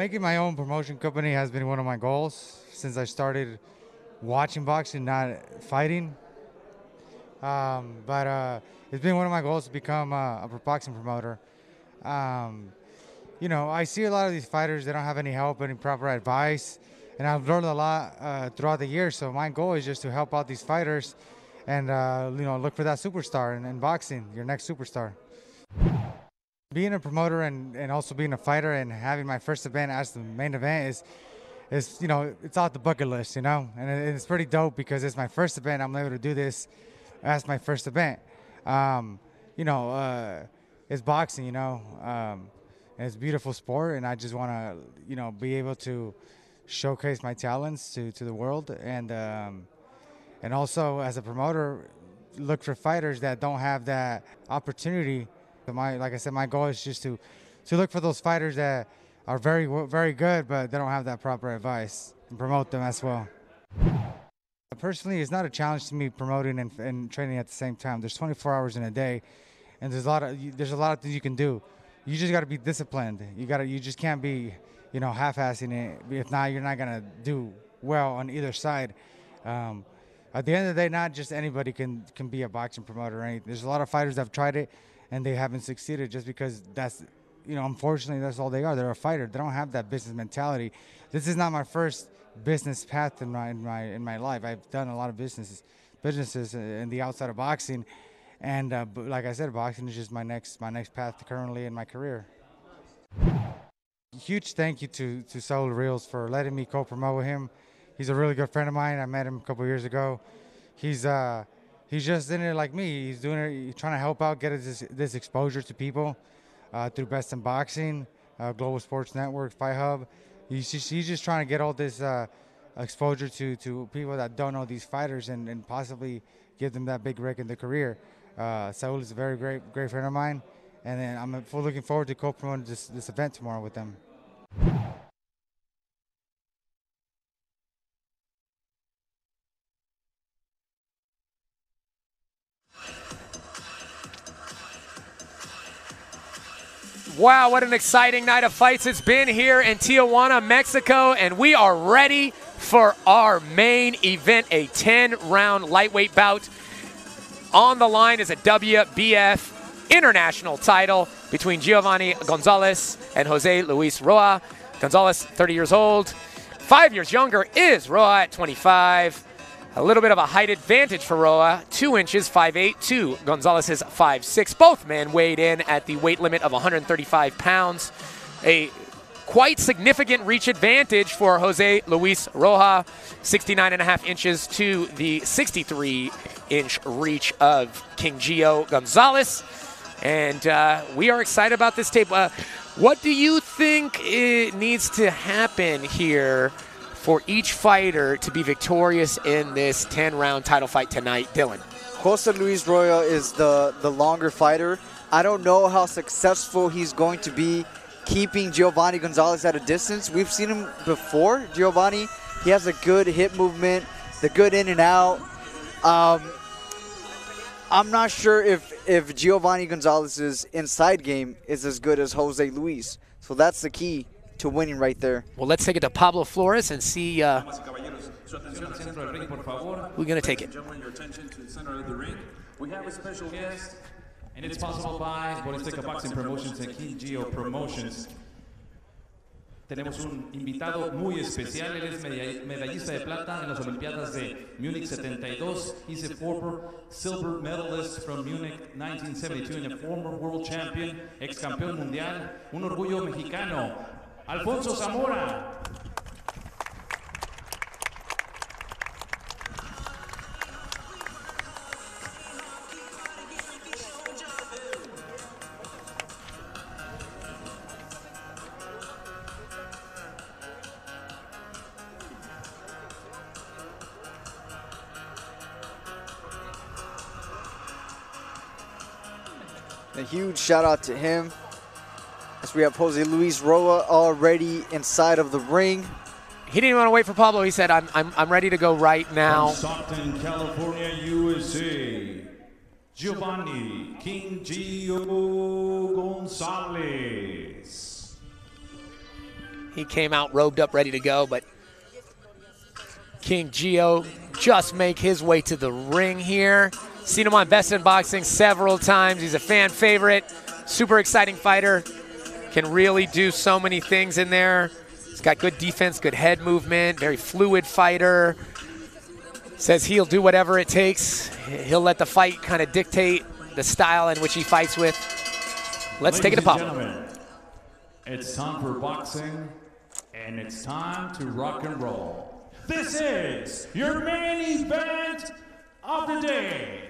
Making my own promotion company has been one of my goals since I started watching boxing, not fighting. Um, but uh, it's been one of my goals to become a boxing promoter. Um, you know, I see a lot of these fighters, they don't have any help, any proper advice. And I've learned a lot uh, throughout the years. So my goal is just to help out these fighters and, uh, you know, look for that superstar in, in boxing, your next superstar. Being a promoter and, and also being a fighter and having my first event as the main event is, is you know, it's off the bucket list, you know? And it, it's pretty dope because it's my first event. I'm able to do this as my first event. Um, you know, uh, it's boxing, you know, um, and it's beautiful sport, and I just want to, you know, be able to showcase my talents to, to the world, and um, and also as a promoter, look for fighters that don't have that opportunity. My, like I said, my goal is just to to look for those fighters that are very very good, but they don't have that proper advice, and promote them as well. Personally, it's not a challenge to me promoting and, and training at the same time. There's 24 hours in a day, and there's a lot of there's a lot of things you can do. You just got to be disciplined. You got to you just can't be, you know, half-assing it. If not, you're not gonna do well on either side. Um, at the end of the day, not just anybody can can be a boxing promoter or anything. There's a lot of fighters that have tried it and they haven't succeeded just because that's, you know, unfortunately that's all they are. They're a fighter. They don't have that business mentality. This is not my first business path in my in my in my life. I've done a lot of businesses businesses in the outside of boxing, and uh, like I said, boxing is just my next my next path currently in my career. Huge thank you to to Saul Reels for letting me co-promote with him. He's a really good friend of mine. I met him a couple years ago. He's uh he's just in it like me. He's doing it. He's trying to help out, get this this exposure to people uh, through Best in Boxing, uh, Global Sports Network, Fight Hub. He's just, he's just trying to get all this uh, exposure to to people that don't know these fighters and, and possibly give them that big break in their career. Uh, Saul is a very great great friend of mine, and then I'm looking forward to co-promoting this this event tomorrow with them. Wow, what an exciting night of fights it's been here in Tijuana, Mexico, and we are ready for our main event, a 10-round lightweight bout. On the line is a WBF international title between Giovanni Gonzalez and Jose Luis Roa. Gonzalez, 30 years old. Five years younger is Roa at 25. A little bit of a height advantage for Roa, two inches, 5'8", to Gonzalez's 5'6". Both men weighed in at the weight limit of 135 pounds. A quite significant reach advantage for Jose Luis Roa, 69 and a half inches to the 63 inch reach of King Gio Gonzalez. And uh, we are excited about this tape. Uh, what do you think it needs to happen here for each fighter to be victorious in this 10 round title fight tonight, Dylan? Jose Luis Roa is the, the longer fighter. I don't know how successful he's going to be keeping Giovanni Gonzalez at a distance. We've seen him before. Giovanni, he has a good hip movement, the good in and out. Um, I'm not sure if, if Giovanni Gonzalez's inside game is as good as Jose Luis. So that's the key to winning right there. Well, let's take it to Pablo Flores and see uh, who's going to take it. Gentlemen, your attention to the center of the ring. We have a special guest, and it's sponsored by Borizteca Boxing Promotions and King Gio Promotions. Tenemos un invitado muy especial, él es medallista de plata en las Olimpiadas de Múnich 72. He's a former silver medalist from Munich 1972 and a former world champion, ex campeón mundial, un orgullo mexicano. Alfonso Zamora. A huge shout out to him. As we have Jose Luis Roa already inside of the ring. He didn't want to wait for Pablo. He said, I'm, I'm, I'm ready to go right now. From Stockton, California, USA. Giovanni King Gio Gonzalez. He came out robed up, ready to go, but King Gio just make his way to the ring here. Seen him on Best in Boxing several times. He's a fan favorite, super exciting fighter. Can really do so many things in there. He's got good defense, good head movement, very fluid fighter. Says he'll do whatever it takes. He'll let the fight kind of dictate the style in which he fights with. Let's take it to Ladies Pablo. It's time for boxing, and it's time to rock and roll. This is your main event of the day.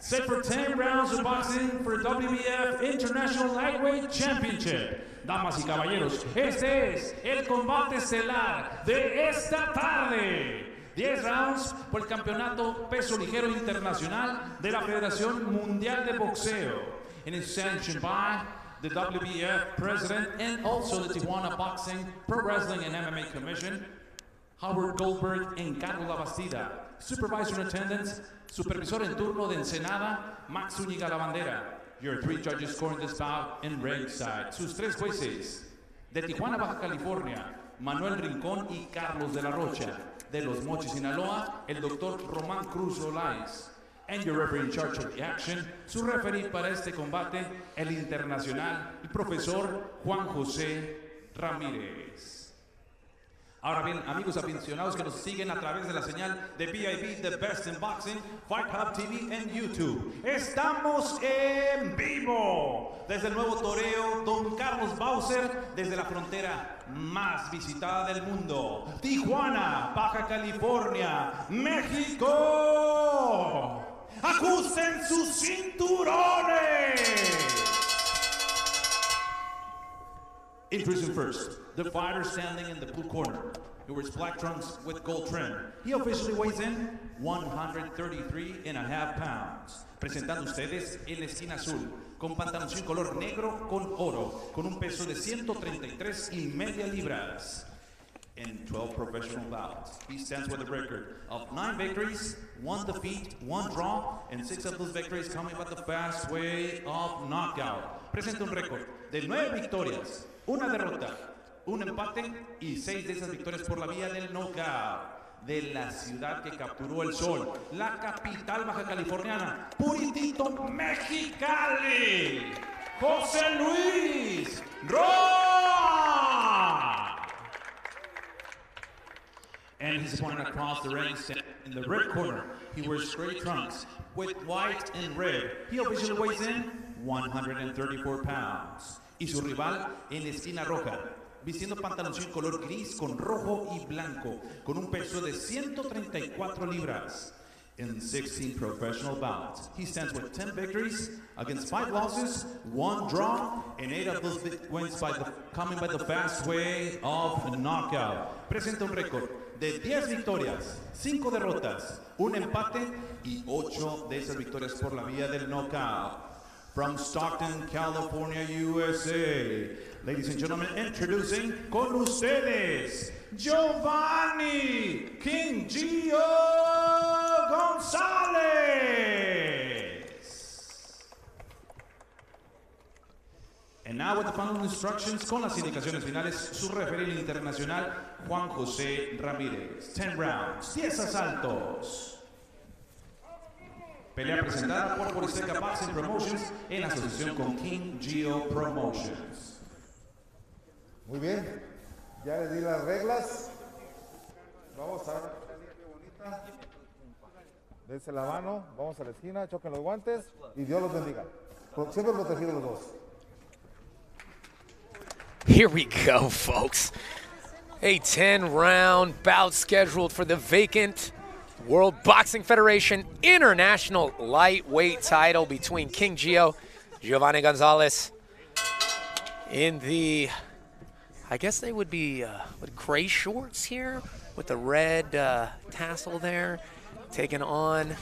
Set for 10 rounds of boxing for WBF International Lightweight Championship. Damas y caballeros, este es el combate estelar de esta tarde. 10 rounds por el campeonato peso ligero internacional de la Federación Mundial de Boxeo. And is sanctioned by the WBF president and also the Tijuana Boxing, Pro Wrestling and MMA Commission, Howard Goldberg and Carlos Labastida. Supervisor in attendance, supervisor en turno de Ensenada, Max Zúñiga La Bandera. Your three judges scoring this bout in ringside. Sus tres jueces de Tijuana, Baja California, Manuel Rincón y Carlos de la Rocha. De Los Mochis, Sinaloa, el doctor Román Cruz Olais. And your referee in charge of the action, su referee para este combate, el internacional, el profesor Juan José Ramírez. Ahora bien, amigos aficionados que nos siguen a través de la señal de BIB, The Best in Boxing, Fight Hub TV en YouTube. Estamos en vivo desde el nuevo toreo Don Carlos Bowser, desde la frontera más visitada del mundo, Tijuana, Baja California, México. ¡Ajusten sus cinturones! Introducing first, the fighter standing in the blue corner, who wears black trunks with gold trim. He officially weighs in 133 and a half pounds. Presentando ustedes en la esquina azul, con pantaloncillo color negro con oro, con un peso de 133 y media libras. in 12 professional bouts. He stands with a record of nine victories, one defeat, one draw, and six of those victories coming by the fast way of knockout. Presenta un récord de nueve victorias, una derrota, un empate y seis de esas victorias por la vía del knockout. De la ciudad que capturó el sol, la capital baja californiana, Puritito Mexicali, José Luis Roa. And his opponent across the ring in the red corner. He wears gray trunks with white and red. He officially weighs in 134 pounds. Y su rival en la esquina roja, vistiendo pantaloncillo color gris con rojo y blanco, con un peso de 134 libras. In 16 professional bouts, he stands with 10 victories against 5 losses, 1 draw, and 8 of those wins by the, coming by the fast way of knockout. Presenta un récord de 10 victorias, 5 derrotas, un empate y 8 de esas victorias por la vía del knockout. From Stockton, California, USA. Ladies and gentlemen, introducing con ustedes Giovanni King Gio Gonzalez. And now with the final instructions, con las indicaciones finales, su referente internacional, Juan José Ramírez. 10 rounds, 10 asaltos. Pelea presentada por Borizteca Boxing Promotions en asociación con King Gio Promotions. Muy bien, ya les di las reglas. Vamos a bonita. Dense la mano, vamos a la esquina, choquen los guantes y Dios los bendiga. Siempre protegidos los dos. Here we go, folks. A 10 round bout scheduled for the vacant World Boxing Federation International Lightweight title between King Gio, Giovanni Gonzalez, in the, I guess they would be uh, with gray shorts here with the red uh, tassel there, taking on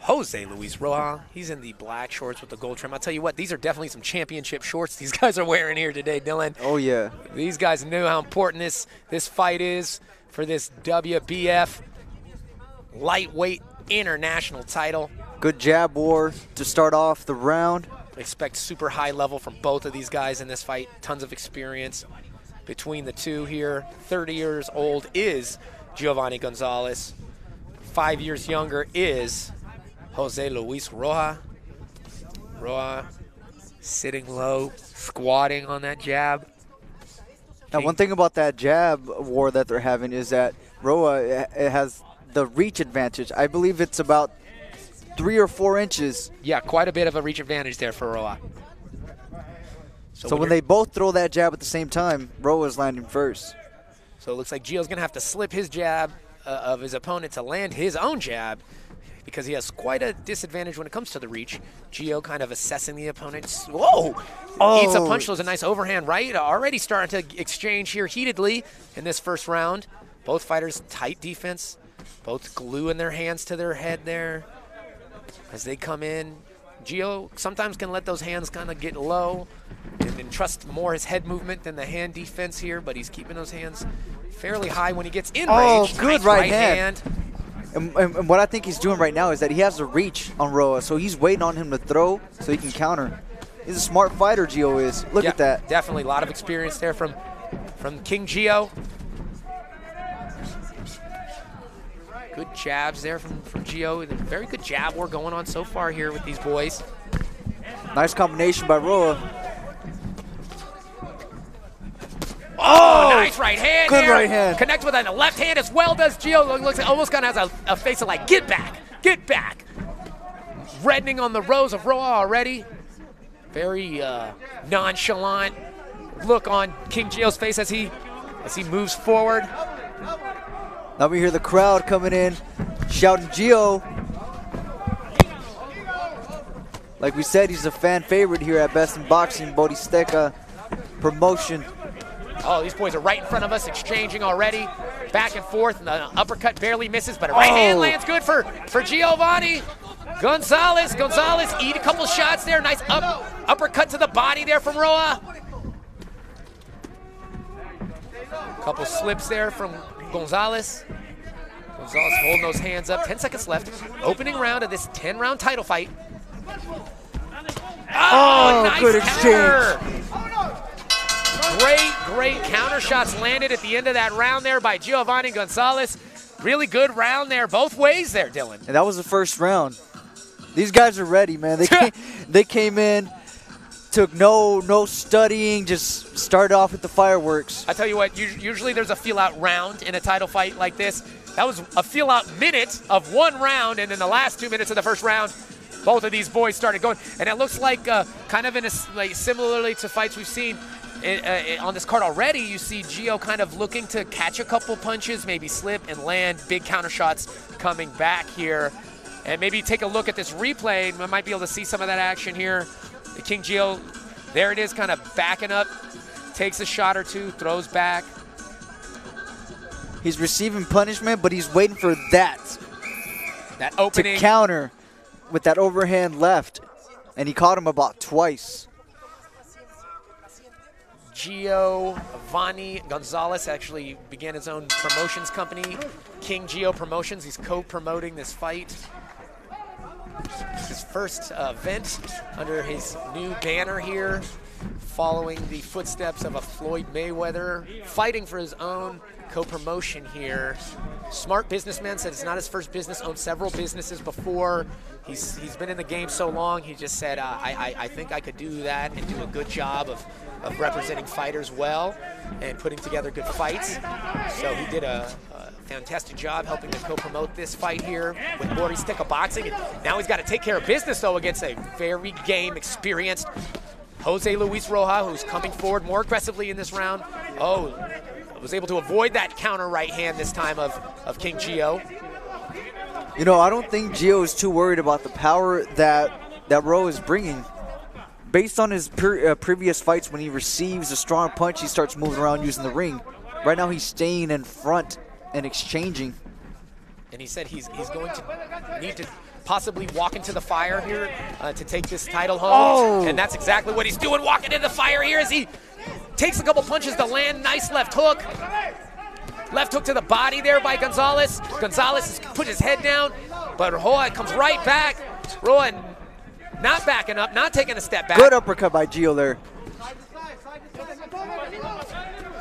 Jose Luis Roa. He's in the black shorts with the gold trim. I'll tell you what, these are definitely some championship shorts these guys are wearing here today, Dylan. Oh yeah. These guys knew how important this this fight is for this WBF lightweight international title. Good jab war to start off the round. Expect super high level from both of these guys in this fight. Tons of experience between the two here. 30 years old is Giovanni Gonzalez. Five years younger is Jose Luis Roa. Roa sitting low, squatting on that jab. Now, one thing about that jab war that they're having is that Roa it has the reach advantage. I believe it's about three or four inches. Yeah, quite a bit of a reach advantage there for Roa. So, when when they both throw that jab at the same time, Roa's landing first. So it looks like Gio's going to have to slip his jab uh, of his opponent to land his own jab because he has quite a disadvantage when it comes to the reach. Gio kind of assessing the opponent. Whoa! Oh. Eats a Oh. punch. Those a nice overhand right. Already starting to exchange here heatedly in this first round. Both fighters tight defense. Both gluing their hands to their head there as they come in. Gio sometimes can let those hands kind of get low and, and trust more his head movement than the hand defense here, but he's keeping those hands fairly high when he gets in Oh, range. good Nice right hand. hand. And, and, and what I think he's doing right now is that he has the reach on Roa, so he's waiting on him to throw so he can counter. He's a smart fighter, Gio is. Look Yeah, at that. Definitely a lot of experience there from from King Gio. Good jabs there from, from Gio. Very good jab war going on so far here with these boys. Nice combination by Roa. Oh, nice right hand. good here. right hand. Connect with a left hand as well does Gio. Look- Looks almost kind of has a, a face of like, get back, get back. Reddening on the rows of Roa already. Very uh, nonchalant look on King Gio's face as he as he moves forward. Now we hear the crowd coming in, shouting Gio. Like we said, he's a fan favorite here at Best in Boxing, Borizteca promotion. Oh, these boys are right in front of us, exchanging already. Back and forth, and the uppercut barely misses, but a right hand Oh. lands good for, for Giovanni. Gonzalez, Gonzalez eat a couple shots there. Nice up, uppercut to the body there from Roa. A Couple slips there from Gonzalez. Gonzalez holding those hands up. 10 seconds left. Opening round of this 10 round title fight. Ah, oh, nice good counter. Great, great counter shots landed at the end of that round there by Giovanni Gonzalez. Really good round there, both ways there, Dylan. And that was the first round. These guys are ready, man. They came, they came in, took no no studying, just started off with the fireworks. I tell you what, usually there's a feel out round in a title fight like this. That was a feel out minute of one round, and in the last two minutes of the first round, both of these boys started going. And it looks like uh, kind of in a, like similarly to fights we've seen. i- uh, on this card already, you see Gio kind of looking to catch a couple punches, maybe slip and land big counter shots coming back here. And maybe take a look at this replay. We might be able to see some of that action here. The King Gio, there it is, kind of backing up, takes a shot or two, throws back. He's receiving punishment, but he's waiting for that That opening. to counter with that overhand left, and he caught him about twice. Gio Vani Gonzalez actually began his own promotions company, King Gio Promotions. He's co-promoting this fight. His first event under his new banner here, following the footsteps of a Floyd Mayweather, fighting for his own co-promotion here. Smart businessman said it's not his first business, owned several businesses before. He's, he's been in the game so long, he just said, uh, I, I, I think I could do that and do a good job of, of representing fighters well and putting together good fights. So he did a, a fantastic job helping to co-promote this fight here with Stick of Boxing. And now he's got to take care of business, though, against a very game experienced Jose Luis Roa, who's coming forward more aggressively in this round. Oh, was able to avoid that counter right hand this time of, of King Gio. You know, I don't think Gio is too worried about the power that that Roa is bringing. Based on his per, uh, previous fights, when he receives a strong punch, he starts moving around using the ring. Right now, he's staying in front and exchanging. And he said he's, he's going to need to possibly walk into the fire here uh, to take this title home. Oh. And that's exactly what he's doing, walking into the fire here as he takes a couple punches to land. Nice left hook. Left hook to the body there by Gonzalez. Gonzalez has put his head down, but Roa comes right back. Roa not backing up, not taking a step back. Good uppercut by Gio there.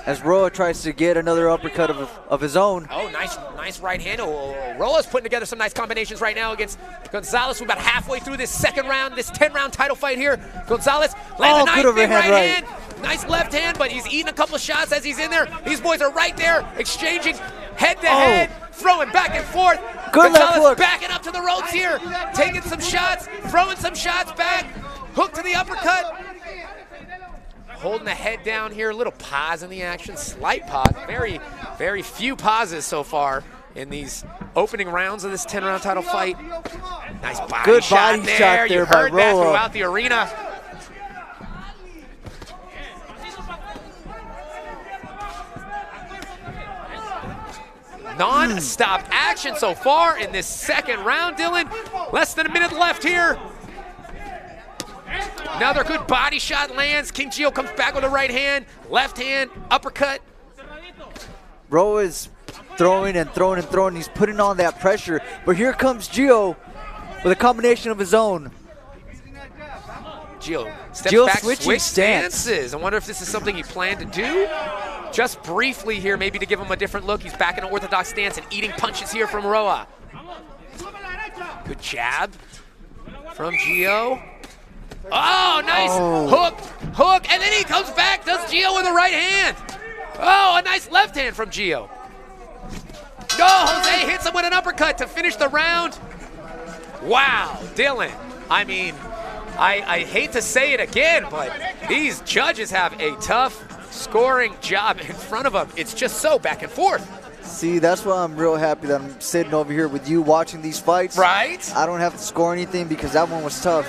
As Roa tries to get another uppercut of, of his own. Oh, nice, nice right hand. Oh, Roa's putting together some nice combinations right now against Gonzalez. We're about halfway through this second round, this 10-round title fight here. Gonzalez lands Oh, a nice good big overhand right, right. hand. Nice left hand, but he's eating a couple shots as he's in there. These boys are right there, exchanging head to oh. head, throwing back and forth. Oh. Good Gonzalez backing up to the ropes here, taking some shots, throwing some shots back. Hook to the uppercut. Holding the head down here, a little pause in the action, slight pause. Very, very few pauses so far in these opening rounds of this 10-round title fight. Nice body Good shot body there. shot you there by heard that throughout the arena. Non-stop action so far in this second round, Dylan. Less than a minute left here. Another good body shot lands. King Gio comes back with a right hand, left hand, uppercut. Roa is throwing and throwing and throwing. He's putting on that pressure. But here comes Gio with a combination of his own. Gio steps Gio back, switching switch stance. stances. I wonder if this is something he planned to do. Just briefly here, maybe to give him a different look. He's back in an orthodox stance and eating punches here from Roa. Good jab from Gio. Oh, nice Oh. hook, hook, and then he comes back, does Gio with the right hand. Oh, a nice left hand from Gio. No, Jose hits him with an uppercut to finish the round. Wow, Dylan. I mean, I, I hate to say it again, but these judges have a tough scoring job in front of them. It's just so back and forth. See, that's why I'm real happy that I'm sitting over here with you watching these fights. Right? I don't have to score anything because that one was tough.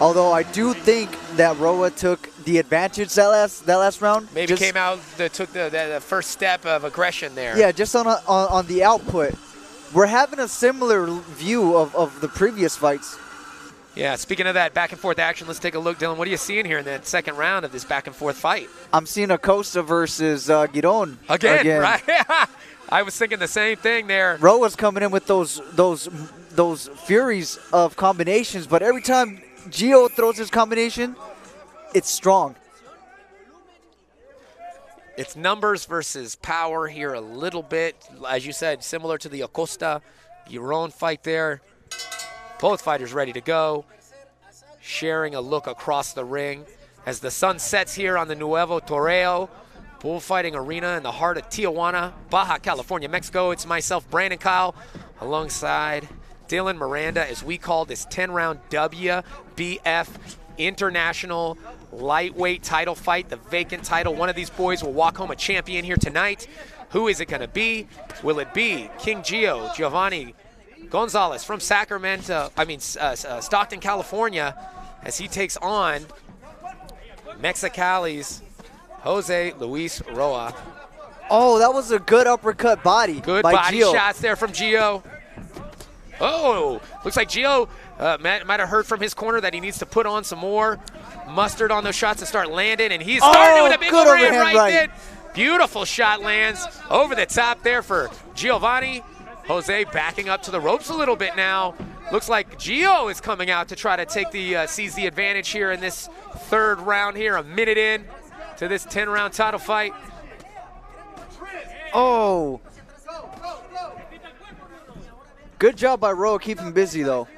Although I do think that Roa took the advantage that last that last round. Maybe Just- came out, the, took the, the, the first step of aggression there. Yeah, just on, a, on on the output. We're having a similar view of, of the previous fights. Yeah, speaking of that back and forth action, let's take a look, Dylan. What are you seeing here in that second round of this back and forth fight? I'm seeing Acosta versus uh, Giron Again, right? I was thinking the same thing there. Roa's coming in with those those those furies of combinations, but every time Gio throws his combination, it's strong. It's numbers versus power here a little bit. As you said, similar to the Acosta Giron fight there. Both fighters ready to go. Sharing a look across the ring as the sun sets here on the Nuevo Toreo bullfighting arena in the heart of Tijuana, Baja California, Mexico. It's myself, Brandon Kyle, alongside Dylan Miranda as we call this 10-round WBF International lightweight title fight, the vacant title. One of these boys will walk home a champion here tonight. Who is it going to be? Will it be King Gio, Giovanni Gonzalez from Sacramento, I mean, uh, uh, Stockton, California, as he takes on Mexicali's Jose Luis Roa. Oh, that was a good uppercut body. Good body Gio. shots there from Gio. Oh, looks like Gio uh, might, might have heard from his corner that he needs to put on some more mustard on those shots and start landing, and he's starting Oh, with a big overhand, right, right. there. Beautiful shot lands over the top there for Giovanni. Jose backing up to the ropes a little bit now. Looks like Gio is coming out to try to take the uh, seize the advantage here in this third round here, a minute in to this 10-round title fight. Oh. Good job by Roa keeping busy though.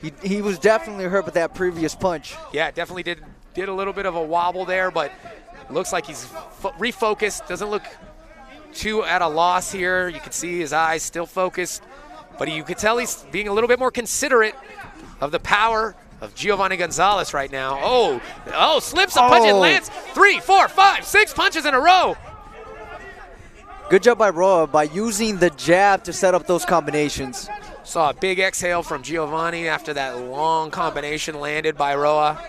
He, he was definitely hurt with that previous punch. Yeah, definitely did did a little bit of a wobble there, but looks like he's fo- refocused. Doesn't look too at a loss here. You can see his eyes still focused, but you could tell he's being a little bit more considerate of the power of Giovanni Gonzalez right now. Oh, oh, slips a punch and Oh. lands three, four, five, six punches in a row. Good job by Roa by using the jab to set up those combinations. Saw a big exhale from Giovanni after that long combination landed by Roa.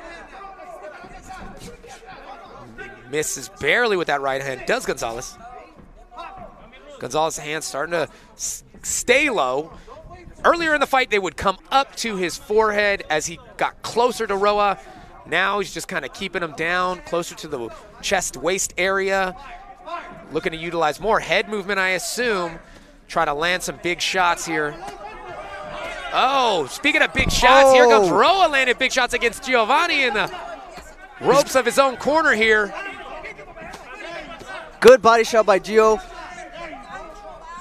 Misses barely with that right hand. Does Gonzalez. Gonzalez's hand starting to stay low. Earlier in the fight, they would come up to his forehead as he got closer to Roa. Now he's just kind of keeping him down, closer to the chest waist area. Looking to utilize more head movement, I assume. Try to land some big shots here. Oh, speaking of big shots, here comes Oh. Roa landing big shots against Giovanni in the ropes of his own corner here. Good body shot by Gio.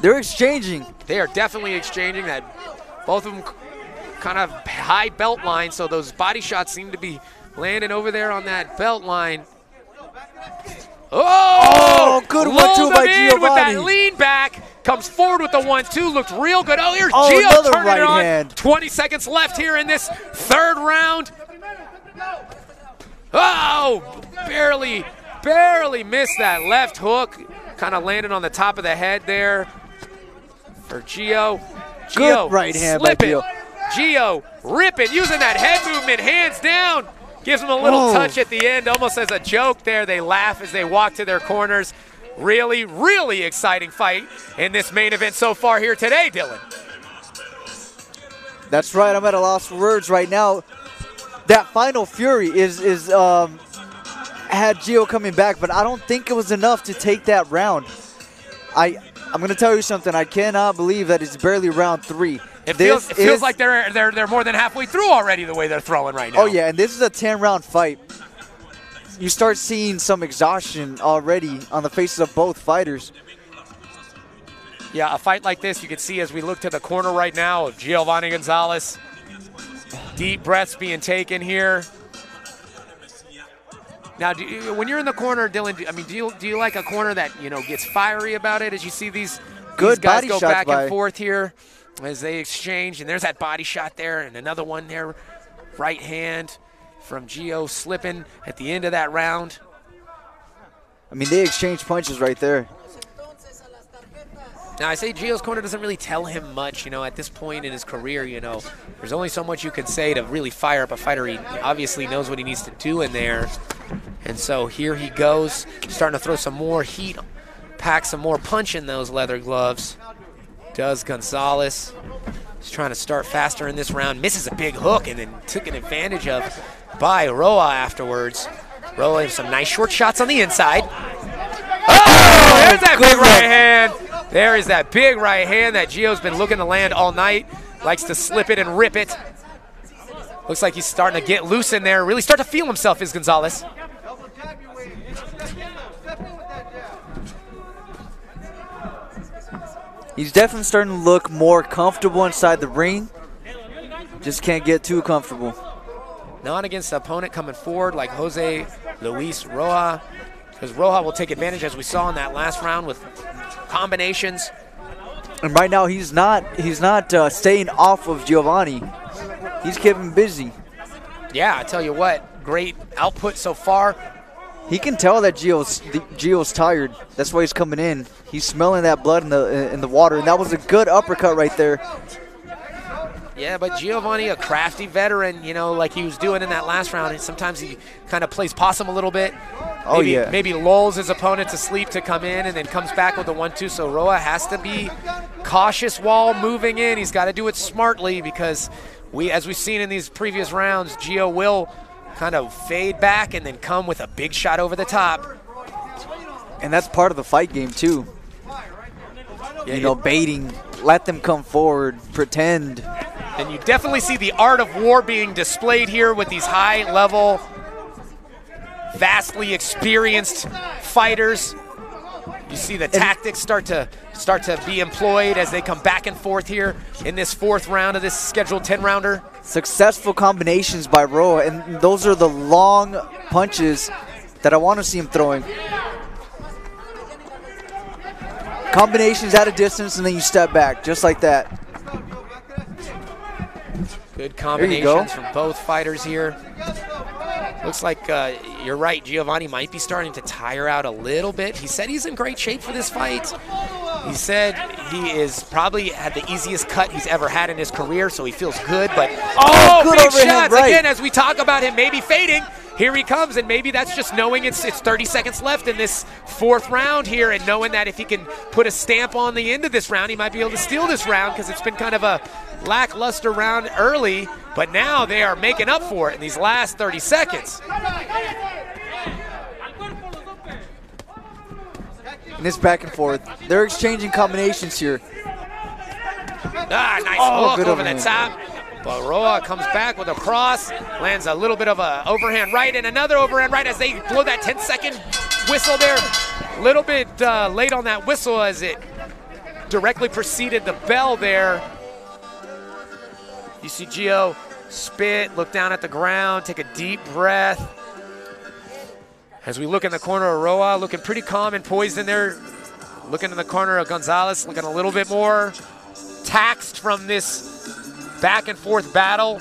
They're exchanging. They are definitely exchanging that. Both of them kind of high belt line, so those body shots seem to be landing over there on that belt line. Oh, Oh, good one-two by in With that lean back, comes forward with the one-two, looked real good. Oh, here's Oh, Gio turning right it on. hand. 20 seconds left here in this third round. Oh, barely, barely missed that left hook. Kind of landed on the top of the head there for Gio. Good Gio right hand by slipping. Gio. Gio ripping, using that head movement, hands down. Gives him a little Oh. touch at the end, almost as a joke there. They laugh as they walk to their corners. Really, really exciting fight in this main event so far here today, Dylan. That's right. I'm at a loss for words right now. That final fury is is um, had Gio coming back, but I don't think it was enough to take that round. I I'm gonna tell you something. I cannot believe that it's barely round three. It This feels, it feels like they're, they're, they're more than halfway through already the way they're throwing right oh, now. Oh yeah, and this is a 10 round fight. You start seeing some exhaustion already on the faces of both fighters. Yeah, a fight like this, you can see as we look to the corner right now of Giovanni Gonzalez. Deep breaths being taken here. Now, do you, when you're in the corner, Dylan, do, I mean, do you do you like a corner that you know gets fiery about it as you see these, Good these guys body go shots back by- and forth here as they exchange? And there's that body shot there, and another one there, right hand from Gio slipping at the end of that round. I mean, they exchange punches right there. Now, I say Gio's corner doesn't really tell him much, you know, at this point in his career, you know. There's only so much you can say to really fire up a fighter. He obviously knows what he needs to do in there. And so here he goes, starting to throw some more heat, pack some more punch in those leather gloves. Does Gonzalez. He's trying to start faster in this round. Misses a big hook and then took an advantage of by Roa afterwards. Roa with some nice short shots on the inside. Oh, there's that big right hand. There is that big right hand that Gio's been looking to land all night. Likes to slip it and rip it. Looks like he's starting to get loose in there. Really start to feel himself, is Gonzalez. He's definitely starting to look more comfortable inside the ring. Just can't get too comfortable. Not against the opponent coming forward like Jose Luis Roa. Because Roa will take advantage, as we saw in that last round, with combinations. And right now he's not he's not uh, staying off of Giovanni. He's keeping busy. Yeah, I tell you what, great output so far. He can tell that Gio's the, Gio's tired. That's why he's coming in. He's smelling that blood in the in the water, and that was a good uppercut right there. Yeah, but Giovanni, a crafty veteran, you know, like he was doing in that last round, and sometimes he kind of plays possum a little bit. Oh, maybe, yeah. Maybe lulls his opponent to sleep to come in and then comes back with the one-two. So Roa has to be cautious while moving in. He's got to do it smartly because we, as we've seen in these previous rounds, Gio will kind of fade back and then come with a big shot over the top. And that's part of the fight game too. Yeah, you know, baiting, let them come forward, pretend. And you definitely see the art of war being displayed here with these high level, vastly experienced fighters. You see the tactics start to start to be employed as they come back and forth here in this fourth round of this scheduled 10 rounder. Successful combinations by Roa, and those are the long punches that I want to see him throwing. Combinations at a distance, and then you step back, just like that. Good you go. combinations from both fighters here. Looks like uh, you're right. Giovanni might be starting to tire out a little bit. He said he's in great shape for this fight. He said he is probably had the easiest cut he's ever had in his career, so he feels good. But oh, good big shots right. again as we talk about him maybe fading. Here he comes, and maybe that's just knowing it's it's 30 seconds left in this fourth round here, and knowing that if he can put a stamp on the end of this round, he might be able to steal this round because it's been kind of a lackluster round early. But now they are making up for it in these last 30 seconds. And it's back and forth. They're exchanging combinations here. Ah, nice Oh, good over the top. Baroa comes back with a cross, lands a little bit of a overhand right and another overhand right as they blow that 10 second whistle there. A little bit uh, late on that whistle as it directly preceded the bell there. You see Gio spit, look down at the ground, take a deep breath. As we look in the corner of Roa, looking pretty calm and poised in there. Looking in the corner of Gonzalez, looking a little bit more taxed from this back and forth battle.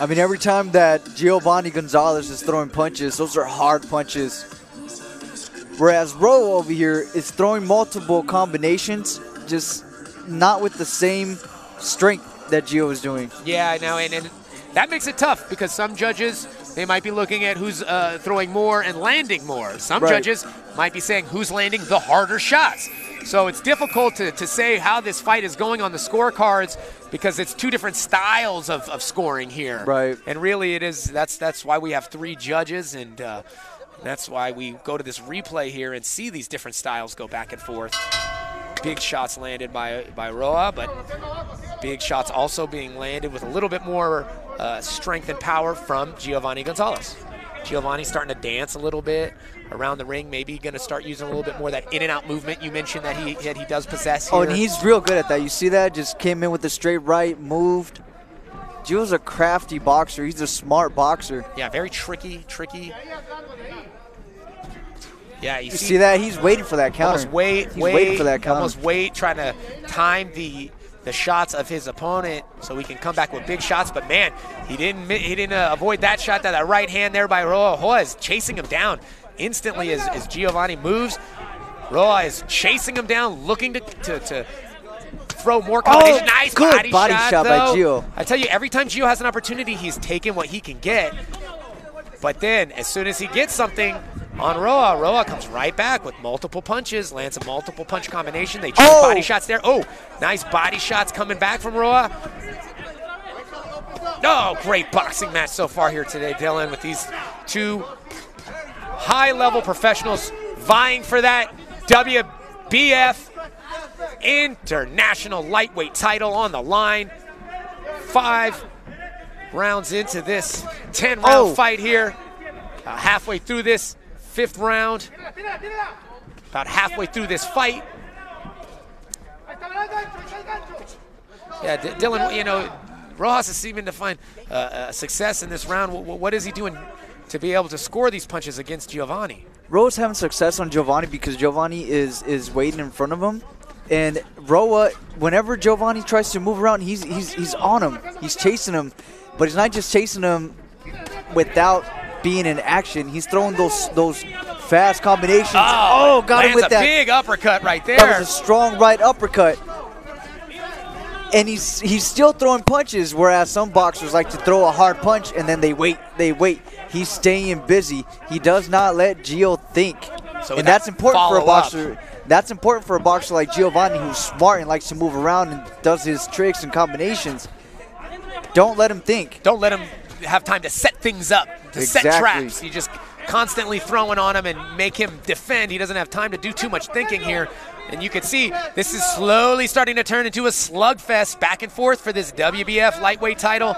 I mean, every time that Giovanni Gonzalez is throwing punches, those are hard punches. Whereas Roa over here is throwing multiple combinations, just not with the same strength that Gio is doing. Yeah, I know, and, and that makes it tough because some judges they might be looking at who's uh, throwing more and landing more. Some Right. judges might be saying who's landing the harder shots. So it's difficult to, to say how this fight is going on the scorecards because it's two different styles of, of scoring here. Right. And really, it is that's that's why we have three judges, and uh, that's why we go to this replay here and see these different styles go back and forth. Big shots landed by by Roa, but big shots also being landed with a little bit more uh, strength and power from Giovanni Gonzalez. Giovanni starting to dance a little bit around the ring, maybe going to start using a little bit more of that in and out movement you mentioned that he that he does possess here. Oh, and he's real good at that. You see that? Just came in with a straight right, moved. Gio's a crafty boxer. He's a smart boxer. yeah, very tricky, tricky. Yeah, you, You see that? He's waiting for that counter. Almost wait, He's wait, waiting for that counter. Almost wait, trying to time the the shots of his opponent so he can come back with big shots. But man, he didn't he didn't uh, avoid that shot. That, that right hand there by Roa is chasing him down instantly as, as Giovanni moves. Roa is chasing him down, looking to to. to Throw more combination. nice Oh, good body, body shot, shot by. Gio. I tell you, every time Gio has an opportunity, he's taking what he can get. But then, as soon as he gets something on Roa, Roa comes right back with multiple punches, lands a multiple punch combination. They trade Oh! body shots there. Oh, nice body shots coming back from Roa. Oh, great boxing match so far here today, Dylan, with these two high-level professionals vying for that WBF International Lightweight title on the line. Five rounds into this 10-round Oh. fight here. Uh, halfway through this fifth round. About halfway through this fight. Yeah, D- Dylan, you know, Rojas is seeming to find uh, uh, success in this round. Wh- what is he doing to be able to score these punches against Giovanni? Roa's having success on Giovanni because Giovanni is is waiting in front of him, and Roa, whenever Giovanni tries to move around, he's he's he's on him. He's chasing him, but he's not just chasing him without being in action. He's throwing those those fast combinations. Oh, oh got him with a that. big uppercut right there. That was a strong right uppercut. And he's he's still throwing punches, whereas some boxers like to throw a hard punch and then they wait, they wait. He's staying busy. He does not let Gio think, So and that's important for a boxer. That's important for a boxer like Giovanni, who's smart and likes to move around and does his tricks and combinations. Don't let him think. Don't let him have time to set things up, to set traps. You just constantly throwing on him and make him defend. He doesn't have time to do too much thinking here. And you can see this is slowly starting to turn into a slugfest back and forth for this WBF lightweight title.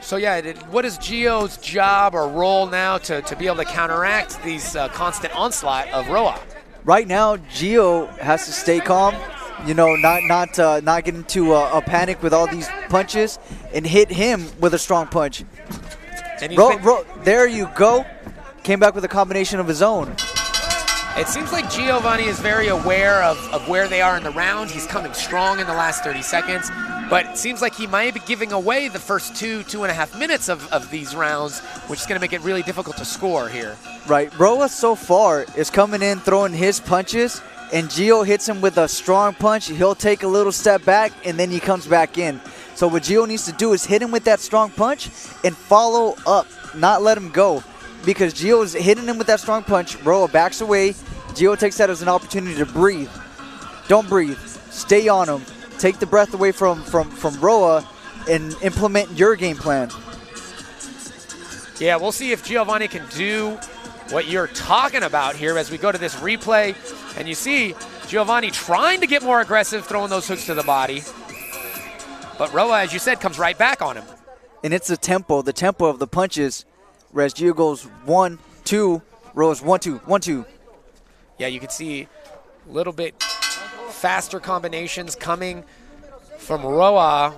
So yeah, it- what is Gio's job or role now to, to be able to counteract these uh, constant onslaught of Roa? Right now, Gio has to stay calm. You know, not not uh, not get into a, a panic with all these punches, and hit him with a strong punch. Ro- ro- there you go. Came back with a combination of his own. It seems like Giovanni is very aware of, of where they are in the round. He's coming strong in the last 30 seconds, but it seems like he might be giving away the first two, two and a half minutes of, of these rounds, which is going to make it really difficult to score here. Right, Roa so far is coming in throwing his punches, and Gio hits him with a strong punch. He'll take a little step back, and then he comes back in. So what Gio needs to do is hit him with that strong punch and follow up, not let him go. Because Gio is hitting him with that strong punch, Roa backs away. Gio takes that as an opportunity to breathe. Don't breathe. Stay on him. Take the breath away from from from Roa, and implement your game plan. Yeah, we'll see if Giovanni can do what you're talking about here as we go to this replay. And you see Giovanni trying to get more aggressive, throwing those hooks to the body. But Roa, as you said, comes right back on him. and it's the tempo, the tempo of the punches. Whereas Gio goes one, two, Rose one, two, one, two. Yeah, you can see a little bit faster combinations coming from Roa.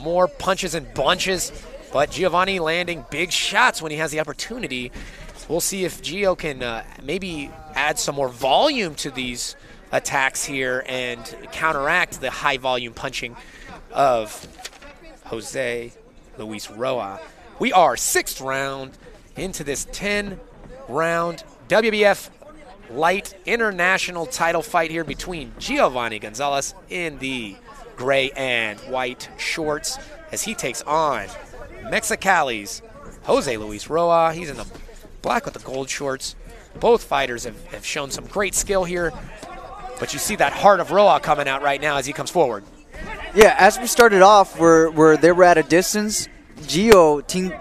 More punches and bunches, but Giovanni landing big shots when he has the opportunity. We'll see if Gio can uh, maybe add some more volume to these attacks here and counteract the high volume punching of Jose Luis Roa. We are sixth round into this 10 round WBF light international title fight here between Giovanni Gonzalez in the gray and white shorts as he takes on Mexicali's Jose Luis Roa. He's in the black with the gold shorts. Both fighters have, have shown some great skill here, but you see that heart of Roa coming out right now as he comes forward. Yeah, as we started off, where where they were at a distance, Gio team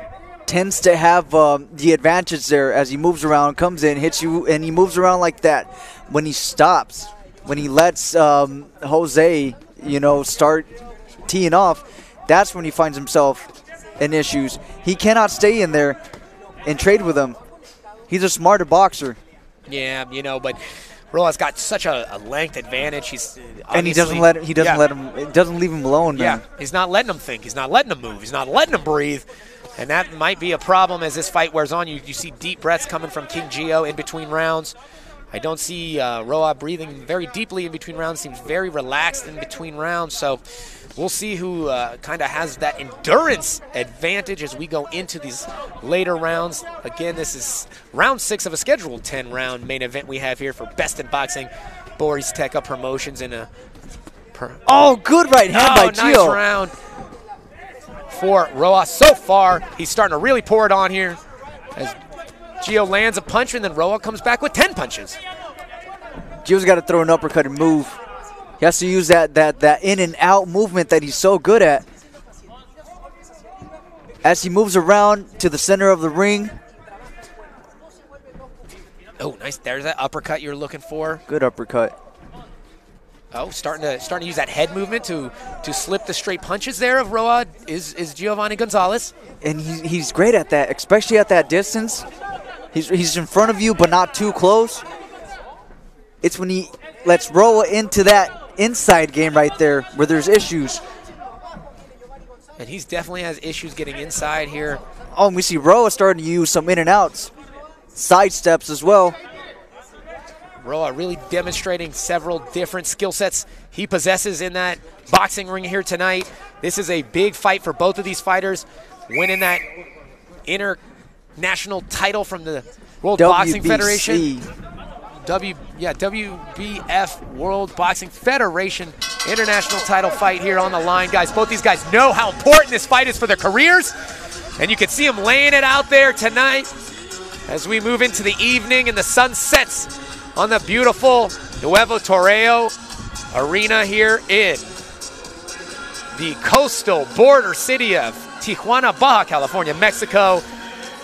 tends to have um, the advantage there as he moves around, comes in, hits you, and he moves around like that. When he stops, when he lets um, Jose, you know, start teeing off, that's when he finds himself in issues. He cannot stay in there and trade with him. He's a smarter boxer. Yeah, you know, but Roa's got such a, a length advantage. He's uh, and he doesn't let he doesn't yeah. let him it doesn't leave him alone. Yeah, he's not letting him think. He's not letting him move. He's not letting him breathe. And that might be a problem as this fight wears on. You, you see deep breaths coming from King Gio in between rounds. I don't see uh, Roa breathing very deeply in between rounds. Seems very relaxed in between rounds. So we'll see who uh, kind of has that endurance advantage as we go into these later rounds. Again, this is round six of a scheduled 10 round main event we have here for Best in Boxing. Borizteca Promotions in a. Per- Oh, good right hand oh, by nice Gio. round. for Roa. So far, he's starting to really pour it on here. As Gio lands a punch, and then Roa comes back with 10 punches. Gio's got to throw an uppercut and move. He has to use that that that in and out movement that he's so good at. As he moves around to the center of the ring, Oh, nice. There's that uppercut you're looking for. good uppercut. Oh, starting to starting to use that head movement to to slip the straight punches there of Roa is is Giovanni Gonzalez. And he, he's great at that, especially at that distance. He's, he's in front of you, but not too close. It's when he lets Roa into that inside game right there where there's issues. And he's definitely has issues getting inside here. Oh, and we see Roa starting to use some in and outs, side steps as well. Roa really demonstrating several different skill sets he possesses in that boxing ring here tonight. This is a big fight for both of these fighters. Winning that international title from the World Boxing Federation. W yeah, WBF World Boxing Federation international title fight here on the line, guys. Both these guys know how important this fight is for their careers, and you can see them laying it out there tonight as we move into the evening and the sun sets on the beautiful Nuevo Toreo Arena here in the coastal border city of Tijuana, Baja California, Mexico.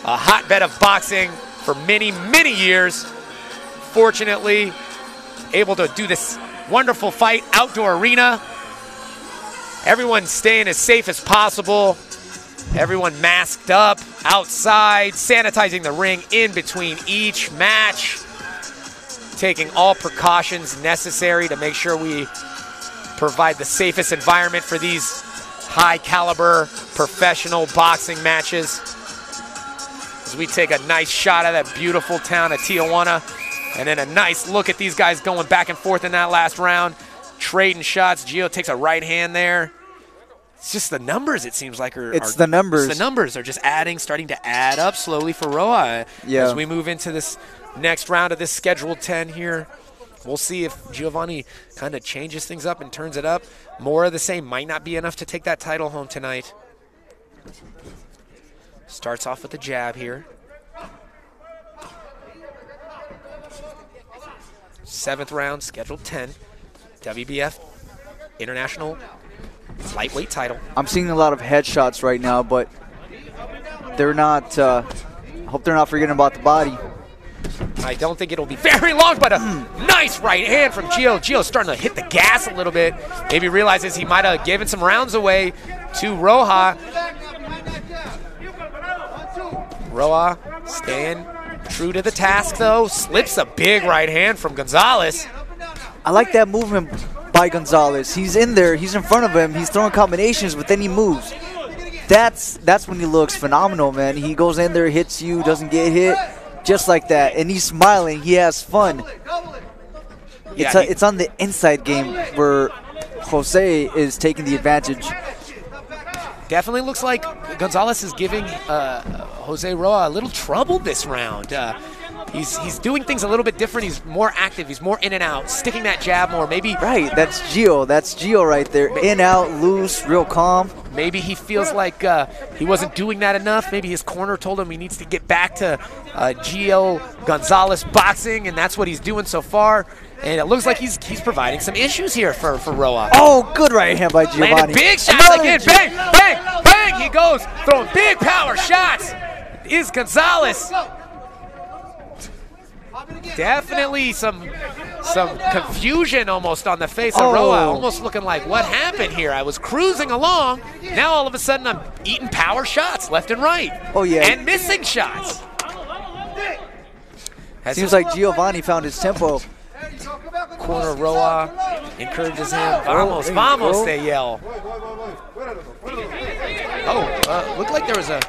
A hotbed of boxing for many, many years. Fortunately, able to do this wonderful fight outdoor arena. Everyone staying as safe as possible. Everyone masked up outside, sanitizing the ring in between each match, taking all precautions necessary to make sure we provide the safest environment for these high caliber professional boxing matches. As we take a nice shot of that beautiful town of Tijuana, and then a nice look at these guys going back and forth in that last round, trading shots. Gio takes a right hand there. It's just the numbers, it seems like, are. It's are- the numbers. The numbers are just adding, starting to add up slowly for Roa. Yeah. As we move into this next round of this scheduled 10 here, we'll see if Giovanni kind of changes things up and turns it up. More of the same might not be enough to take that title home tonight. Starts off with a jab here. Seventh round, scheduled 10. WBF International Lightweight title. I'm seeing a lot of headshots right now, but they're not. Uh, hope they're not forgetting about the body. I don't think it'll be very long, but a nice right hand from Gio. Gio's starting to hit the gas a little bit. Maybe realizes he might have given some rounds away to Roa. Roa staying true to the task, though. Slips a big right hand from Gonzalez. I like that movement by Gonzalez. He's in there. He's in front of him. He's throwing combinations, but then he moves. That's that's when he looks phenomenal, man. He goes in there, hits you, doesn't get hit, just like that, and he's smiling. He has fun. Yeah, it's a, it's on the inside game where Jose is taking the advantage. Definitely looks like Gonzalez is giving uh, Jose Roa a little trouble this round. Uh, he's he's doing things a little bit different. He's more active. He's more in and out, sticking that jab more. Maybe Right, that's Gio. That's Gio right there. In, out, loose, real calm. Maybe he feels like uh, he wasn't doing that enough. Maybe his corner told him he needs to get back to uh, Gio Gonzalez boxing, and that's what he's doing so far. And it looks like he's he's providing some issues here for, for Roa. Oh, good right hand by Giovanni. Landed big shots Another again. Bang, bang, bang. He goes throwing big power shots. Is Gonzalez. Definitely some some confusion almost on the face of Roa. Oh. Almost looking like, what happened here? I was cruising along. Now all of a sudden I'm eating power shots left and right. Oh, yeah. And missing shots. Seems like Giovanni found his tempo. Corner Roa encourages him. Vamos, there vamos, they yell. Oh, uh, looked like there was a.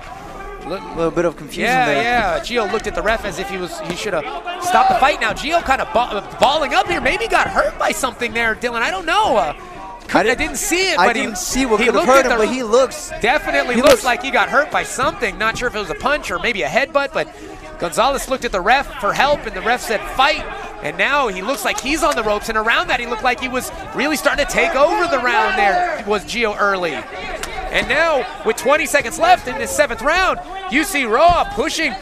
Look, little bit of confusion yeah, there. yeah. Gio looked at the ref as if he was he should have stopped the fight. Now Gio kind of ba- balling up here. Maybe got hurt by something there, Dylan. I don't know. Uh, I, didn't see it, I didn't he, see what he could have hurt him, the- but he looks. definitely he looks looks- like he got hurt by something. Not sure if it was a punch or maybe a headbutt, but Gonzalez looked at the ref for help, and the ref said fight. And now he looks like he's on the ropes, and around that he looked like he was really starting to take over the round. There was Gio early, And now, with 20 seconds left in the seventh round, you see Roa pushing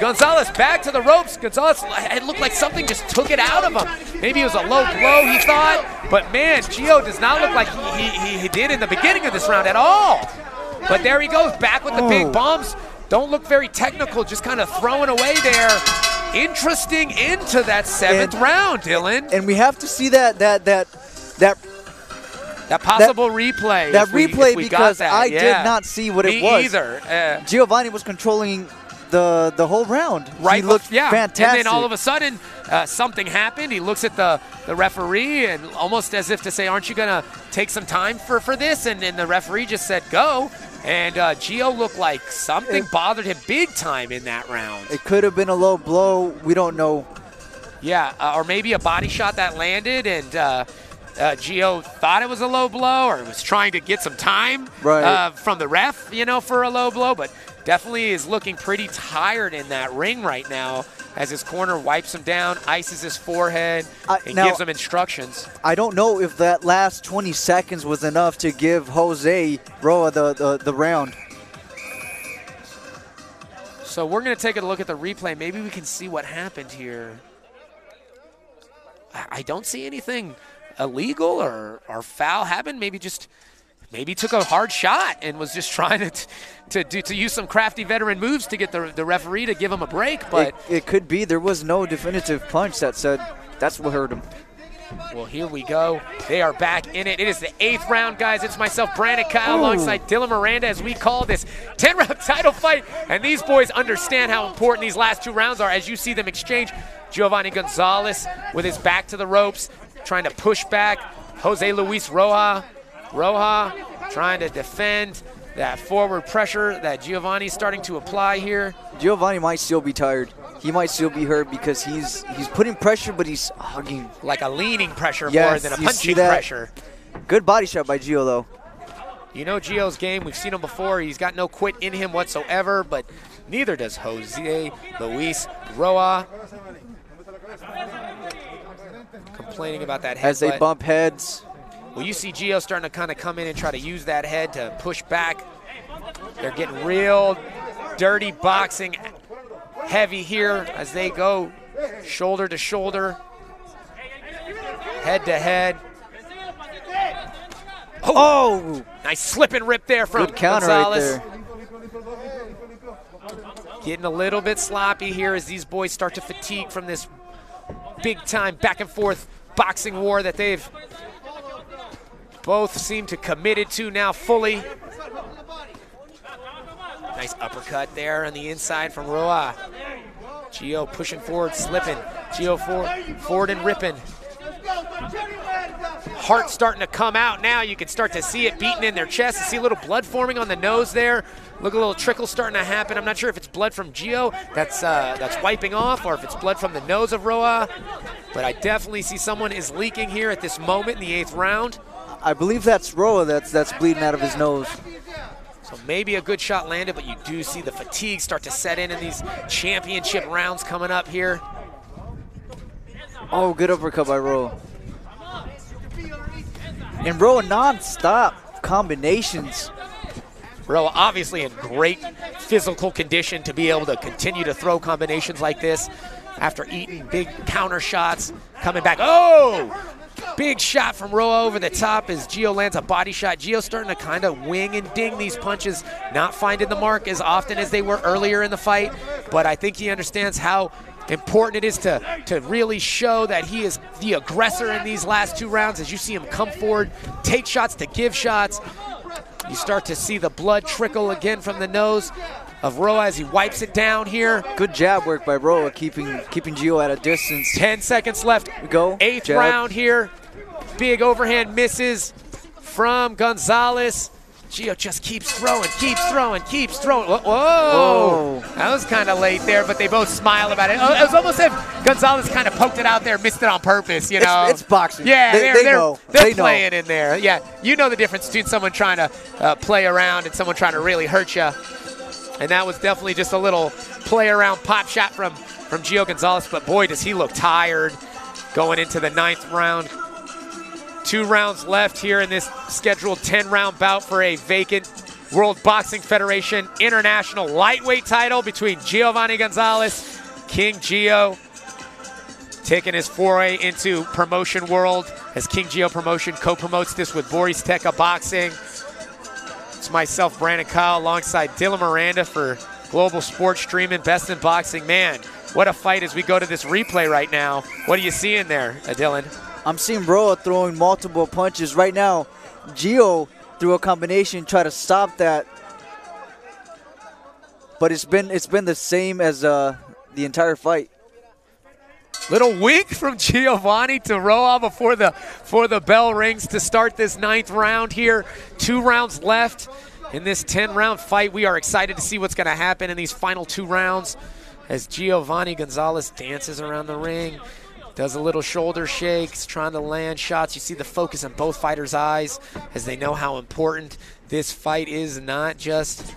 Gonzalez back to the ropes. Gonzalez, it looked like something just took it out of him. Maybe it was a low blow, he thought. But man, Gio does not look like he, he, he did in the beginning of this round at all. But there he goes, back with the big oh. bombs. Don't look very technical, just kind of throwing away there. Interesting into that seventh And- round, Dylan. And we have to see that that that that That possible replay. that we- replay if we got because that, I yeah. did not see what Me it was. either. Uh, Giovanni was controlling the the whole round. right he looked yeah. fantastic. And then all of a sudden, uh, something happened. He looks at the, the referee and almost as if to say, Aren't you going to take some time for, for this? And, and the referee just said, Go. And uh, Gio looked like something bothered him big time in that round. it could have been a low blow. We don't know. Yeah, uh, or maybe a body shot that landed and uh, uh, Gio thought it was a low blow or was trying to get some time Right. uh, from the ref, you know, for a low blow, but definitely is looking pretty tired in that ring right now as his corner wipes him down, ices his forehead, I- and now- gives him instructions. I don't know if that last 20 seconds was enough to give Jose Roa the, the, the round. So we're going to take a look at the replay. Maybe we can see what happened here. I I don't see anything illegal or, or foul happen. Maybe just maybe took a hard shot and was just trying to to do to use some crafty veteran moves to get the, the referee to give him a break. But it, it could be there was no definitive punch that said that's what hurt him. Well, here we go. They are back in it. It is the eighth round, guys. It's myself, Brandon Kyle, Ooh. alongside Dylan Miranda, as we call this 10 round title fight. And these boys understand how important these last two rounds are as you see them exchange. Giovanni Gonzalez with his back to the ropes, trying to push back. Jose Luis Roa. Roa trying to defend that forward pressure that Giovanni's starting to apply here. Giovanni might still be tired. He might still be hurt because he's he's putting pressure, but he's hugging. Like a leaning pressure more than a punching pressure. Good body shot by Gio though. You know Gio's game. We've seen him before. He's got no quit in him whatsoever, but neither does Jose Luis Roa. Complaining about that head. As they bump heads. Well, you see Gio starting to kind of come in and try to use that head to push back. They're getting real dirty boxing heavy here as they go shoulder to shoulder, head to head. Oh, nice slip and rip there from Good counter right Gonzalez. there. Getting a little bit sloppy here as these boys start to fatigue from this big time back and forth boxing war that they've both seem to committed to now fully. Nice uppercut there on the inside from Roa. Gio pushing forward, slipping. Gio for, forward and ripping. Heart starting to come out now. You can start to see it beating in their chest. You see a little blood forming on the nose there. Look, a little trickle starting to happen. I'm not sure if it's blood from Gio that's uh, that's wiping off, or if it's blood from the nose of Roa. But I definitely see someone is leaking here at this moment in the eighth round. I believe that's Roa that's that's bleeding out of his nose. So maybe a good shot landed, but you do see the fatigue start to set in in these championship rounds coming up here. Oh, good uppercut by Roa. And Roa non-stop combinations. Roa obviously in great physical condition to be able to continue to throw combinations like this after eating big counter shots, coming back. Oh! Big shot from Roa over the top as Gio lands a body shot. Gio starting to kind of wing and ding these punches, not finding the mark as often as they were earlier in the fight. But I think he understands how important it is to, to really show that he is the aggressor in these last two rounds as you see him come forward, take shots to give shots. You start to see the blood trickle again from the nose of Roa as he wipes it down here. Good jab work by Roa, keeping keeping Gio at a distance. 10 seconds left. We go. Eighth jab. round here. Big overhand misses from Gonzalez. Gio just keeps throwing, keeps throwing, keeps throwing. Whoa, whoa. that was kind of late there, but they both smile about it. Oh, It was almost as if Gonzalez kind of poked it out there, missed it on purpose. You know, it's boxing. Yeah, They- they're, they they're, know. they're They know. playing in there. Yeah, you know the difference between someone trying to uh, play around and someone trying to really hurt you. And that was definitely just a little play around pop shot from from Gio Gonzalez. But boy, does he look tired going into the ninth round. Two rounds left here in this scheduled 10 round bout for a vacant World Boxing Federation International Lightweight title between Giovanni Gonzalez, King Gio, taking his foray into promotion world as King Gio Promotion co-promotes this with Borizteca Boxing. It's myself, Brandon Kyle, alongside Dylan Miranda for Global Sports Streaming, Best in Boxing. Man, what a fight as we go to this replay right now. What are you seeing there, uh, Dylan? I'm seeing Roa throwing multiple punches right now. Gio threw a combination, try to stop that, but it's been it's been the same as uh, the entire fight. Little wink from Giovanni to Roa before the before the bell rings to start this ninth round here. Two rounds left in this 10-round fight. We are excited to see what's going to happen in these final two rounds as Giovanni Gonzalez dances around the ring, does a little shoulder shakes, trying to land shots. You see the focus in both fighters' eyes as they know how important this fight is, not just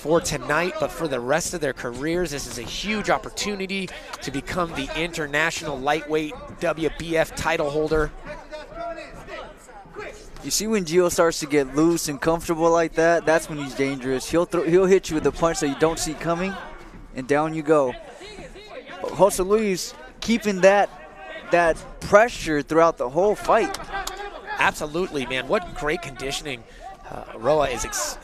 for tonight, but for the rest of their careers. This is a huge opportunity to become the international lightweight WBF title holder. You see when Gio starts to get loose and comfortable like that, that's when he's dangerous. He'll throw, he'll hit you with a punch that you don't see coming, and down you go. But Jose Luis keeping that that pressure throughout the whole fight. Absolutely, man. What great conditioning uh, Roa is ex-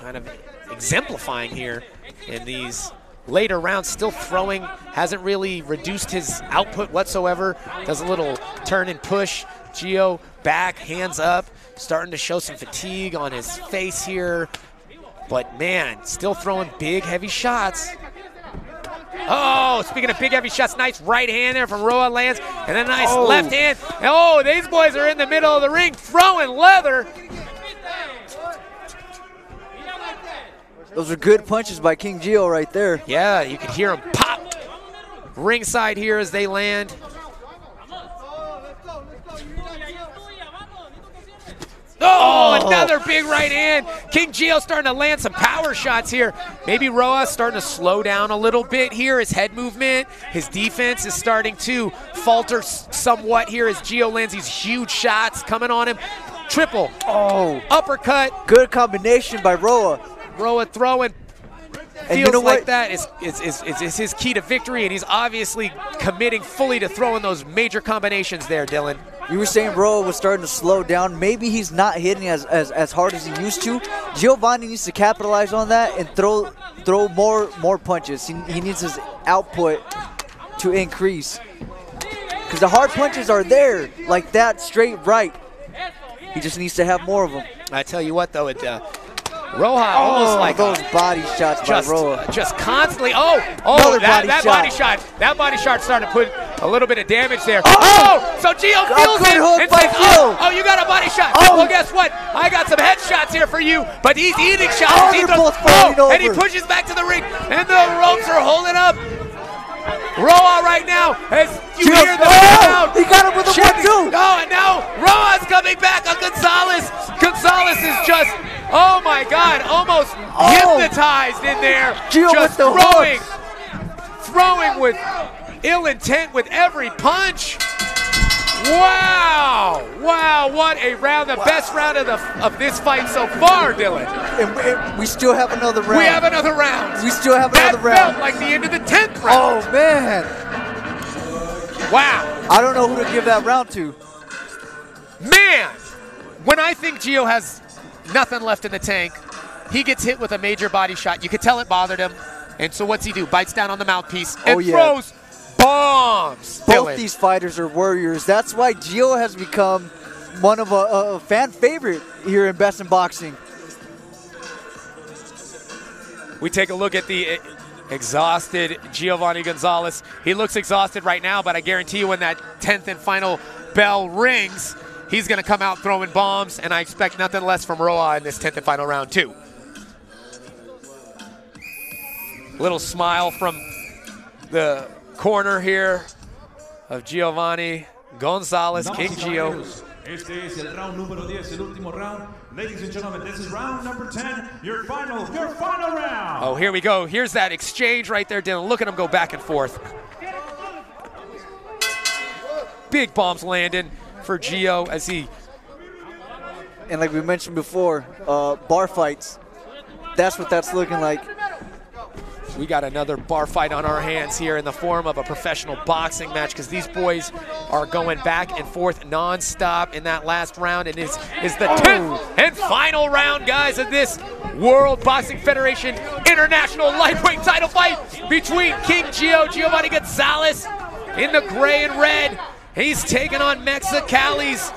kind of exemplifying here in these later rounds. Still throwing, hasn't really reduced his output whatsoever. Does a little turn and push. Gio back, hands up, starting to show some fatigue on his face here. But man, still throwing big, heavy shots. Oh, speaking of big heavy shots, nice right hand there from Roa lands, and a nice Oh. left hand. Oh, these boys are in the middle of the ring throwing leather. Those are good punches by King Gio right there. Yeah, you can hear them pop ringside here as they land. Oh, Oh. another big right hand. King Gio starting to land some power shots here. Maybe Roa starting to slow down a little bit here. His head movement, his defense is starting to falter somewhat here as Gio lands these huge shots coming on him. Triple. Oh, uppercut. Good combination by Roa. Roa throwing And feels you know like what? that is, is, is, is, is his key to victory, and he's obviously committing fully to throwing those major combinations there, Dylan. You were saying Roa was starting to slow down. Maybe he's not hitting as, as, as hard as he used to. Giovanni needs to capitalize on that and throw throw more more punches. He, he needs his output to increase. Because the hard punches are there, like that straight right. He just needs to have more of them. I tell you what, though, it uh, Roa oh, almost like those body shots just, by Roa. just constantly. Oh, oh, Another that, body that shot. body shot, that body shot starting to put a little bit of damage there. Oh, oh so Gio feels it and says, oh, oh, you got a body shot. Oh. Well, guess what? I got some headshots here for you, but he's eating shots. Oh, He throws- oh, and he pushes back to the ring, and the ropes are holding up. Roa right now, as you Gio- hear the Oh, crowd he got him with a chanting, one-two. Oh, and now Roa's coming back on Gonzalez. Gonzalez is just, oh my God, almost oh. hypnotized in there. Gio just the throwing, throwing with ill intent with every punch. Wow! Wow! What a round! The best round of the of this fight so far, Dylan. And we, and we still have another round. We have another round. We still have that another round. felt like the end of the tenth round. Oh man! Wow! I don't know who to give that round to. Man, when I think Gio has nothing left in the tank, he gets hit with a major body shot. You could tell it bothered him. And so what's he do? Bites down on the mouthpiece and Oh, yeah. throws bombs. Both Dylan. these fighters are warriors. That's why Gio has become one of a, a fan favorite here in Best in Boxing. We take a look at the uh, exhausted Giovanni Gonzalez. He looks exhausted right now, but I guarantee you when that 10th and final bell rings, he's going to come out throwing bombs, and I expect nothing less from Roa in this 10th and final round, too. Little smile from the corner here of Giovanni Gonzalez, Damas King y Gio. Este es el round número 10, el último round. Ladies and gentlemen, this is round number 10, your final, your final round. Oh, here we go. Here's that exchange right there, Dylan. Look at him go back and forth. Big bombs landing for Gio as he and like we mentioned before, uh, bar fights. That's what that's looking like. We got another bar fight on our hands here in the form of a professional boxing match because these boys are going back and forth nonstop in that last round. And is is the 10th and final round, guys, of this World Boxing Federation International Lightweight title fight between King Gio Giovanni Gonzalez in the gray and red. He's taking on Mexicali's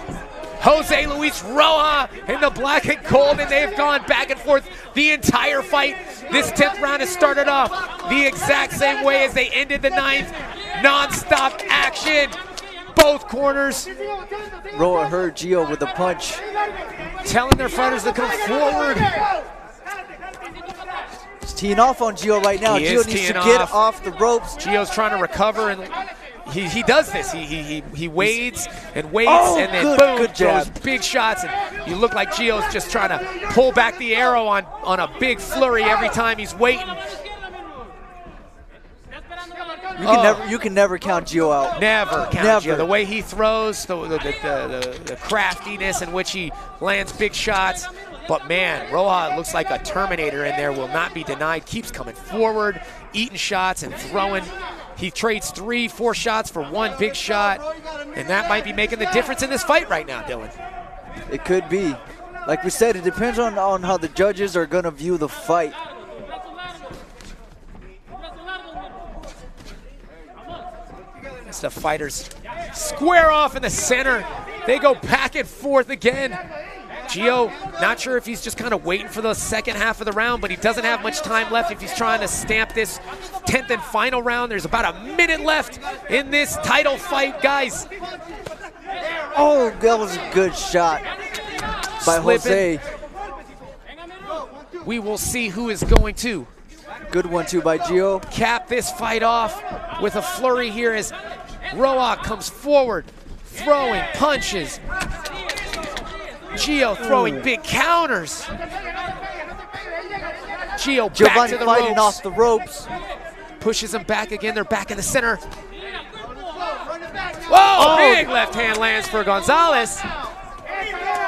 Jose Luis Roa in the black and gold, and they've gone back and forth the entire fight. This 10th round has started off the exact same way as they ended the ninth. Non-stop action. Both corners Roa hurt Gio with a punch. telling their fighters to come forward. He's teeing off on Gio right now. He Gio needs to teeing get off. off the ropes. Gio's trying to recover and he, he does this. He, he, he, he wades and waits Oh, and then good- boom, good throws big shots. And you look like Gio's just trying to pull back the arrow on, on a big flurry every time he's waiting. You can Oh. never you can never count Gio out. Never count Never. Gio. The way he throws, the, the, the, the, the craftiness in which he lands big shots. But man, Roa looks like a Terminator in there, will not be denied, keeps coming forward, eating shots and throwing. He trades three, four shots for one big shot, and that might be making the difference in this fight right now, Dylan. It could be. Like we said, it depends on, on how the judges are gonna view the fight. As the fighters square off in the center. They go back and forth again. Gio, not sure if he's just kind of waiting for the second half of the round, but he doesn't have much time left if he's trying to stamp this 10th and final round. There's about a minute left in this title fight, guys. Oh, that was a good shot by Slipping. Jose. We will see who is going to Good one too by Gio. cap this fight off with a flurry here as Roa comes forward, throwing punches. Gio throwing mm. big counters. Gio back Giovanni to the fighting ropes. off the ropes. Pushes him back again. They're back in the center. Whoa! Oh. Big left hand lands for Gonzalez.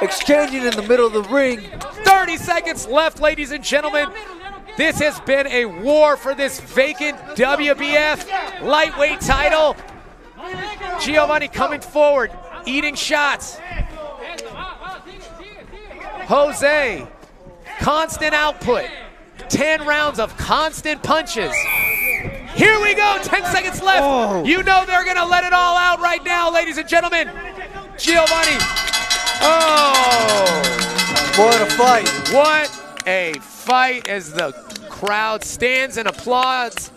Exchanging in the middle of the ring. 30 seconds left, ladies and gentlemen. This has been a war for this vacant WBF lightweight title. Giovanni coming forward, eating shots. Jose, constant output. 10 rounds of constant punches. Here we go, 10 seconds left. Oh. You know they're gonna let it all out right now, ladies and gentlemen. Giovanni. Oh. What a fight. What a fight as the crowd stands and applauds.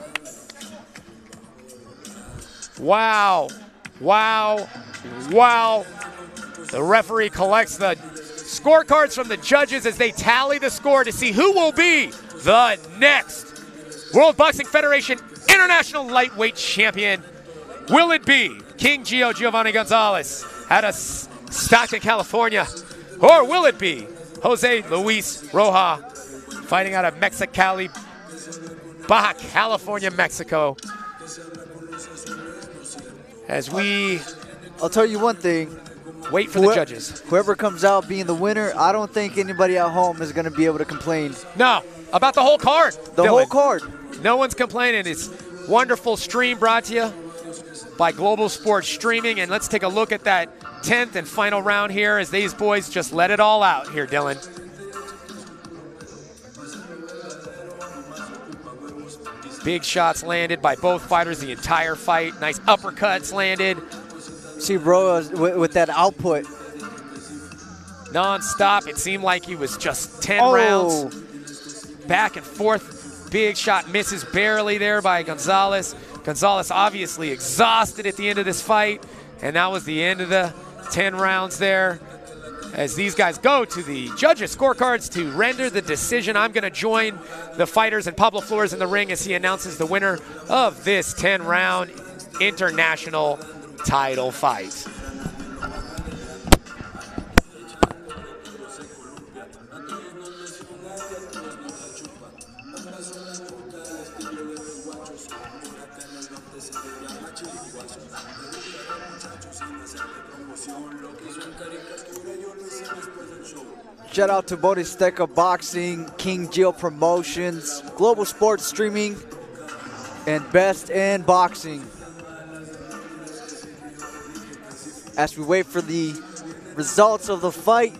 Wow. Wow. Wow. The referee collects the scorecards from the judges as they tally the score to see who will be the next World Boxing Federation International Lightweight Champion. Will it be King Gio Giovanni Gonzalez out of Stockton, California? Or will it be Jose Luis Roa fighting out of Mexicali, Baja California, Mexico? As we I'll tell you one thing. Wait for the judges. Whoever comes out being the winner, I don't think anybody at home is gonna be able to complain. No, about the whole card. The Dylan. whole card. No one's complaining. It's wonderful stream brought to you by Global Sports Streaming. And let's take a look at that 10th and final round here as these boys just let it all out here, Dylan. Big shots landed by both fighters the entire fight. Nice uppercuts landed. See, bro, with, with that output. Non-stop. It seemed like he was just 10 Oh. rounds. Back and forth. Big shot misses barely there by Gonzalez. Gonzalez obviously exhausted at the end of this fight. And that was the end of the 10 rounds there. As these guys go to the judges' scorecards to render the decision, I'm going to join the fighters and Pablo Flores in the ring as he announces the winner of this 10 round international title fight. Shout out to Borizteca Boxing, King Gio Promotions, Global Sports Streaming, and Best in Boxing. As we wait for the results of the fight,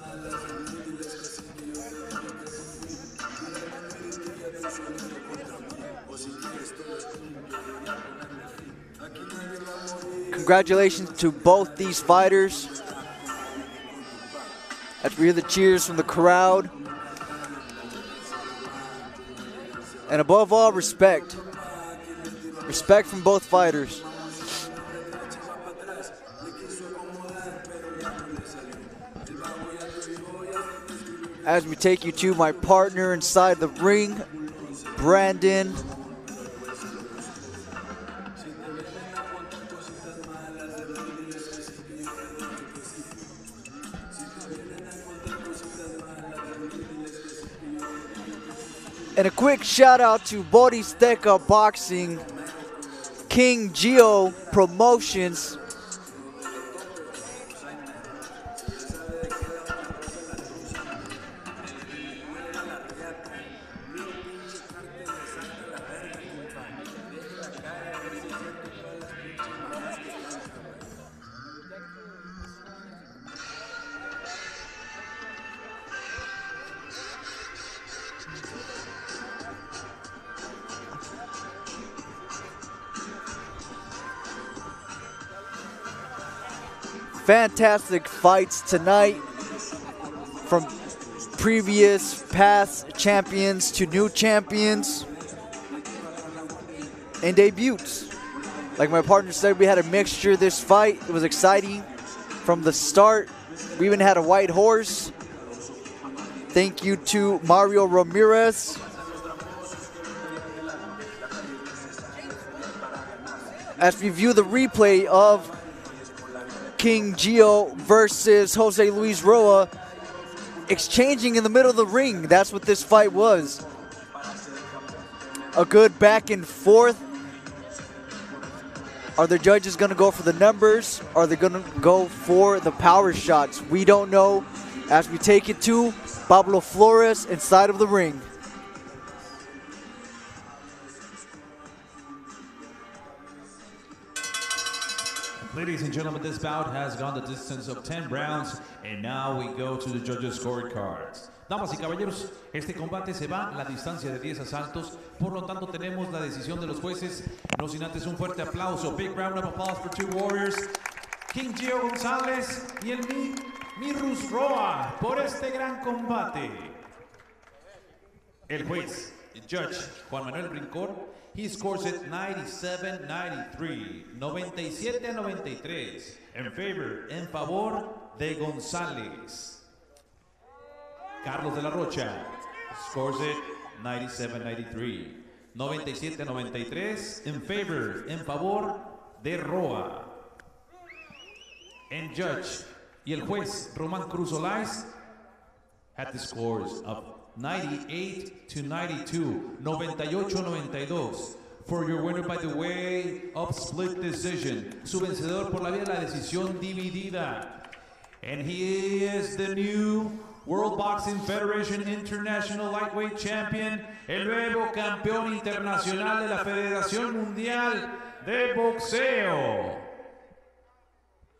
Congratulations to both these fighters. As we hear the cheers from the crowd. And above all, respect. Respect from both fighters. As we take you to my partner inside the ring, Brandon. And a quick shout out to Borizteca Boxing, King Gio Promotions. Fantastic fights tonight from previous past champions to new champions and debuts. Like my partner said, we had a mixture this fight. It was exciting from the start. We even had a white horse. Thank you to Mario Ramirez. As we view the replay of King Gio versus Jose Luis Roa exchanging in the middle of the ring. That's what this fight was. A good back and forth. Are the judges going to go for the numbers? Are they going to go for the power shots? We don't know as we take it to Pablo Flores inside of the ring. Ladies and gentlemen, this bout has gone the distance of 10 rounds, and now we go to the judges' scorecards. Damas y caballeros, este combate se va la distancia de 10 asaltos, por lo tanto tenemos la decisión de los jueces. No sin antes un fuerte aplauso, big round of applause for two warriors, King Gio González y el Mi Mirus Roa por este gran combate. El juez, judge Juan Manuel Brincón, he scores it 97-93, 97-93, en favor, en favor de González. Carlos de la Rocha scores it 97-93, 97-93, en favor, en favor de Roa. And judge y el juez Román Cruz Olais had the scores of 98 to 92, 98-92. For your winner by the way of split decision. Su vencedor por la vía de la decisión dividida. And he is the new World Boxing Federation International Lightweight Champion, el nuevo campeón internacional de la Federación Mundial de Boxeo.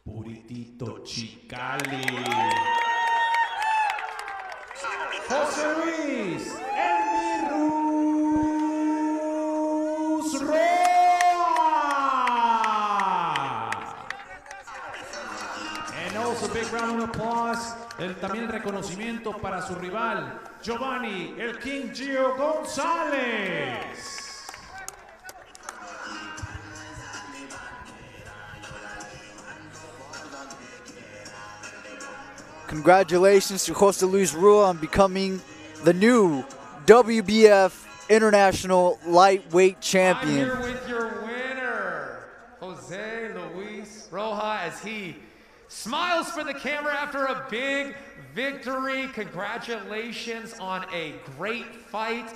Puritito Chicali. José Luis Elmirus Roa. And also big round of applause. El, también reconocimiento para su rival, Giovanni El King Gio González. Congratulations to Jose Luis Rua on becoming the new WBF International Lightweight I'm Champion. here with your winner, Jose Luis Roa, as he smiles for the camera after a big victory. Congratulations on a great fight.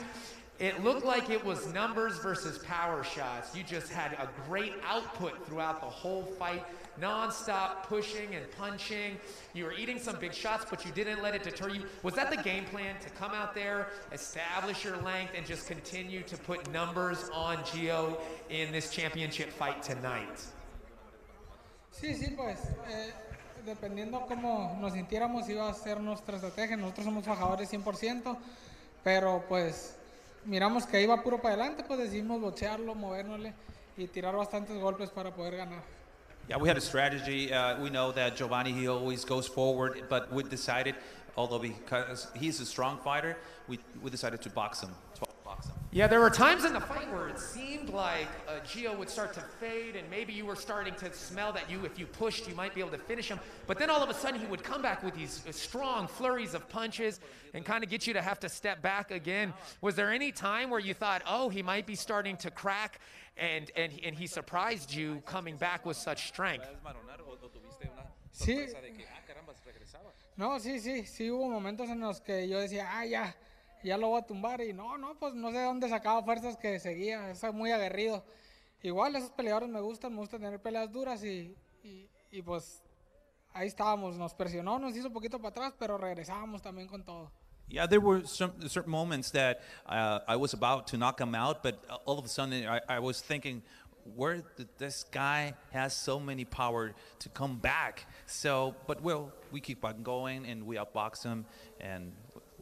It looked like it was numbers versus power shots. You just had a great output throughout the whole fight, non-stop pushing and punching. You were eating some big shots, but you didn't let it deter you. Was that the game plan to come out there, establish your length, and just continue to put numbers on Gio in this championship fight tonight? Sí, sí, pues eh, dependiendo cómo nos sintiéramos iba a ser nuestra estrategia. Nosotros somos fajadores 100%, pero pues miramos que iba puro para adelante, pues decidimos bochearlo, movernosle y tirar bastantes golpes para poder ganar. Yeah, we had a strategy. Uh, we know that Giovanni, he always goes forward, but we decided, although because he's a strong fighter, we, we decided to box him. To box him. Yeah, there were times in the fight where it seemed like uh, Gio would start to fade, and maybe you were starting to smell that you, if you pushed, you might be able to finish him. But then all of a sudden, he would come back with these uh, strong flurries of punches and kind of get you to have to step back again. Was there any time where you thought, oh, he might be starting to crack, and and and he surprised you coming back with such strength? Sí. No, sí, sí, sí hubo momentos en los que yo decía, ah, ya, ya lo voy a tumbar y no, no, pues no sé de dónde sacaba fuerzas que seguía, es muy aguerrido. Igual esos peleadores me gustan, me gusta tener peleas duras y, y, y pues ahí estábamos, nos presionó, nos hizo un poquito para atrás, pero regresábamos también con todo. Yeah, there were some certain moments that uh, I was about to knock him out, but all of a sudden I, I was thinking, where did this guy has so many power to come back? So, but well, we keep on going and we outbox him and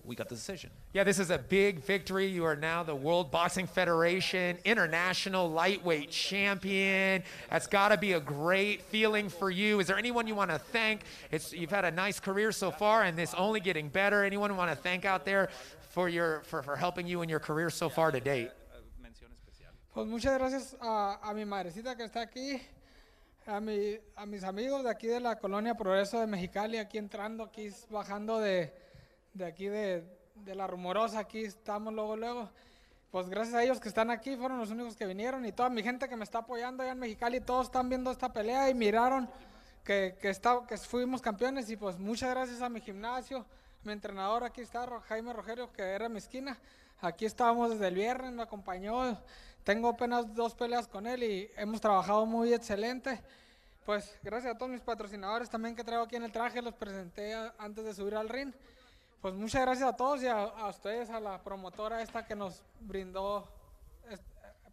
we got the decision. Yeah, this is a big victory. You are now the World Boxing Federation International Lightweight Champion. That's got to be a great feeling for you. Is there anyone you want to thank? It's you've had a nice career so far, and this only getting better. Anyone want to thank out there for your for, for helping you in your career so far to date? Pues muchas gracias a, a mi madrecita que está aquí, a, mi, a mis amigos de aquí de la colonia Progreso de Mexicali, aquí entrando, aquí bajando de, de aquí de, de la rumorosa, aquí estamos luego, luego. Pues gracias a ellos que están aquí, fueron los únicos que vinieron y toda mi gente que me está apoyando allá en Mexicali, todos están viendo esta pelea y miraron que, que, está, que fuimos campeones y pues muchas gracias a mi gimnasio, mi entrenador aquí está, Jaime Rogerio, que era mi esquina. Aquí estábamos desde el viernes, me acompañó. Tengo apenas dos peleas con él y hemos trabajado muy excelente. Pues gracias a todos mis patrocinadores también que traigo aquí en el traje, los presenté antes de subir al ring. Pues muchas gracias a todos y a, a ustedes, a la promotora esta que nos brindó est-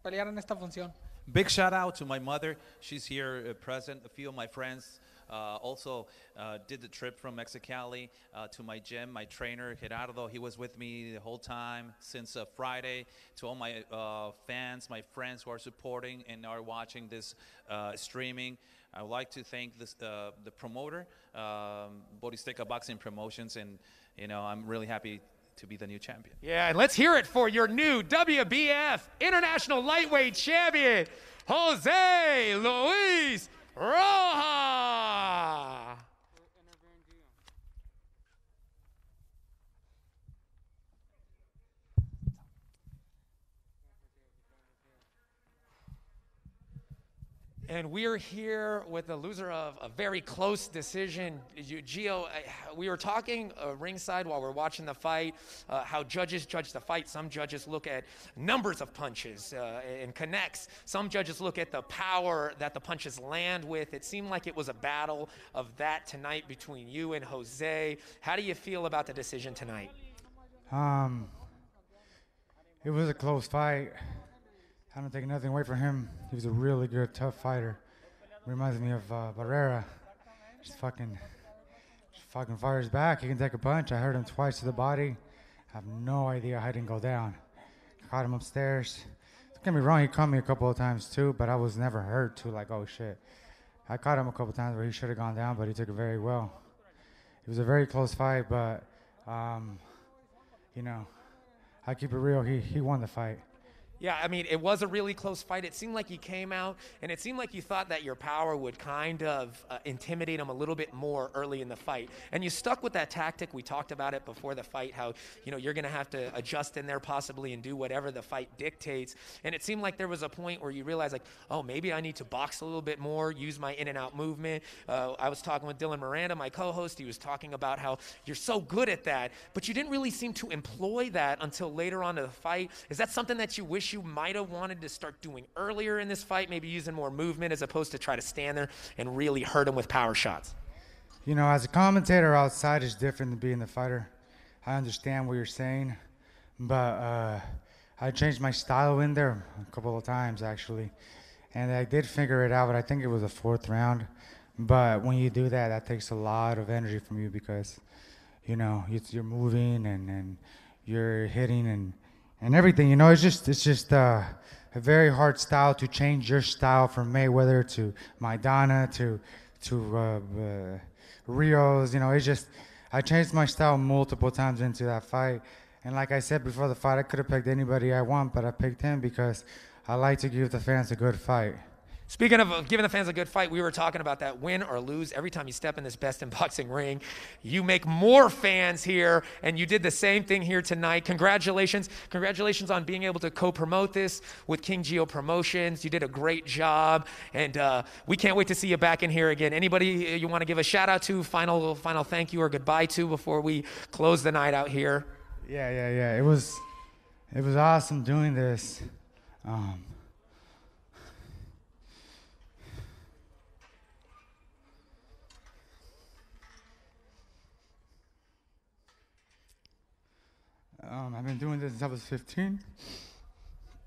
pelear en esta función. Big shout out to my mother. She's here uh, present. A few of my friends uh, also uh, did the trip from Mexicali uh, to my gym. My trainer, Gerardo, he was with me the whole time since uh, Friday. To all my uh, fans, my friends who are supporting and are watching this streaming, I would like to thank this, the promoter, um, Borizteca Boxing Promotions, and you know I'm really happy to be the new champion. Yeah, and let's hear it for your new WBF International Lightweight Champion, Jose Luis Roa. And we're here with the loser of a very close decision. Gio, we were talking uh, ringside while we're watching the fight, uh, how judges judge the fight. Some judges look at numbers of punches uh, and connects. Some judges look at the power that the punches land with. It seemed like it was a battle of that tonight between you and Jose. How do you feel about the decision tonight? Um, it was a close fight. I don't take nothing away from him. He was a really good, tough fighter. Reminds me of uh, Barrera. Just fucking, just fucking fires back. He can take a punch. I heard him twice to the body. I have no idea how he didn't go down. Caught him upstairs. Don't get me wrong. He caught me a couple of times too, but I was never hurt too. Like oh shit. I caught him a couple times where he should have gone down, but he took it very well. It was a very close fight, but um, you know, I keep it real. He he won the fight. Yeah, I mean, it was a really close fight. It seemed like you came out, and it seemed like you thought that your power would kind of uh, intimidate him a little bit more early in the fight. And you stuck with that tactic. We talked about it before the fight, how, you know, you're going to have to adjust in there possibly and do whatever the fight dictates. And it seemed like there was a point where you realized, like, oh, maybe I need to box a little bit more, use my in and out movement. Uh, I was talking with Dylan Miranda, my co host. He was talking about how you're so good at that, but you didn't really seem to employ that until later on in the fight. Is that something that you wish you might have wanted to start doing earlier in this fight, maybe using more movement as opposed to try to stand there and really hurt him with power shots? You know, as a commentator outside is different than being the fighter. I understand what you're saying, but uh, I changed my style in there a couple of times actually, and I did figure it out. But I think it was the fourth round. But when you do that, that takes a lot of energy from you because, you know, it's, you're moving and, and you're hitting and and everything. You know, it's just it's just uh, a very hard style to change your style from Mayweather to Maidana to to uh, uh, Rios. You know, it's just I changed my style multiple times into that fight. And like I said before the fight, I could have picked anybody I want, but I picked him because I like to give the fans a good fight. Speaking of uh, giving the fans a good fight, we were talking about that win or lose. Every time you step in this best in boxing ring, you make more fans here, and you did the same thing here tonight. Congratulations. Congratulations on being able to co promote this with King Gio Promotions. You did a great job, and uh, we can't wait to see you back in here again. Anybody uh, you want to give a shout out to, final, final thank you or goodbye to before we close the night out here? Yeah, yeah, yeah. It was, it was awesome doing this. Um, Um, I've been doing this since I was 15,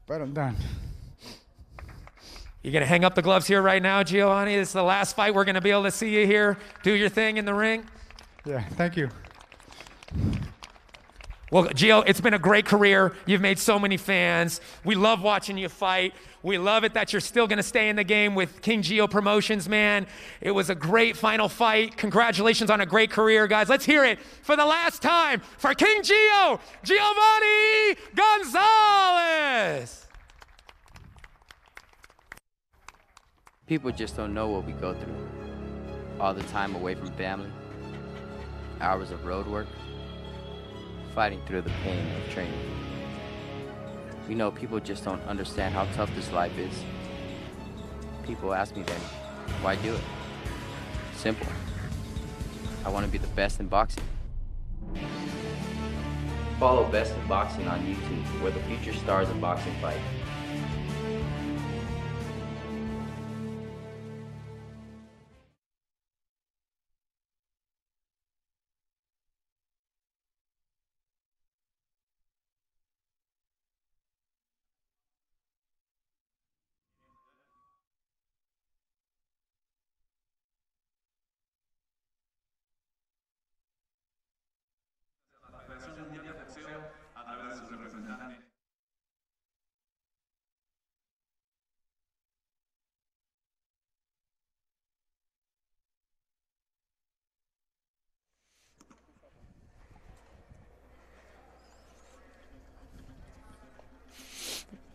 but I'm done. You're going to hang up the gloves here right now, Giovanni. This is the last fight. We're going to be able to see you here. Do your thing in the ring. Yeah, thank you. Well, Gio, it's been a great career. You've made so many fans. We love watching you fight. We love it that you're still going to stay in the game with King Gio Promotions, man. It was a great final fight. Congratulations on a great career, guys. Let's hear it for the last time for King Gio, Giovanni Gonzalez. People just don't know what we go through. All the time away from family, hours of road work, fighting through the pain of training. We know people just don't understand how tough this life is. People ask me then, why do it? Simple. I want to be the best in boxing. Follow Best in Boxing on YouTube, where the future stars of boxing fight.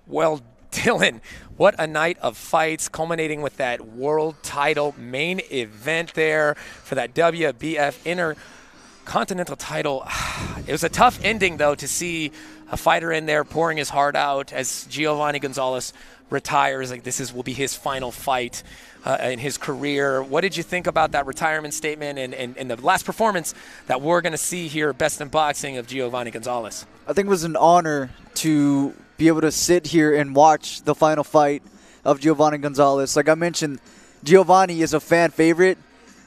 Well, Dylan, what a night of fights, culminating with that world title main event there for that WBF Intercontinental title. It was a tough ending, though, to see a fighter in there pouring his heart out as Giovanni Gonzalez retires. Like this is will be his final fight uh, in his career. What did you think about that retirement statement and, and, and the last performance that we're going to see here, best in boxing of Giovanni Gonzalez? I think it was an honor to be able to sit here and watch the final fight of Giovanni Gonzalez. Like I mentioned, Giovanni is a fan favorite.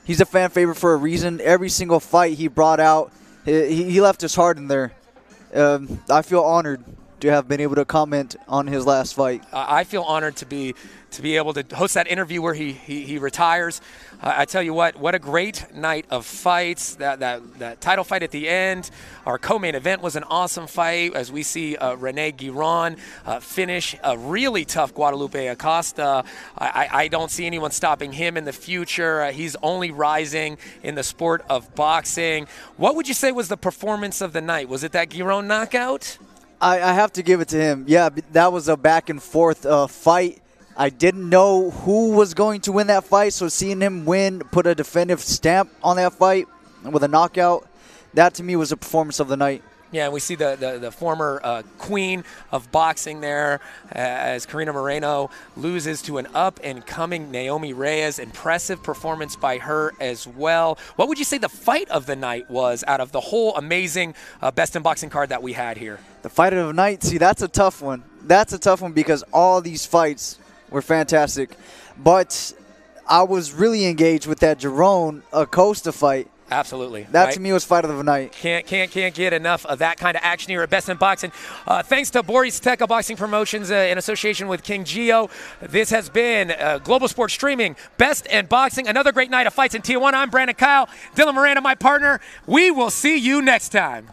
He's a fan favorite for a reason. Every single fight he brought out, he, he left his heart in there. Um, I feel honored to have been able to comment on his last fight. I feel honored to be to be able to host that interview where he he, he retires. Uh, I tell you what, what a great night of fights. That that that title fight at the end. Our co-main event was an awesome fight as we see uh, Rene Giron uh, finish a really tough Guadalupe Acosta. I, I, don't see anyone stopping him in the future. Uh, he's only rising in the sport of boxing. What would you say was the performance of the night? Was it that Giron knockout? I, I have to give it to him. Yeah, that was a back and forth uh, fight. I didn't know who was going to win that fight, so seeing him win, put a definitive stamp on that fight with a knockout, that to me was a performance of the night. Yeah, and we see the, the, the former uh, queen of boxing there uh, as Carina Moreno loses to an up and coming Naomi Reyes. Impressive performance by her as well. What would you say the fight of the night was out of the whole amazing uh, best in boxing card that we had here? The fight of the night, see, that's a tough one. That's a tough one because all these fights were fantastic. But I was really engaged with that Giron Acosta fight. Absolutely. That right? to me was fight of the night. Can't can't can't get enough of that kind of action here at Best in Boxing. Uh, thanks to Borizteca Boxing Promotions uh, in association with King Gio. This has been uh, Global Sports Streaming Best in Boxing. Another great night of fights in Tijuana. I'm Brandon Kyle, Dylan Miranda, my partner. We will see you next time.